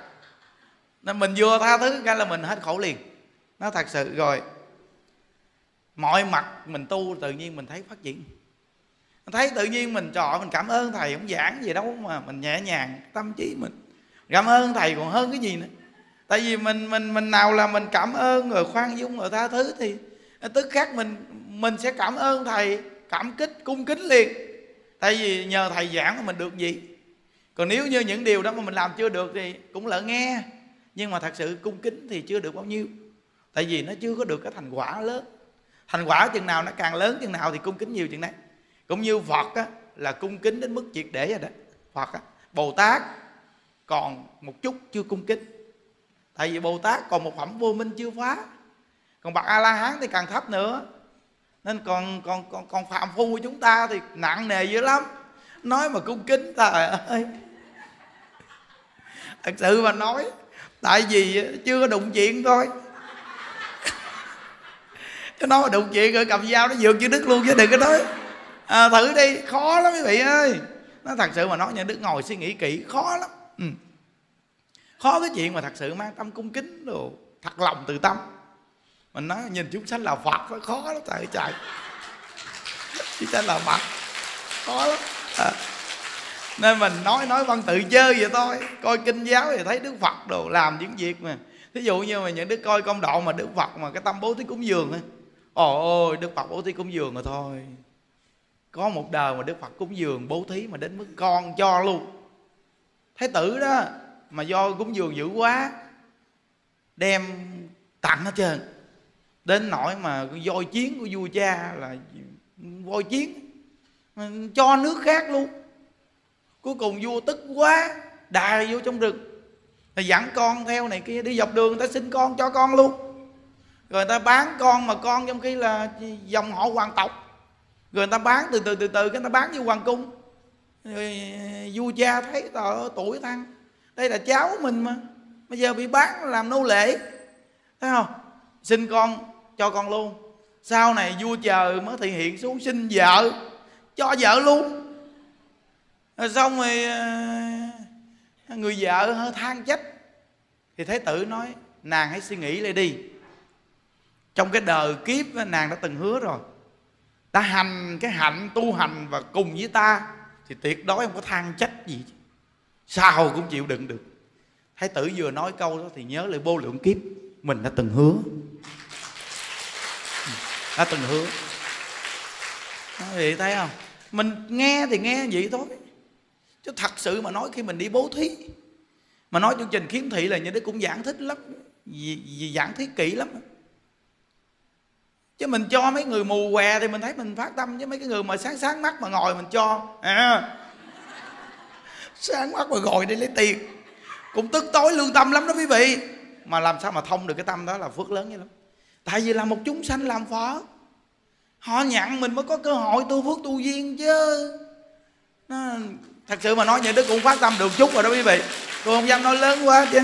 Nên mình vừa tha thứ cái là mình hết khổ liền. Nó thật sự rồi, mọi mặt mình tu tự nhiên mình thấy phát triển. Thấy tự nhiên mình trọ mình cảm ơn thầy, không giảng gì đâu mà mình nhẹ nhàng, tâm trí mình. Cảm ơn thầy còn hơn cái gì nữa. Tại vì mình mình mình nào là mình cảm ơn rồi khoan dung rồi tha thứ thì tức khác mình mình sẽ cảm ơn thầy cảm kích cung kính liền. Tại vì nhờ thầy giảng mà mình được gì? Còn nếu như những điều đó mà mình làm chưa được thì cũng lỡ nghe. Nhưng mà thật sự cung kính thì chưa được bao nhiêu. Tại vì nó chưa có được cái thành quả lớn. Thành quả chừng nào nó càng lớn chừng nào thì cung kính nhiều chừng đấy. Cũng như phật á, là cung kính đến mức triệt để rồi đó. Phật á, bồ tát còn một chút chưa cung kính. Tại vì bồ tát còn một phẩm vô minh chưa phá còn bậc a la hán thì càng thấp nữa. Nên còn còn còn còn phạm phu của chúng ta thì nặng nề dữ lắm. Nói mà cung kính trời ơi. Thật sự mà nói tại vì chưa có đụng chuyện thôi. Cho nó đụng chuyện rồi cầm dao nó vượt chữ đức luôn chứ đừng có nói. À, thử đi khó lắm quý vị ơi. Nó thật sự mà nói nhà đức ngồi suy nghĩ kỹ khó lắm. Ừ. khó cái chuyện mà thật sự mang tâm cung kính đồ thật lòng từ tâm mình nói nhìn chúng sanh là phật nó khó lắm trời trời. Chúng sanh là phật, khó lắm. À. nên mình nói nói văn tự chơi vậy thôi, coi kinh giáo thì thấy đức phật đồ làm những việc mà. Thí dụ như mà những đứa coi công độ mà đức phật mà cái tâm bố thí cúng dường ấy ồ ôi, đức phật bố thí cúng dường rồi thôi. Có một đời mà đức phật cúng dường bố thí mà đến mức con cho luôn. Thái tử đó mà do cúng dường dữ quá, đem tặng hết trơn đến nỗi mà voi chiến của vua cha là voi chiến. Cho nước khác luôn. Cuối cùng vua tức quá đài vô trong rừng. Thì dẫn con theo này kia, đi dọc đường người ta xin con cho con luôn. Rồi người ta bán con mà con trong khi là dòng họ hoàng tộc. Rồi người ta bán từ từ từ từ, cái người ta bán như hoàng cung. Rồi vua cha thấy tờ tuổi thăng. Đây là cháu mình mà. Bây giờ bị bán làm nô lệ. Thấy không? Xin con cho con luôn. Sau này vua chờ mới thị hiện xuống xin vợ, cho vợ luôn. Rồi xong rồi ờ, người vợ hơi than trách. Thì thái tử nói, nàng hãy suy nghĩ lại đi. Trong cái đời kiếp nàng đã từng hứa rồi. Ta hành cái hạnh, tu hành và cùng với ta, thì tuyệt đối không có than trách gì. Sao cũng chịu đựng được. Thái tử vừa nói câu đó thì nhớ lại vô lượng kiếp mình đã từng hứa đã từng hứa. Vậy thấy không? Mình nghe thì nghe vậy thôi. Chứ thật sự mà nói khi mình đi bố thí, mà nói chương trình kiếm thị là như thế cũng giảng thích lắm giảng thiết kỹ lắm. Chứ mình cho mấy người mù què thì mình thấy mình phát tâm với mấy cái người mà sáng sáng mắt mà ngồi mình cho à. Sáng mắt mà ngồi để lấy tiền. Cũng tức tối lương tâm lắm đó quý vị. Mà làm sao mà thông được cái tâm đó là phước lớn như lắm tại vì là một chúng sanh làm phật, họ nhận mình mới có cơ hội tu phước tu duyên chứ. Nó, thật sự mà nói vậy tôi cũng phát tâm được chút rồi đó quý vị. Tôi không dám nói lớn quá chứ.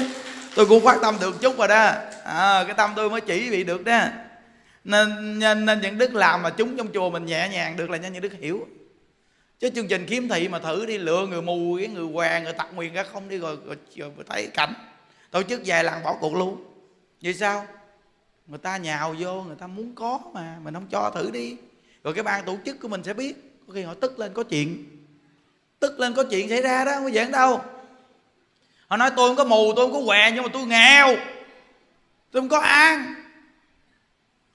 Tôi cũng phát tâm được chút rồi đó. À, cái tâm tôi mới chỉ bị vị được đó. Nên, nên nên những đức làm mà chúng trong chùa mình nhẹ nhàng được là nhân những đức hiểu. Chứ chương trình kiếm thị mà thử đi lựa người mù cái người què người tặc nguyền ra không đi rồi, rồi, rồi, rồi thấy cảnh. Tổ chức vài lần bỏ cuộc luôn. Vì sao? Người ta nhào vô người ta muốn có mà mình không cho thử đi. Rồi cái ban tổ chức của mình sẽ biết. Có khi họ tức lên có chuyện. Tức lên có chuyện xảy ra đó không có giảng đâu. Họ nói tôi không có mù tôi không có què nhưng mà tôi nghèo. Tôi không có ăn.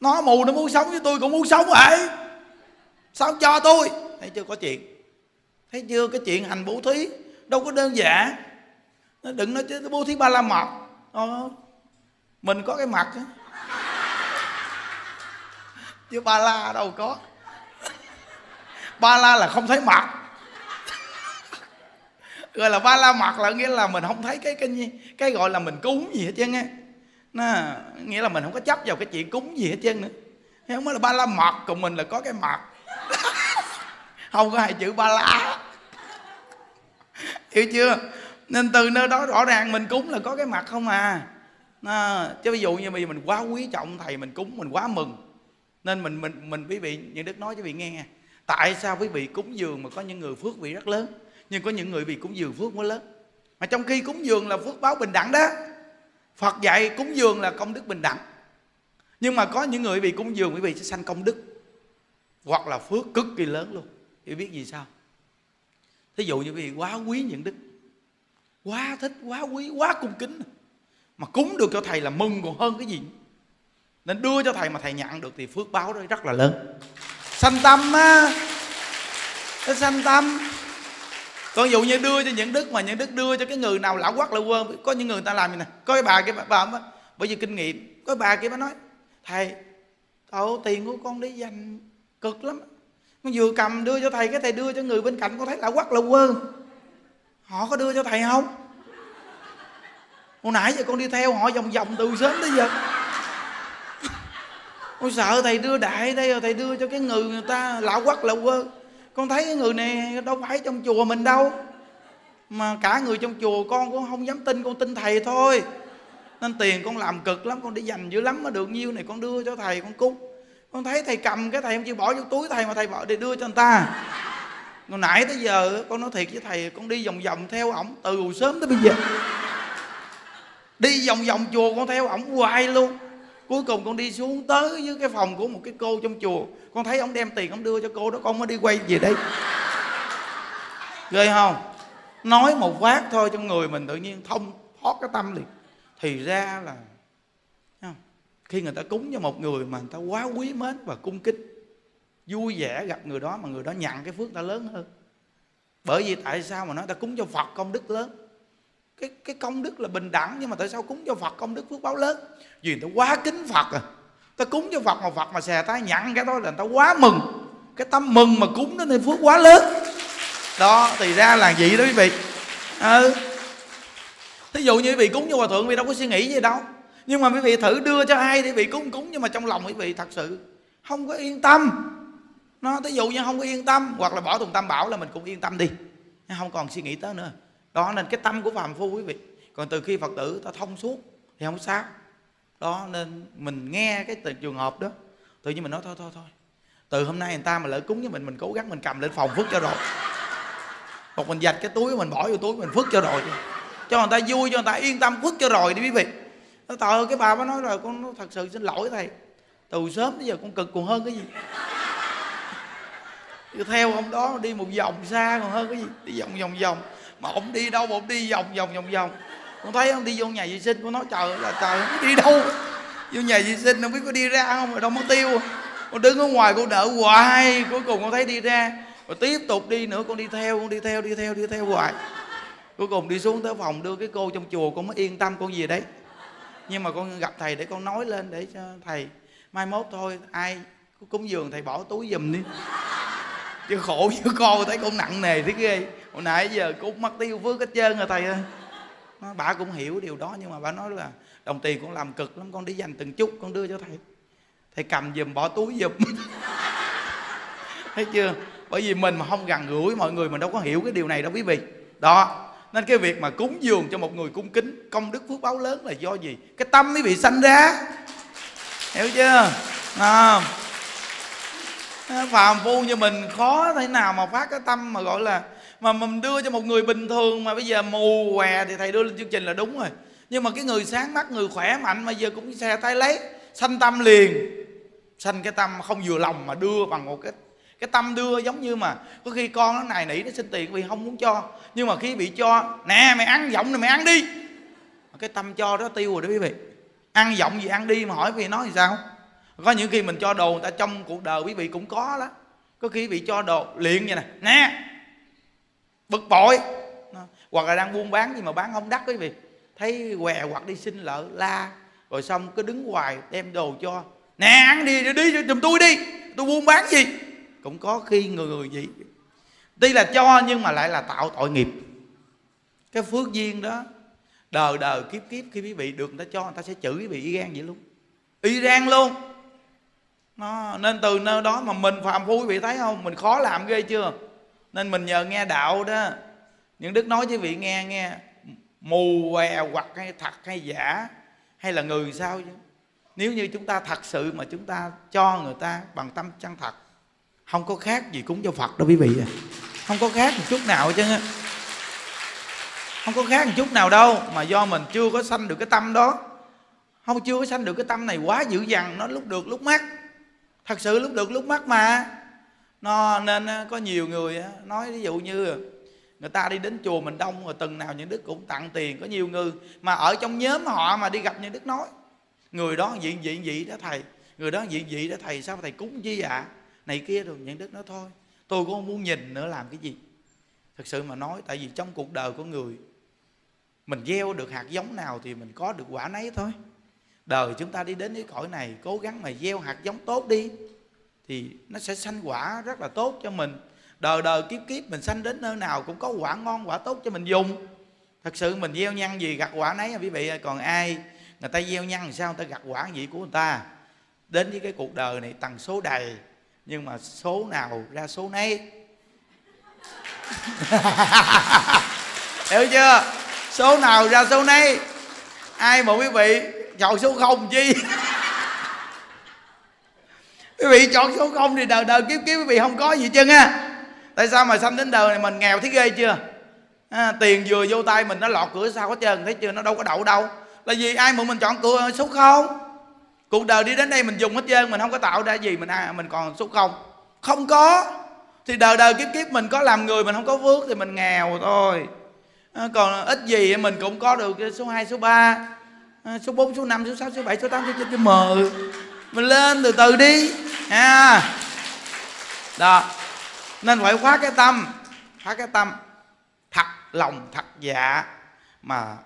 Nó mù nó muốn sống với tôi cũng muốn sống vậy. Sao cho tôi? Thấy chưa có chuyện. Thấy chưa cái chuyện hành bố thí đâu có đơn giản. Nó đừng nói chứ bố thí ba la mật. Ờ, mình có cái mặt chứ ba la đâu có. Ba la là không thấy mặt. Gọi là ba la mặt là nghĩa là mình không thấy cái cái cái gọi là mình cúng gì hết trơn á. Nó nghĩa là mình không có chấp vào cái chuyện cúng gì hết trơn nữa. Không phải là ba la mặt còn mình là có cái mặt. Không có hai chữ ba la. Hiểu chưa? Nên từ nơi đó rõ ràng mình cúng là có cái mặt không à. Nó, chứ ví dụ như bây giờ mình quá quý trọng thầy mình cúng mình quá mừng nên mình mình mình quý vị, những đức nói cho vị nghe tại sao quý vị cúng dường mà có những người phước vị rất lớn, nhưng có những người bị cúng dường phước mới lớn? Mà trong khi cúng dường là phước báo bình đẳng đó. Phật dạy cúng dường là công đức bình đẳng. Nhưng mà có những người bị cúng dường, quý vị sẽ sanh công đức, hoặc là phước cực kỳ lớn luôn. Hiểu biết gì sao? Thí dụ như quý vị quá quý những đức, quá thích, quá quý, quá cung kính, mà cúng được cho thầy là mừng còn hơn cái gì? Nên đưa cho thầy mà thầy nhận được thì phước báo đó rất là lớn. Sanh tâm á. Nó sanh tâm. Còn dụ như đưa cho những đức mà những đức đưa cho cái người nào lão quắc lão quơ có những người ta làm như này. Có cái bà kia bà, bà, bà bởi vì kinh nghiệm có bà kia bà nói thầy tổ tiền của con đi dành cực lắm. Nó vừa cầm đưa cho thầy cái thầy đưa cho người bên cạnh con thấy lão quắc lão quơ. Họ có đưa cho thầy không? Hồi nãy giờ con đi theo họ vòng vòng từ sớm tới giờ con sợ thầy đưa đại đây rồi, thầy đưa cho cái người người ta, lão quắc lão quơ. Con thấy cái người này đâu phải trong chùa mình đâu. Mà cả người trong chùa con cũng không dám tin, con tin thầy thôi. Nên tiền con làm cực lắm, con đi dành dữ lắm mà được. Nhiêu này con đưa cho thầy, con cúng con thấy thầy cầm cái thầy không chịu bỏ vô túi thầy mà thầy bỏ để đưa cho người ta. Hồi nãy tới giờ, con nói thiệt với thầy, con đi vòng vòng theo ổng từ sớm tới bây giờ. Đi vòng vòng chùa con theo ổng hoài luôn cuối cùng con đi xuống tới dưới cái phòng của một cái cô trong chùa. Con thấy ông đem tiền ông đưa cho cô đó, con mới đi quay về đây. Ghê không? Nói một phát thôi trong người mình tự nhiên thông thoát cái tâm liền. Thì ra là khi người ta cúng cho một người mà người ta quá quý mến và cung kính, vui vẻ gặp người đó mà người đó nhận cái phước ta lớn hơn. Bởi vì tại sao mà nói ta cúng cho phật công đức lớn? Cái cái công đức là bình đẳng, nhưng mà tại sao cúng cho phật công đức phước báo lớn? Vì người ta quá kính phật à. Ta cúng cho phật mà phật mà xè tay nhận cái đó là người ta quá mừng. Cái tâm mừng mà cúng nó nên phước quá lớn. Đó, thì ra là vậy đó quý vị. Ừ. Thí dụ như quý vị cúng cho hòa thượng vì đâu có suy nghĩ gì đâu. Nhưng mà quý vị thử đưa cho ai thì vị cúng cúng nhưng mà trong lòng quý vị thật sự không có yên tâm. Nó, thí dụ như không có yên tâm, hoặc là bỏ thùng tam bảo là mình cũng yên tâm đi. Không còn suy nghĩ tới nữa đó nên cái tâm của phàm phu quý vị. Còn từ khi phật tử ta thông suốt thì không sao. Đó, nên mình nghe cái trường hợp đó, tự nhiên mình nói, thôi thôi thôi, từ hôm nay người ta mà lỡ cúng với mình mình cố gắng mình cầm lên phòng phước cho rồi. Hoặc mình dạch cái túi, mình bỏ vô túi, mình phước cho rồi. Cho người ta vui, cho người ta yên tâm phước cho rồi đi quý vị. Nó tờ cái bà mới nói rồi con thật sự xin lỗi thầy, từ sớm tới giờ con cực còn hơn cái gì. Theo ông đó đi một vòng xa còn hơn cái gì, đi vòng vòng vòng mà ông đi đâu mà ông đi vòng vòng vòng vòng. Con thấy ông đi vô nhà vệ sinh con nói trời là trời đi đâu. Vô nhà vệ sinh không biết có đi ra không rồi đâu mất tiêu. Con đứng ở ngoài con đợi hoài, cuối cùng con thấy đi ra. Rồi tiếp tục đi nữa, con đi theo, con đi theo đi theo đi theo hoài. Cuối cùng đi xuống tới phòng đưa cái cô trong chùa, con mới yên tâm con gì đấy. Nhưng mà con gặp thầy để con nói lên để cho thầy. Mai mốt thôi, ai cúng dường thầy bỏ túi giùm đi. Chứ khổ với con, thấy con nặng nề thế ghê hồi nãy giờ cũng mất tiêu phước hết trơn rồi thầy ơi. Bà cũng hiểu điều đó nhưng mà bà nói là đồng tiền con làm cực lắm con đi dành từng chút con đưa cho thầy. Thầy cầm giùm bỏ túi giùm. Thấy chưa? Bởi vì mình mà không gần gũi mọi người mình đâu có hiểu cái điều này đâu quý vị. Đó nên cái việc mà cúng dường cho một người cung kính công đức phước báo lớn là do gì? Cái tâm mới bị sanh ra. Hiểu chưa? À, phàm phu như mình khó thế nào mà phát cái tâm mà gọi là mà mình đưa cho một người bình thường mà bây giờ mù què thì thầy đưa lên chương trình là đúng rồi. Nhưng mà cái người sáng mắt, người khỏe mạnh mà giờ cũng xe tay lấy, sanh tâm liền. Sanh cái tâm không vừa lòng mà đưa bằng một cái cái tâm đưa giống như mà có khi con nó này nỉ, nó xin tiền vì không muốn cho. Nhưng mà khi bị cho, nè, mày ăn giọng này mày ăn đi. Cái tâm cho đó tiêu rồi đó quý vị. Ăn giọng gì ăn đi mà hỏi vì nói thì sao? Có những khi mình cho đồ người ta trong cuộc đời quý vị cũng có đó. Có khi bị cho đồ liền vậy nè. Nè bực bội. Hoặc là đang buôn bán gì mà bán không đắt quý vị. Thấy què hoặc đi xin lợ la. Rồi xong cứ đứng hoài đem đồ cho. Nè ăn đi đi, đi giùm tôi đi. Tôi buôn bán gì? Cũng có khi người người vậy. Tuy là cho nhưng mà lại là tạo tội nghiệp. Cái phước duyên đó đời đời kiếp kiếp khi quý vị được người ta cho người ta sẽ chửi quý vị y gan vậy luôn. Y gan luôn. Nó nên từ nơi đó mà mình phàm phu quý vị thấy không? Mình khó làm ghê chưa? Nên mình nhờ nghe đạo đó. Những đức nói với vị nghe nghe mù què hoặc hay thật hay giả, hay là người sao chứ? Nếu như chúng ta thật sự mà chúng ta cho người ta bằng tâm chân thật, không có khác gì cúng cho phật đâu quý vị à không có khác một chút nào chứ không có khác một chút nào đâu, mà do mình chưa có sanh được cái tâm đó. Không, chưa có sanh được cái tâm này quá dữ dằn, nó lúc được lúc mất thật sự lúc được lúc mất mà nó nên có nhiều người nói ví dụ như người ta đi đến chùa mình đông rồi từng nào những đức cũng tặng tiền. Có nhiều người mà ở trong nhóm họ mà đi gặp những đức nói, người đó diện dị dị đó thầy, người đó diện dị đó thầy, sao thầy cúng chi ạ à? này kia rồi những đức nói, thôi, tôi cũng không muốn nhìn nữa làm cái gì? Thật sự mà nói, tại vì trong cuộc đời của người, mình gieo được hạt giống nào thì mình có được quả nấy thôi. Đời chúng ta đi đến cái cõi này, cố gắng mà gieo hạt giống tốt đi thì nó sẽ sanh quả rất là tốt cho mình. Đời đời kiếp kiếp mình sanh đến nơi nào cũng có quả ngon, quả tốt cho mình dùng. Thật sự mình gieo nhân gì gặt quả nấy quý vị còn ai người ta gieo nhân làm sao người ta gặt quả gì của người ta? Đến với cái cuộc đời này tần số đầy, nhưng mà số nào ra số nấy. Hiểu chưa? Số nào ra số nấy. Ai mà quý vị chọn số không chi? Quý vị chọn số không thì đời đời kiếp kiếp quý vị không có gì chân á tại sao mà sanh đến đời này mình nghèo thấy ghê chưa? À, tiền vừa vô tay mình nó lọt cửa sao hết trơn thấy chưa? Nó đâu có đậu đâu. Là vì ai mượn mình chọn cửa số không? Cuộc đời đi đến đây mình dùng hết trơn mình không có tạo ra gì mình à, mình còn số không. Không có. Thì đời đời kiếp kiếp mình có làm người mình không có phước thì mình nghèo thôi. À, còn ít gì mình cũng có được số 2, số 3 à, số 4, số 5, số 6, số 7, số 8, số 9, số 10 mình lên từ từ đi ha. Đó. Nên phải khóa cái tâm. Khóa cái tâm. Thật lòng thật dạ mà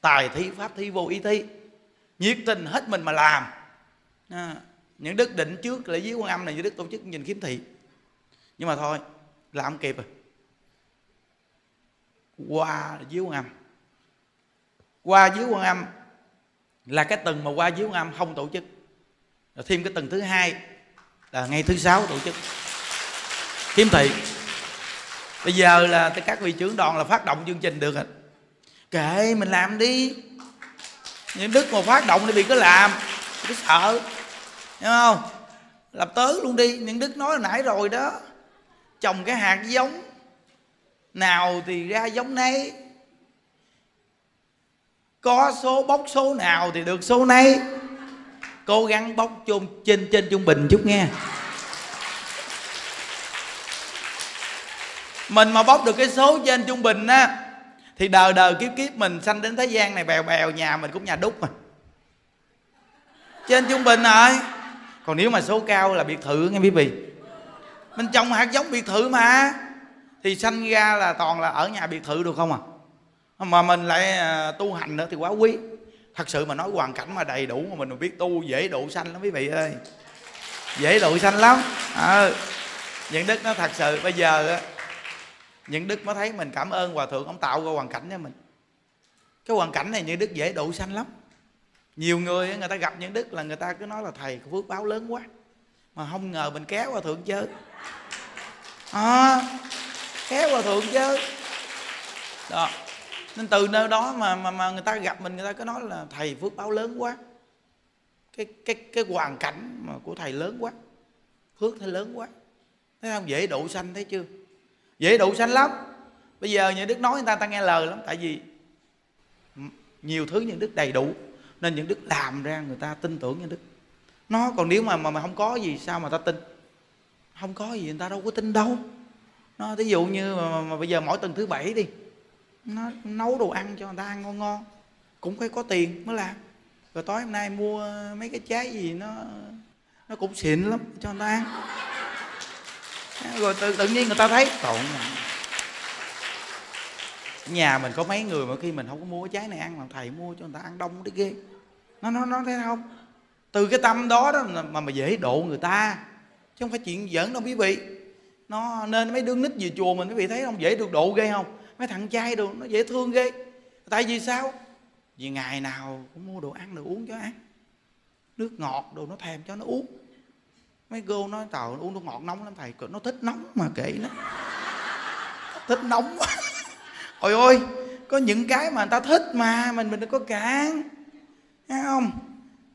tài thi pháp thi vô ý thi nhiệt tình hết mình mà làm. À, những đức định trước lễ dưới quan âm này như đức tổ chức nhìn kiếm thị. Nhưng mà thôi làm kịp rồi. Qua dưới quan âm. Qua dưới quan âm là cái tuần mà qua dưới quan âm không tổ chức. Rồi thêm cái tuần thứ hai là ngày thứ sáu tổ chức. Kiếm thị, bây giờ là các vị trưởng đoàn là phát động chương trình được rồi. Kệ, mình làm đi. Những đức mà phát động thì bị có làm cứ sợ. Hiểu không? Làm tớ luôn đi, những đức nói hồi nãy rồi đó. Trồng cái hạt giống nào thì ra giống nấy. Có số bốc số nào thì được số nấy cố gắng bốc chôn trên trên trung bình chút nghe. Mình mà bóc được cái số trên trung bình á, thì đời đời kiếp kiếp mình sanh đến thế gian này bèo bèo, nhà mình cũng nhà đúc mà. Trên trung bình rồi. Còn nếu mà số cao là biệt thự nghe quý vị. Mình trồng hạt giống biệt thự mà, thì sanh ra là toàn là ở nhà biệt thự được không à? Mà mình lại à, tu hành nữa thì quá quý thật sự mà nói hoàn cảnh mà đầy đủ mà mình biết tu dễ độ sanh lắm quý vị ơi. Dễ độ sanh lắm. À, những đức nó thật sự bây giờ những đức mới thấy mình cảm ơn hòa thượng ông tạo ra hoàn cảnh cho mình. Cái hoàn cảnh này những đức dễ độ sanh lắm. Nhiều người người ta gặp những đức là người ta cứ nói là thầy có phước báo lớn quá. Mà không ngờ mình kéo hòa thượng chứ à, ờ. kéo hòa thượng chứ đó nên từ nơi đó mà mà, mà người ta gặp mình người ta cứ nói là thầy phước báo lớn quá. Cái cái cái hoàn cảnh mà của thầy lớn quá. Phước thầy lớn quá. Thấy không? Dễ độ sanh thấy chưa? Dễ độ sanh lắm. Bây giờ những đức nói người ta ta nghe lời lắm. Tại vì nhiều thứ những đức đầy đủ. Nên những đức làm ra người ta tin tưởng những đức. Nó còn nếu mà mà, mà không có gì sao mà ta tin? Không có gì người ta đâu có tin đâu. Nó ví dụ như mà, mà, mà bây giờ mỗi tuần thứ bảy đi nó nấu đồ ăn cho người ta ăn ngon ngon. Cũng phải có tiền mới làm. Rồi tối hôm nay mua mấy cái trái gì nó nó cũng xịn lắm cho người ta ăn. Rồi tự, tự nhiên người ta thấy tội nhà mình có mấy người mà khi mình không có mua cái trái này ăn mà thầy mua cho người ta ăn đông đấy ghê. Nó nó nó thấy không? Từ cái tâm đó đó mà mà dễ độ người ta. Chứ không phải chuyện giỡn đâu quý vị. Nó nên mấy đứa nít về chùa mình quý vị thấy không? Dễ được độ ghê không? Mấy thằng trai đồ nó dễ thương ghê. Tại vì sao? Vì ngày nào cũng mua đồ ăn đồ uống cho ăn. Nước ngọt đồ nó thèm cho nó uống. Mấy cô nói tàu uống nước ngọt nóng lắm thầy nó thích nóng mà kệ nó. Thích nóng ôi ôi có những cái mà người ta thích mà mình mình đừng có cản. Thấy không?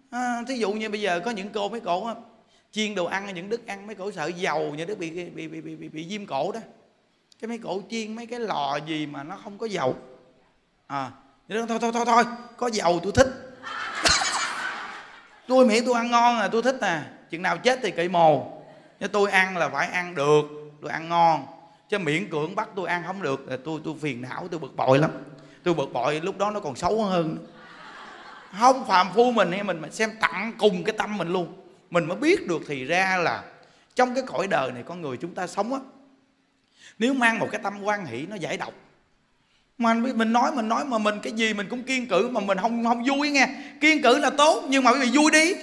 À, thí dụ như bây giờ có những cô mấy cổ chiên đồ ăn những đức ăn mấy cổ sợ dầu những đức bị bị bị bị, bị, bị viêm cổ đó cái mấy cổ chiên, mấy cái lò gì mà nó không có dầu. À thôi thôi thôi thôi, có dầu tôi thích. Tôi miễn tôi ăn ngon là tôi thích nè. Chừng nào chết thì kỵ mồ. Nhưng tôi ăn là phải ăn được, tôi ăn ngon. Chứ miễn cưỡng bắt tôi ăn không được là tôi tôi phiền não, tôi bực bội lắm. Tôi bực bội, lúc đó nó còn xấu hơn không phàm phu mình hay mình mà xem tặng cùng cái tâm mình luôn. Mình mới biết được thì ra là trong cái cõi đời này con người chúng ta sống á nếu mang một cái tâm quan hỷ nó giải độc. Mà mình nói mình nói mà mình cái gì mình cũng kiên cử mà mình không không vui nghe. Kiên cử là tốt, nhưng mà quý vị vui đi.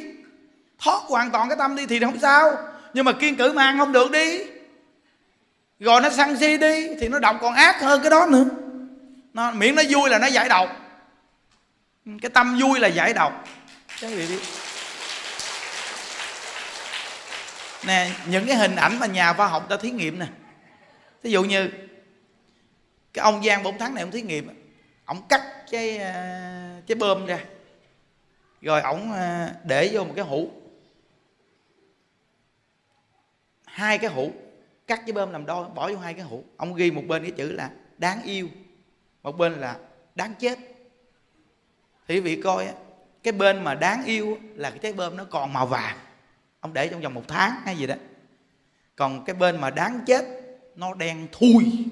Thoát hoàn toàn cái tâm đi thì không sao. Nhưng mà kiên cử mà ăn không được đi. Rồi nó săn si đi thì nó độc còn ác hơn cái đó nữa. Nó miễn nó vui là nó giải độc. Cái tâm vui là giải độc. Các vị biết nè, những cái hình ảnh mà nhà khoa học đã thí nghiệm nè ví dụ như cái ông giang 4 tháng này ông thí nghiệm, ông cắt cái à, cái bơm ra, rồi ông à, để vô một cái hũ. Hai cái hũ, cắt cái bơm làm đôi bỏ vô hai cái hũ. Ông ghi một bên cái chữ là đáng yêu, một bên là đáng chết. Thì vị coi á, cái bên mà đáng yêu là cái trái bơm nó còn màu vàng. Ông để trong vòng một tháng hay gì đó. Còn cái bên mà đáng chết nó đen thui.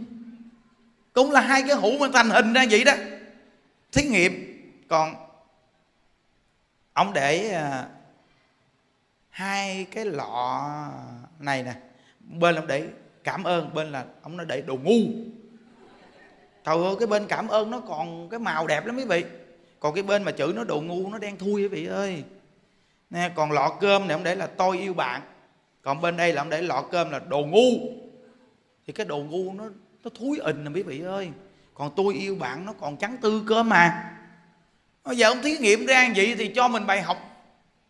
Cũng là hai cái hũ mà thành hình ra vậy đó. Thí nghiệm. Còn ông để à, hai cái lọ này nè. Bên là ông để cảm ơn, bên là ông nó để đồ ngu. Trời ơi, cái bên cảm ơn nó còn cái màu đẹp lắm quý vị. Còn cái bên mà chữ nó đồ ngu, nó đen thui quý vị ơi. Nè, còn lọ cơm này ông để là tôi yêu bạn. Còn bên đây là ông để lọ cơm là đồ ngu thì cái đồ ngu nó nó thúi ình nè quý vị ơi. Còn tôi yêu bạn nó còn trắng tư cơ mà. Bây giờ ông thí nghiệm ra vậy thì cho mình bài học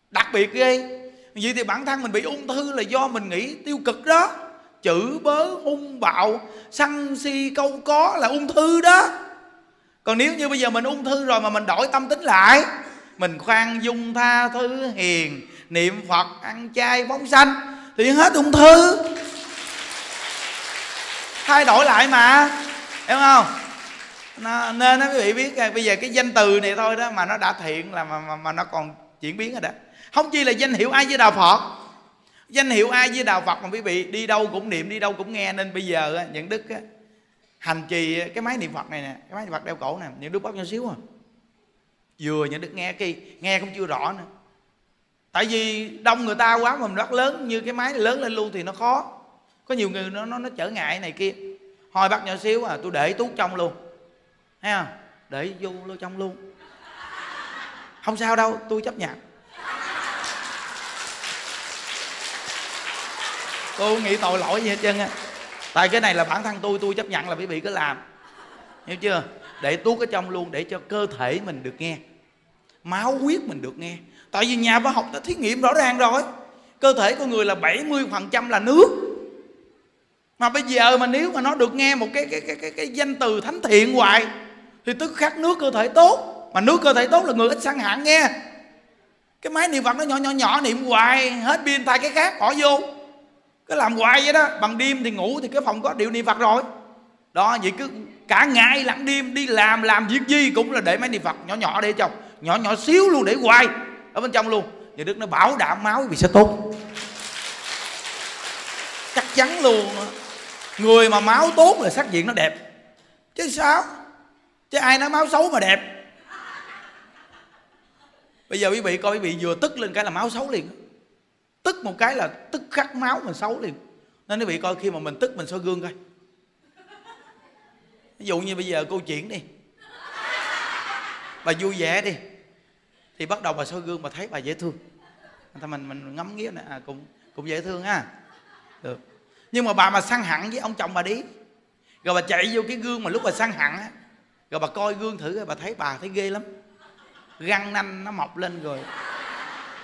đặc biệt ghê vậy thì bản thân mình bị ung thư là do mình nghĩ tiêu cực đó. Chữ bớ, hung bạo, săn si, câu có là ung thư đó. Còn nếu như bây giờ mình ung thư rồi mà mình đổi tâm tính lại, mình khoan dung tha thứ hiền, niệm phật, ăn chay, phóng sanh, thì hết ung thư thay đổi lại mà. Hiểu không? Nó, nên nó quý vị biết à, bây giờ cái danh từ này thôi đó mà nó đã thiện là mà, mà, mà nó còn chuyển biến rồi đó. Không chi là danh hiệu ai với đạo phật. Danh hiệu ai với đạo phật mà quý vị đi đâu cũng niệm đi đâu cũng nghe nên bây giờ những đức hành trì cái máy niệm phật này nè cái máy niệm phật đeo cổ nè những đức bóp nhỏ xíu à. Vừa những đức nghe cái nghe cũng chưa rõ nữa. Tại vì đông người ta quá mà mình rất lớn như cái máy này lớn lên luôn thì nó khó có nhiều người nó nó, nó trở ngại này kia. Hồi bắt nhỏ xíu à tôi để tuốt trong luôn. Thấy không? Để vô luôn trong luôn. Không sao đâu tôi chấp nhận. Tôi nghĩ tội lỗi gì hết trơn á. Tại cái này là bản thân tôi tôi chấp nhận là quý vị cứ làm. Hiểu chưa? Để tuốt ở trong luôn để cho cơ thể mình được nghe. Máu huyết mình được nghe. Tại vì nhà khoa học đã thí nghiệm rõ ràng rồi. Cơ thể con người là 70% là nước mà bây giờ mà nếu mà nó được nghe một cái cái cái cái, cái danh từ thánh thiện hoài thì tức khắc nước cơ thể tốt. Mà nước cơ thể tốt là người ít săn hạn nghe. Cái máy niệm phật nó nhỏ nhỏ nhỏ niệm hoài hết pin thay cái khác bỏ vô. Cứ làm hoài vậy đó bằng đêm thì ngủ thì cái phòng có điệu niệm phật rồi. Đó vậy cứ cả ngày lẫn đêm đi làm làm việc gì cũng là để máy niệm phật nhỏ nhỏ để trong nhỏ nhỏ xíu luôn để hoài ở bên trong luôn. Nhà đức nó bảo đảm máu vì sẽ tốt. Chắc chắn luôn người mà máu tốt là sắc diện nó đẹp. Chứ sao? Chứ ai nói máu xấu mà đẹp? Bây giờ quý vị coi quý vị vừa tức lên cái là máu xấu liền. Tức một cái là tức khắc máu mình xấu liền. Nên quý vị coi khi mà mình tức mình soi gương coi. Ví dụ như bây giờ câu chuyện đi. Bà vui vẻ đi. Thì bắt đầu bà soi gương bà thấy bà dễ thương. Mình mình ngắm nghía này à, cũng cũng dễ thương ha. Được nhưng mà bà mà săn hẳn với ông chồng bà đi. Rồi bà chạy vô cái gương mà lúc bà săn hẳn á rồi bà coi gương thử rồi bà thấy bà thấy ghê lắm. Răng nanh nó mọc lên rồi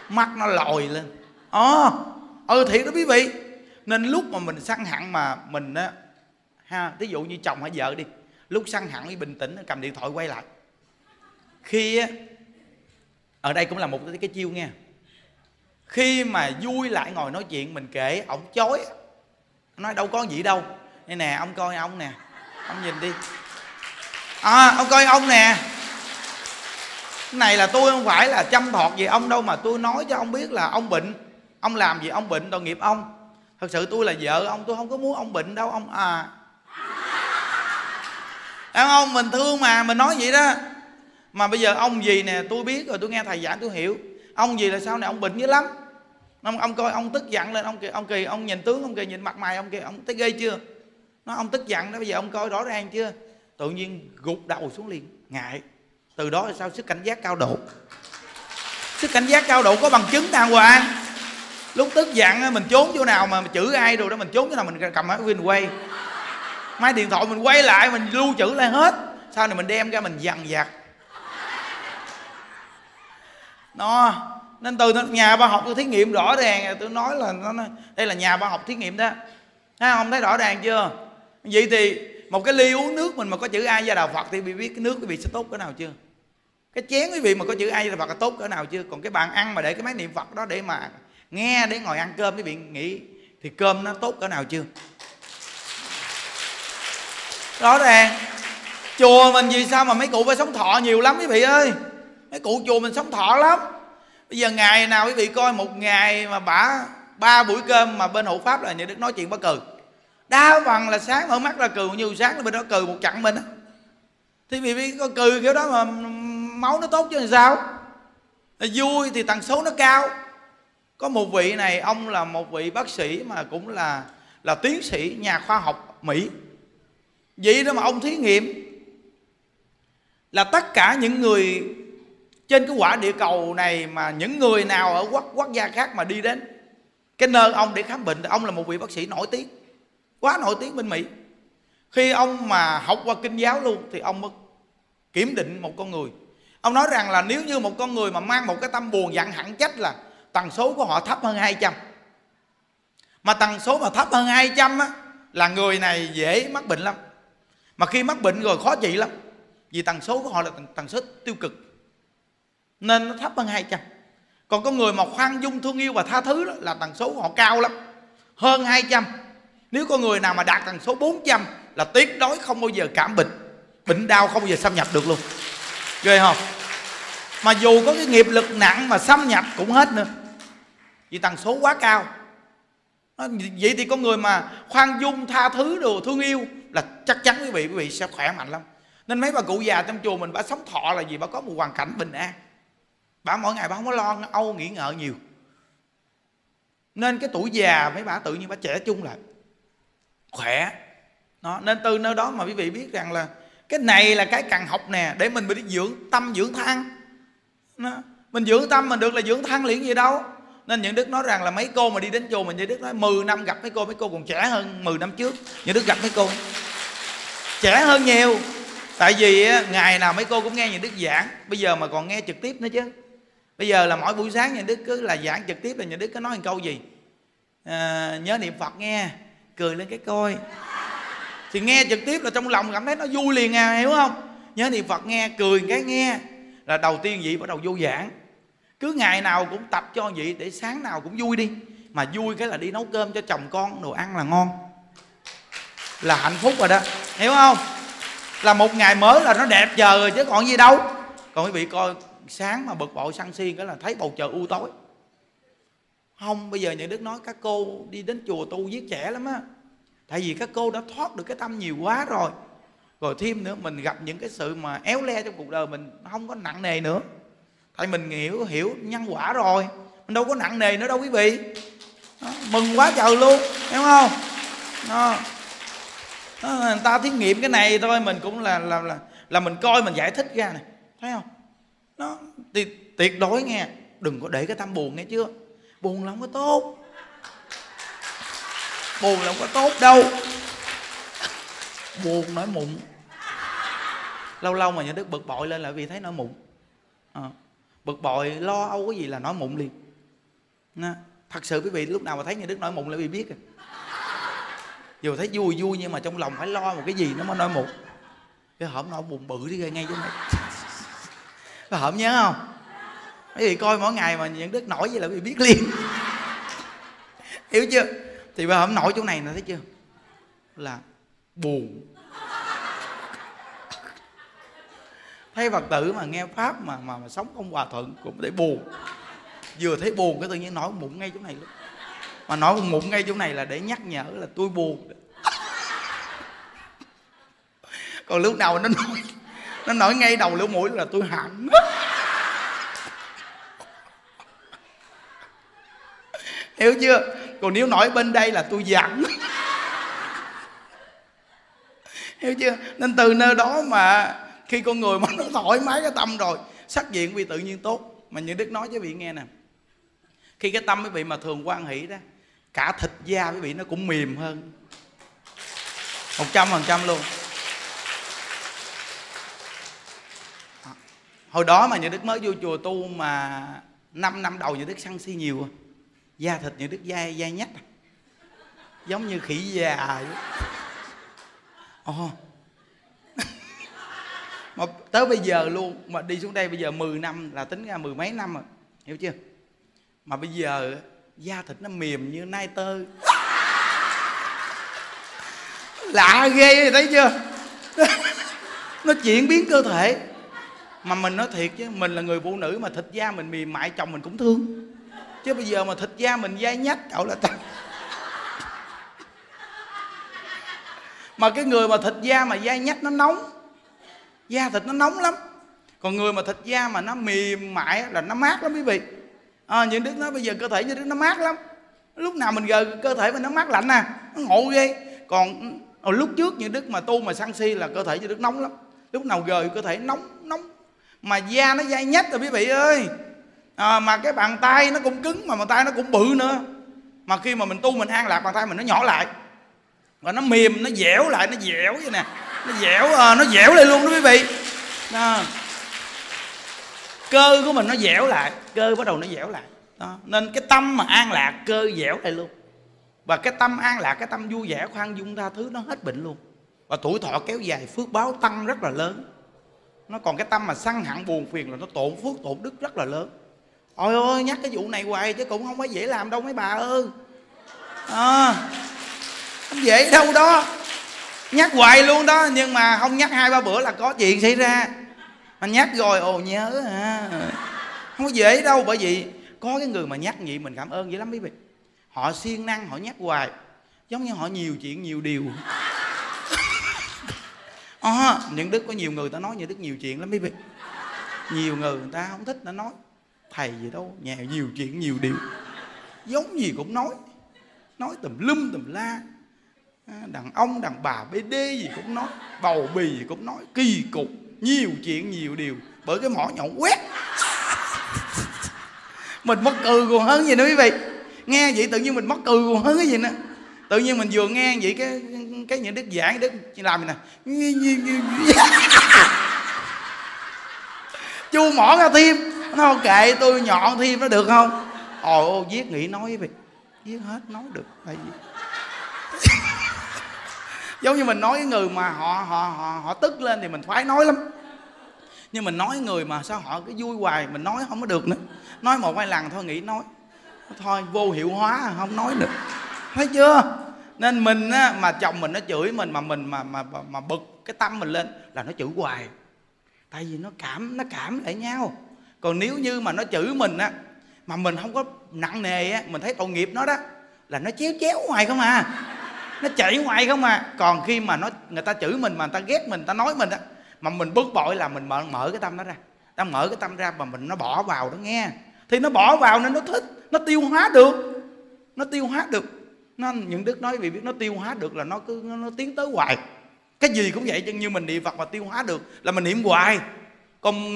mắt nó lồi lên. Ờ ừ thiệt đó quý vị. Nên lúc mà mình săn hẳn mà mình á ha ví dụ như chồng hay vợ đi lúc săn hẳn đi bình tĩnh cầm điện thoại quay lại. Khi á ở đây cũng là một cái, chiêu nghe, khi mà vui lại ngồi nói chuyện mình kể ổng chối nói đâu có gì đâu. Đây nè, ông coi ông nè. Ông nhìn đi. À ông coi ông nè. Cái này là tôi không phải là chăm thọt gì ông đâu mà tôi nói cho ông biết là ông bệnh. Ông làm gì ông bệnh, tội nghiệp ông. Thật sự tôi là vợ ông, tôi không có muốn ông bệnh đâu, ông à. Em không mình thương mà, mình nói vậy đó. Mà bây giờ ông gì nè, tôi biết rồi, tôi nghe thầy giảng, tôi hiểu. Ông gì là sao này ông bệnh dữ lắm ông, ông coi ông tức giận lên ông kì ông kỳ ông nhìn tướng ông kỳ nhìn mặt mày ông kỳ ông thấy ghê chưa? Nó ông tức giận đó bây giờ ông coi rõ ràng chưa? Tự nhiên gục đầu xuống liền ngại. Từ đó là sao? Sức cảnh giác cao độ. Sức cảnh giác cao độ có bằng chứng đàng hoàng. Lúc tức giận mình trốn chỗ nào mà chửi ai rồi đó mình trốn chỗ nào mình cầm máy win quay. Máy điện thoại mình quay lại mình lưu trữ lại hết. Sau này mình đem ra mình dằn vặt. Nó nên từ nhà khoa học tôi thí nghiệm rõ ràng. Tôi nói là nó đây là nhà khoa học thí nghiệm đó. Thấy không thấy rõ ràng chưa? Vậy thì một cái ly uống nước mình mà có chữ ai gia đạo phật thì bị biết cái nước quý vị sẽ tốt cỡ nào chưa? Cái chén quý vị mà có chữ ai gia đạo phật là tốt cỡ nào chưa? Còn cái bàn ăn mà để cái máy niệm phật đó để mà nghe, để ngồi ăn cơm quý vị nghĩ, thì cơm nó tốt cỡ nào chưa? Rõ ràng. Chùa mình vì sao mà mấy cụ phải sống thọ nhiều lắm quý vị ơi? Mấy cụ chùa mình sống thọ lắm bây giờ ngày nào quý vị coi một ngày mà bả ba buổi cơm mà bên hộ pháp là nhà đức nói chuyện bả cười đa phần là sáng mở mắt ra cười nhiều sáng bên đó cười một chặng mình á thì vì, vì có cười kiểu đó mà máu nó tốt chứ làm sao? Vui thì tần số nó cao. Có một vị này ông là một vị bác sĩ mà cũng là là tiến sĩ nhà khoa học mỹ. Vậy đó mà ông thí nghiệm là tất cả những người trên cái quả địa cầu này mà những người nào ở quốc quốc gia khác mà đi đến cái nơi ông để khám bệnh thì ông là một vị bác sĩ nổi tiếng quá nổi tiếng bên mỹ. Khi ông mà học qua kinh giáo luôn thì ông mới kiểm định một con người. Ông nói rằng là nếu như một con người mà mang một cái tâm buồn giận hẳn trách là tần số của họ thấp hơn 200 mà tần số mà thấp hơn 200 á là người này dễ mắc bệnh lắm. Mà khi mắc bệnh rồi khó trị lắm vì tần số của họ là tần, tần số tiêu cực nên nó thấp hơn 200 còn có người mà khoan dung thương yêu và tha thứ đó, là tần số của họ cao lắm. Hơn 200 nếu có người nào mà đạt tần số 400 là tuyệt đối không bao giờ cảm bệnh. Bệnh đau không bao giờ xâm nhập được luôn. Ghê không? Mà dù có cái nghiệp lực nặng mà xâm nhập cũng hết nữa. Vì tần số quá cao. Vậy thì có người mà khoan dung, tha thứ đồ thương yêu là chắc chắn quý vị quý vị sẽ khỏe mạnh lắm. Nên mấy bà cụ già trong chùa mình bà sống thọ là gì? Bà có một hoàn cảnh bình an bà mỗi ngày bà không có lo âu nghĩ ngợi nhiều. Nên cái tuổi già mấy bà tự nhiên bà trẻ chung lại. Khỏe. Đó nên từ nơi đó mà quý vị biết rằng là cái này là cái cần học nè, để mình bị dưỡng tâm, dưỡng thân. Đó. mình dưỡng tâm mình được là dưỡng thân liền gì đâu. Nên những đức nói rằng là mấy cô mà đi đến chùa mình, những đức nói 10 năm gặp mấy cô mấy cô còn trẻ hơn 10 năm trước. Những đức gặp mấy cô. Trẻ hơn nhiều. Tại vì ngày nào mấy cô cũng nghe những đức giảng. Bây giờ mà còn nghe trực tiếp nữa chứ bây giờ là mỗi buổi sáng nhà đức cứ là giảng trực tiếp là nhà đức có nói một câu gì? À, nhớ niệm phật nghe cười lên cái coi. Thì nghe trực tiếp là trong lòng cảm thấy nó vui liền à hiểu không? Nhớ niệm phật nghe cười cái nghe là đầu tiên vậy bắt đầu vô giảng. Cứ ngày nào cũng tập cho vậy để sáng nào cũng vui đi. Mà vui cái là đi nấu cơm cho chồng con đồ ăn là ngon. Là hạnh phúc rồi đó hiểu không? Là một ngày mới là nó đẹp giờ rồi chứ còn gì đâu. Còn quý vị coi sáng mà bực bội săn si cái là thấy bầu trời u tối. Không bây giờ những đức nói các cô đi đến chùa tu giết trẻ lắm á. Tại vì các cô đã thoát được cái tâm nhiều quá rồi. Rồi thêm nữa mình gặp những cái sự mà éo le trong cuộc đời mình không có nặng nề nữa. Tại mình hiểu hiểu nhân quả rồi. Mình đâu có nặng nề nữa đâu quý vị. Đó, mừng quá trời luôn hiểu không? Đó. Đó, người ta thí nghiệm cái này thôi mình cũng là là là là mình coi mình giải thích ra này thấy không? Nó tuyệt, tuyệt đối nghe đừng có để cái tâm buồn nghe chưa? Buồn là không có tốt. Buồn là không có tốt đâu. Buồn nói mụn. Lâu lâu mà những đức bực bội lên là vì thấy nói mụn. À, bực bội lo âu cái gì là nói mụn liền. Nha. thật sự quý vị lúc nào mà thấy nhà đức nói mụn là vì biết rồi. Dù thấy vui vui nhưng mà trong lòng phải lo một cái gì nó mới nói mụn. Cái hổm nó buồn bự đi ngay chỗ này có hổm nhớ không? Quý vị coi mỗi ngày mà những đức nổi vậy là quý vị biết liền. Hiểu chưa? Thì bà hổm nổi chỗ này nè thấy chưa? Là buồn. Thấy phật tử mà nghe pháp mà mà, mà sống không hòa thuận cũng thấy buồn. Vừa thấy buồn cái tự nhiên nổi mụn ngay chỗ này luôn. Mà nổi mụn ngay chỗ này là để nhắc nhở là tôi buồn. Còn lúc nào nó nổi? Nó nổi ngay đầu lỗ mũi là tôi hẳn, hiểu chưa? Còn nếu nổi bên đây là tôi giận. Hiểu chưa? Nên từ nơi đó mà khi con người mà nó thoải mái cái tâm rồi sắc diện vì tự nhiên tốt. Mà những đức nói với vị nghe nè khi cái tâm quý vị mà thường quan hỷ đó cả thịt da quý vị nó cũng mềm hơn. Một trăm phần trăm luôn. Hồi đó mà những đức mới vô chùa tu mà 5 năm đầu những đức săn si nhiều à. da thịt những đức dai dai nhách à. giống như khỉ già vậy. Ồ. Mà tới bây giờ luôn, mà đi xuống đây bây giờ 10 năm là tính ra mười mấy năm rồi, hiểu chưa? Mà bây giờ da thịt nó mềm như nai tơ. Lạ ghê thấy chưa? Nó chuyển biến cơ thể mà mình nói thiệt chứ mình là người phụ nữ mà thịt da mình mềm mại chồng mình cũng thương. Chứ bây giờ mà thịt da mình dai nhách cậu là tao. Mà cái người mà thịt da mà dai nhách nó nóng da thịt nó nóng lắm. Còn người mà thịt da mà nó mềm mại là nó mát lắm quý vị. À, những đức nói bây giờ cơ thể như đức nó mát lắm. Lúc nào mình gờ cơ thể mình nó mát lạnh nè nó ngộ ghê. Còn ờ, lúc trước như đức mà tu mà săn si là cơ thể như đức nóng lắm. Lúc nào gờ cơ thể nóng nóng mà da nó dai nhách rồi quý vị ơi. À, mà cái bàn tay nó cũng cứng mà bàn tay nó cũng bự nữa. Mà khi mà mình tu mình an lạc bàn tay mình nó nhỏ lại. Và nó mềm nó dẻo lại nó dẻo vậy nè. Nó dẻo à, nó dẻo lại luôn đó quý vị. À, cơ của mình nó dẻo lại cơ bắt đầu nó dẻo lại. Đó. nên cái tâm mà an lạc cơ dẻo lại luôn. Và cái tâm an lạc cái tâm vui vẻ khoan dung tha thứ nó hết bệnh luôn. Và tuổi thọ kéo dài phước báo tăng rất là lớn nó còn cái tâm mà săn hận buồn phiền là nó tổn phước tổn đức rất là lớn. Ôi ôi nhắc cái vụ này hoài chứ cũng không có dễ làm đâu mấy bà ơi. À, không dễ đâu đó. Nhắc hoài luôn đó nhưng mà không nhắc hai ba bữa là có chuyện xảy ra. Mà nhắc rồi ồ nhớ à. Không có dễ đâu bởi vì có cái người mà nhắc vậy mình cảm ơn dữ lắm quý vị họ siêng năng họ nhắc hoài giống như họ nhiều chuyện nhiều điều à, những đức có nhiều người ta nói những đức nhiều chuyện lắm mấy vị. Nhiều người người ta không thích nó nói thầy gì đâu nhà nhiều chuyện nhiều điều. Giống gì cũng nói. Nói tùm lum tùm la. À, đàn ông đàn bà bd gì cũng nói bầu bì gì cũng nói kỳ cục nhiều chuyện nhiều điều. Bởi cái mỏ nhọn quét. Mình mất cười còn hơn gì nữa quý vị. Nghe vậy tự nhiên mình mất cười còn hơn cái gì nữa tự nhiên mình vừa nghe vậy cái cái những đức giảng đức làm gì nè. Chu mỏ ra thêm. Nó kệ tôi nhọn thêm nó được không? Ồ ô viết nghĩ nói vậy. Viết hết nói được, tại vì giống như mình nói với người mà họ họ họ họ tức lên thì mình thoái nói lắm. Nhưng mình nói người mà sao họ cứ vui hoài, mình nói không có được nữa. Nói một hai lần thôi, nghĩ nói. Thôi, vô hiệu hóa, không nói được thấy chưa? Nên mình á, mà chồng mình nó chửi mình mà mình mà mà mà, mà bực cái tâm mình lên là nó chửi hoài. Tại vì nó cảm nó cảm lại nhau. Còn nếu như mà nó chửi mình á mà mình không có nặng nề á mình thấy tội nghiệp nó đó là nó chéo chéo hoài không à. Nó chạy hoài không à. Còn khi mà nó người ta chửi mình mà người ta ghét mình người ta nói mình á mà mình bực bội là mình mở, mở cái tâm nó ra. Ta mở cái tâm ra mà mình nó bỏ vào đó nghe. Thì nó bỏ vào nên nó thích nó tiêu hóa được. Nó tiêu hóa được nó những đức nói vì biết nó tiêu hóa được là nó cứ nó, nó tiến tới hoài. Cái gì cũng vậy chứ như mình niệm phật mà tiêu hóa được là mình niệm hoài. Còn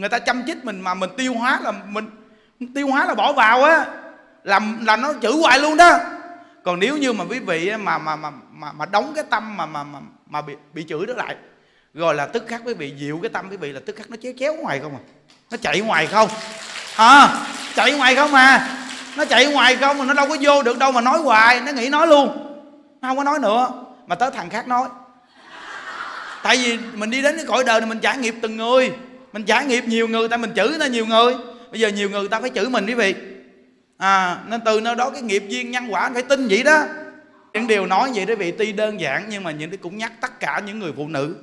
người ta chăm chích mình mà mình tiêu hóa là mình tiêu hóa là bỏ vào á là là nó chữ hoài luôn đó. Còn nếu như mà quý vị mà mà mà mà, mà đóng cái tâm mà mà mà, mà bị bị chửi đó lại rồi là tức khắc quý vị dịu cái tâm quý vị là tức khắc nó chéo chéo ngoài không à? Nó chạy ngoài không? À chạy ngoài không à nó chạy ngoài không mà nó đâu có vô được đâu mà nói hoài. Nó nghĩ nói luôn. Nó không có nói nữa. Mà tới thằng khác nói. Tại vì mình đi đến cái cõi đời này mình trải nghiệm từng người. Mình trải nghiệm nhiều người, tại mình chửi nó nhiều người. Bây giờ nhiều người ta phải chửi mình quý vị. À nên từ nơi đó cái nghiệp duyên nhân quả phải tin vậy đó. Những điều nói vậy quý vị, tuy đơn giản nhưng mà những cũng nhắc tất cả những người phụ nữ.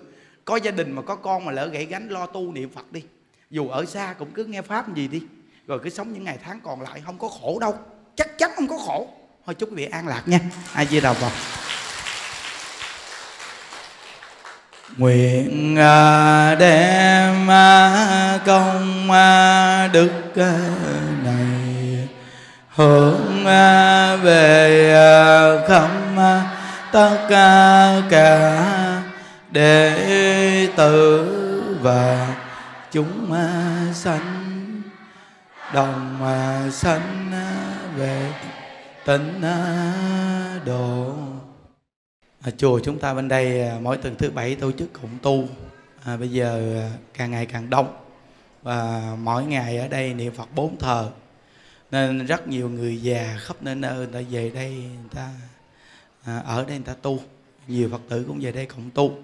Có gia đình mà có con mà lỡ gãy gánh lo tu niệm phật đi. Dù ở xa cũng cứ nghe pháp gì đi rồi cứ sống những ngày tháng còn lại không có khổ đâu. Chắc chắn không có khổ. Thôi chúc quý vị an lạc nha. Ai di đầu vào? Nguyện à, đem à, công à, đức này hướng về khắp tất cả đệ tử và chúng sanh đồng à, sanh à, về tịnh à, độ à, chùa chúng ta bên đây mỗi tuần thứ bảy tổ chức cộng tu. À, bây giờ càng ngày càng đông. Và mỗi ngày ở đây niệm phật bốn thờ. Nên rất nhiều người già khắp nơi nơi người ta về đây người ta à, ở đây người ta tu. Nhiều phật tử cũng về đây cộng tu.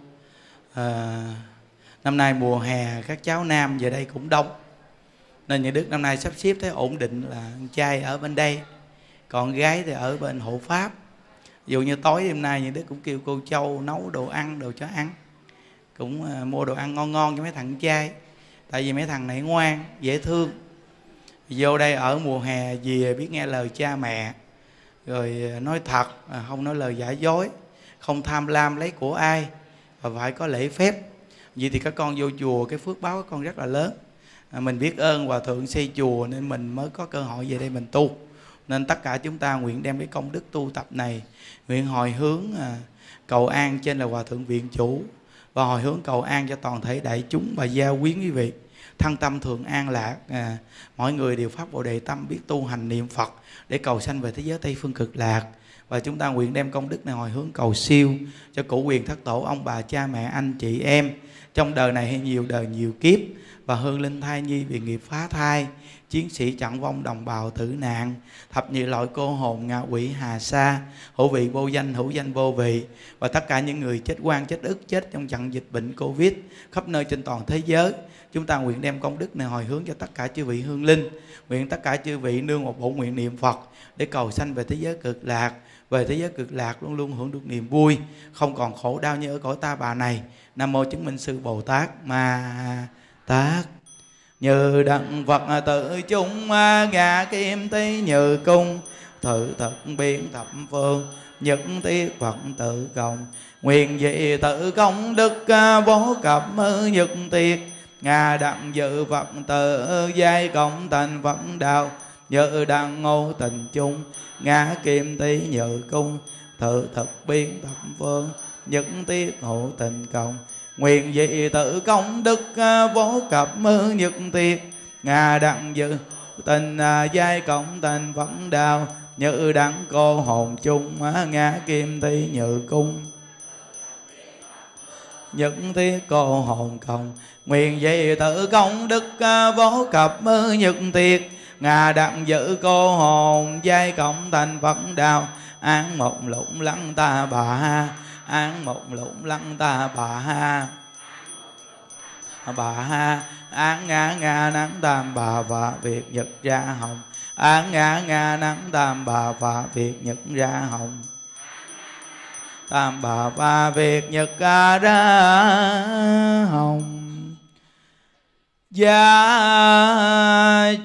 À, năm nay mùa hè các cháu nam về đây cũng đông nên những đức năm nay sắp xếp thấy ổn định là trai ở bên đây, còn gái thì ở bên hộ pháp. Dù như tối đêm nay những đức cũng kêu cô châu nấu đồ ăn, đồ cho ăn, cũng à, mua đồ ăn ngon ngon cho mấy thằng trai, tại vì mấy thằng này ngoan, dễ thương. Vô đây ở mùa hè về biết nghe lời cha mẹ, rồi à, nói thật à, không nói lời giả dối, không tham lam lấy của ai, và phải có lễ phép. Vậy thì các con vô chùa, cái phước báo các con rất là lớn. À, mình biết ơn hòa thượng xây chùa nên mình mới có cơ hội về đây mình tu. Nên tất cả chúng ta nguyện đem cái công đức tu tập này nguyện hồi hướng à, cầu an trên là hòa thượng viện chủ. Và hồi hướng cầu an cho toàn thể đại chúng và gia quyến quý vị. Thăng tâm thường an lạc à, mọi người đều phát bồ đề tâm biết tu hành niệm phật để cầu sanh về thế giới tây phương cực lạc. Và chúng ta nguyện đem công đức này hồi hướng cầu siêu cho cụ quyền thất tổ ông bà cha mẹ anh chị em. Trong đời này hay nhiều đời nhiều kiếp và hương linh thai nhi vì nghiệp phá thai, chiến sĩ chặn vong đồng bào tử nạn, thập nhị loại cô hồn ngạ quỷ hà sa, hữu vị vô danh, hữu danh vô vị, và tất cả những người chết quan chết ức, chết trong trận dịch bệnh covid khắp nơi trên toàn thế giới. Chúng ta nguyện đem công đức này hồi hướng cho tất cả chư vị hương linh, nguyện tất cả chư vị nương một bộ nguyện niệm phật để cầu sanh về thế giới cực lạc. Về thế giới cực lạc luôn luôn hưởng được niềm vui, không còn khổ đau như ở cõi ta bà này. Nam mô chứng minh sư bồ tát ma tác. Như đặng phật tự chung à, ngã kim tí như cung. Thử thật biến thập phương, những tiết phật tự cộng nguyện dị tự công đức à, vô cập nhật tiết ngà đặng dự phật tự, giai cộng thành phật đạo. Như đặng ngô tình chung ngã kim tí như cung. Thử thực biến thập phương, những tiết hộ tình công nguyện dị tự công đức à, vô cập mơ nhật tiệt. Ngà đặng dự tình à, giai cộng tình vẫn đạo như đặng cô hồn chung à, ngã kim thi nhự cung. Những thế cô hồn cộng nguyện dị tự công đức vô cập mơ nhật tiệt. Ngà đặng giữ cô hồn, giai cộng thành phật đạo án một lũng lăng ta bà an án một lũng lăng ta, bà ha. Bà ha án ngã ngã nắng tam, bà và việc nhật ra hồng. Án ngã ngã nắng tam, bà và việc nhật ra hồng. Tam bà và việc nhật ra hồng. Gia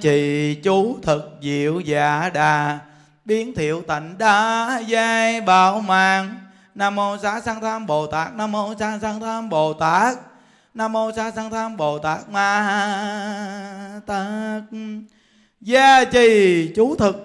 trì chú thực diệu giả đà, Biến thiệu tịnh đa giai bảo mạng. Nam mô xá sanh tham Bồ Tát. Nam mô xá sanh tham Bồ Tát. Nam mô xá sanh tham Bồ Tát. Ma Tát. Gia trì chú thực.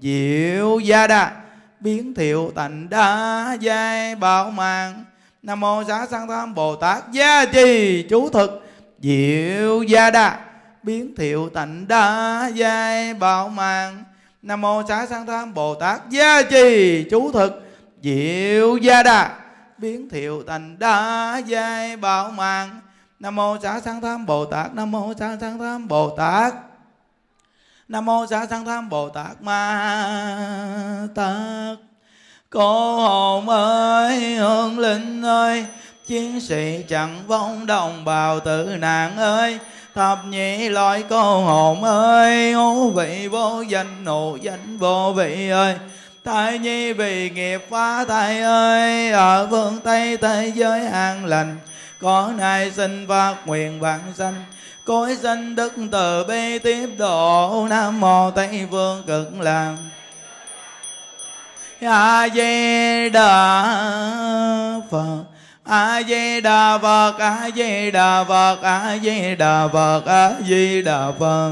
Diệu gia đà. Biến thiệu tịnh đa giai bảo mạng. Nam mô xá sanh tham Bồ Tát. Gia trì chú thực. Diệu gia đà. Biến thiệu tịnh đa giai bảo mạng. Nam mô xá sanh tham bồ tát. Gia trì chú thực diệu gia đà. Biến thiệu thành đa giai bảo mạng nam mô xá sanh tham bồ tát, nam mô xá sanh tham bồ tát. Nam mô xá sanh tham bồ tát ma tát. Cô hồn ơi, hương linh ơi, chiến sĩ chẳng vong đồng bào tử nạn ơi. Thập nhị loại cô hồn ơi ngũ vị vô danh nụ danh vô vị ơi thai nhi vì nghiệp phá thai ơi, ở phương tây thế giới an lành. Có nay sinh phát nguyện vạn sanh cối sanh đức từ bi tiếp độ, nam mô tây phương cực lạc. A di đà phật a di đà phật a di đà phật a di đà phật a di đà phật.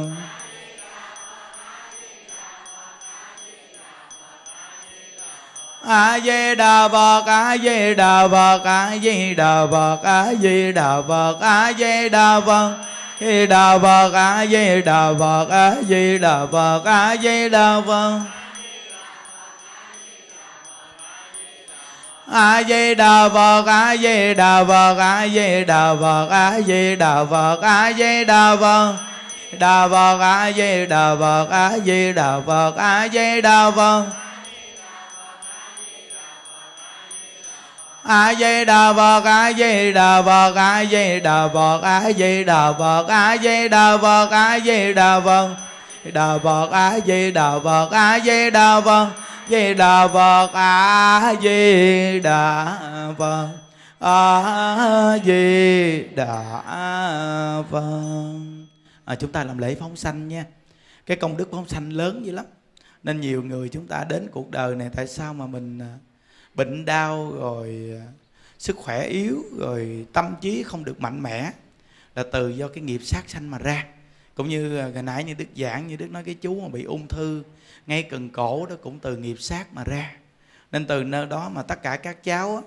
A di đà phật a di đà phật a di đà phật a di đà phật a di đà phật di đà phật a di đà phật a di đà phật a di đà phật a di đà phật a di đà phật a di đà phật a di đà phật a di đà phật đà phật a di đà phật a di đà phật a di đà phật a di đà phật a di đà phật a di đà phật a di đà phật a di đà phật a di đà phật đà phật a di đà phật a di đà phật di đà phật a di đà phật a di đà phật à, chúng ta làm lễ phóng sanh nha. Cái công đức phóng sanh lớn dữ lắm. Nên nhiều người chúng ta đến cuộc đời này tại sao mà mình à, bệnh đau rồi à, sức khỏe yếu rồi tâm trí không được mạnh mẽ là từ do cái nghiệp sát sanh mà ra. Cũng như à, hồi nãy như đức giảng như đức nói cái chú mà bị ung thư ngay cần cổ đó cũng từ nghiệp sát mà ra. Nên từ nơi đó mà tất cả các cháu á,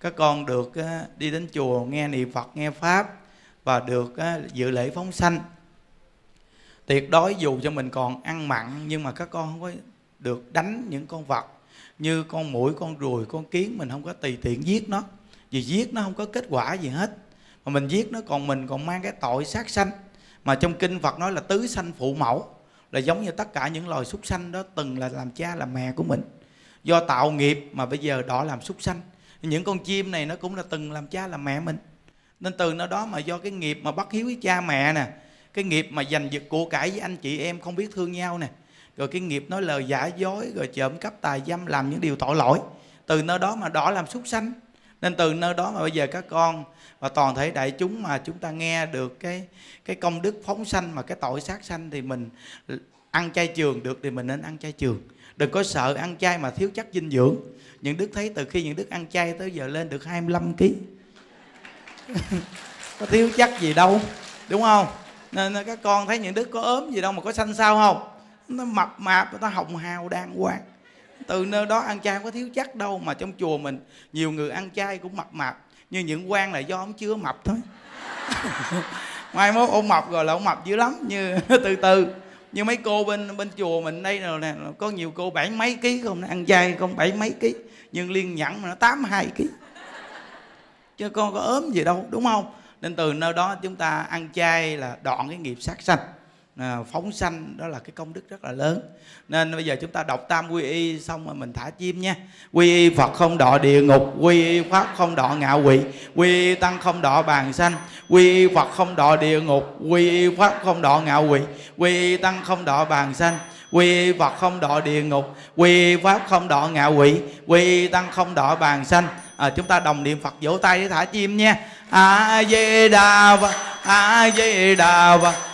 các con được à, đi đến chùa nghe niệm phật nghe pháp và được dự lễ phóng sanh. Tuyệt đối dù cho mình còn ăn mặn nhưng mà các con không có được đánh những con vật như con mũi con ruồi, con kiến mình không có tùy tiện giết nó. Vì giết nó không có kết quả gì hết. Mà mình giết nó còn mình còn mang cái tội sát sanh. Mà trong kinh Phật nói là tứ sanh phụ mẫu, là giống như tất cả những loài súc sanh đó từng là làm cha, làm mẹ của mình. Do tạo nghiệp mà bây giờ đỏ làm súc sanh. Những con chim này nó cũng là từng làm cha, làm mẹ mình. Nên từ nó đó mà do cái nghiệp mà bắt hiếu với cha mẹ nè, cái nghiệp mà giành giật của cải với anh chị em không biết thương nhau nè rồi cái nghiệp nói lời giả dối, rồi trộm cắp tài dâm, làm những điều tội lỗi. Từ nơi đó mà đỏ làm súc sanh. Nên từ nơi đó mà bây giờ các con và toàn thể đại chúng mà chúng ta nghe được cái cái công đức phóng sanh mà cái tội sát sanh thì mình ăn chay trường được thì mình nên ăn chay trường. Đừng có sợ ăn chay mà thiếu chất dinh dưỡng. Những đức thấy từ khi những đức ăn chay tới giờ lên được 25 kg có thiếu chất gì đâu, đúng không? Nên các con thấy những đức có ốm gì đâu mà có xanh sao không? Nó mập mạp, nó hồng hào, đàng hoàng. Từ nơi đó ăn chay không có thiếu chắc đâu, mà trong chùa mình nhiều người ăn chay cũng mập mạp. Nhưng những quan là do ông chưa mập thôi. Mai mốt ông mập rồi là ông mập dữ lắm, như từ từ. Như mấy cô bên bên chùa mình đây rồi nè có nhiều cô bảy mấy ký không ăn chay không bảy mấy ký. Nhưng liên nhẫn mà nó tám hai ký. Chứ con có ốm gì đâu, đúng không? Nên từ nơi đó chúng ta ăn chay là đoạn cái nghiệp sát sanh à, phóng sanh đó là cái công đức rất là lớn nên bây giờ chúng ta đọc tam quy y xong rồi mình thả chim nha quy y phật không đọ địa ngục quy y pháp không đọ ngạo quỷ quy y tăng không đọ bàn sanh quy y phật không đọ địa ngục quy y pháp không đọ ngạo quỷ quy y tăng không đọ bàn sanh quy y phật không đọ địa ngục quy y pháp không đọ ngạo quỷ quy y tăng không đọ bàn sanh à, chúng ta đồng niệm phật vỗ tay để thả chim nha a di đà phật a di đà phật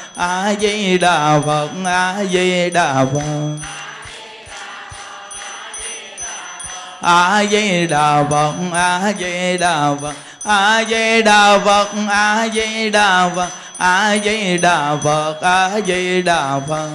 a di đà phật a di đà phật. A di đà phật a di đà phật. A di đà phật a di đà phật. A di đà phật a di đà phật.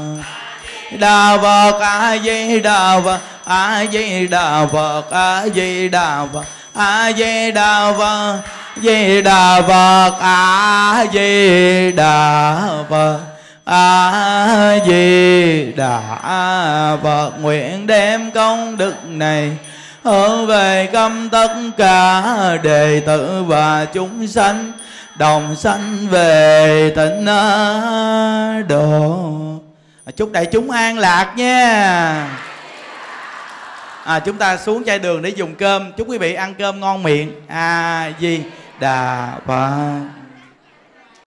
Đà phật a di đà phật. A di đà phật a di đà phật. A di đà phật di đà phật a di đà phật a di đà phật nguyện đem công đức này hướng về công tất cả đệ tử và chúng sanh đồng sanh về tịnh độ. À, chúc đại chúng an lạc nha. À, chúng ta xuống chai đường để dùng cơm. Chúc quý vị ăn cơm ngon miệng. À gì? Đà phật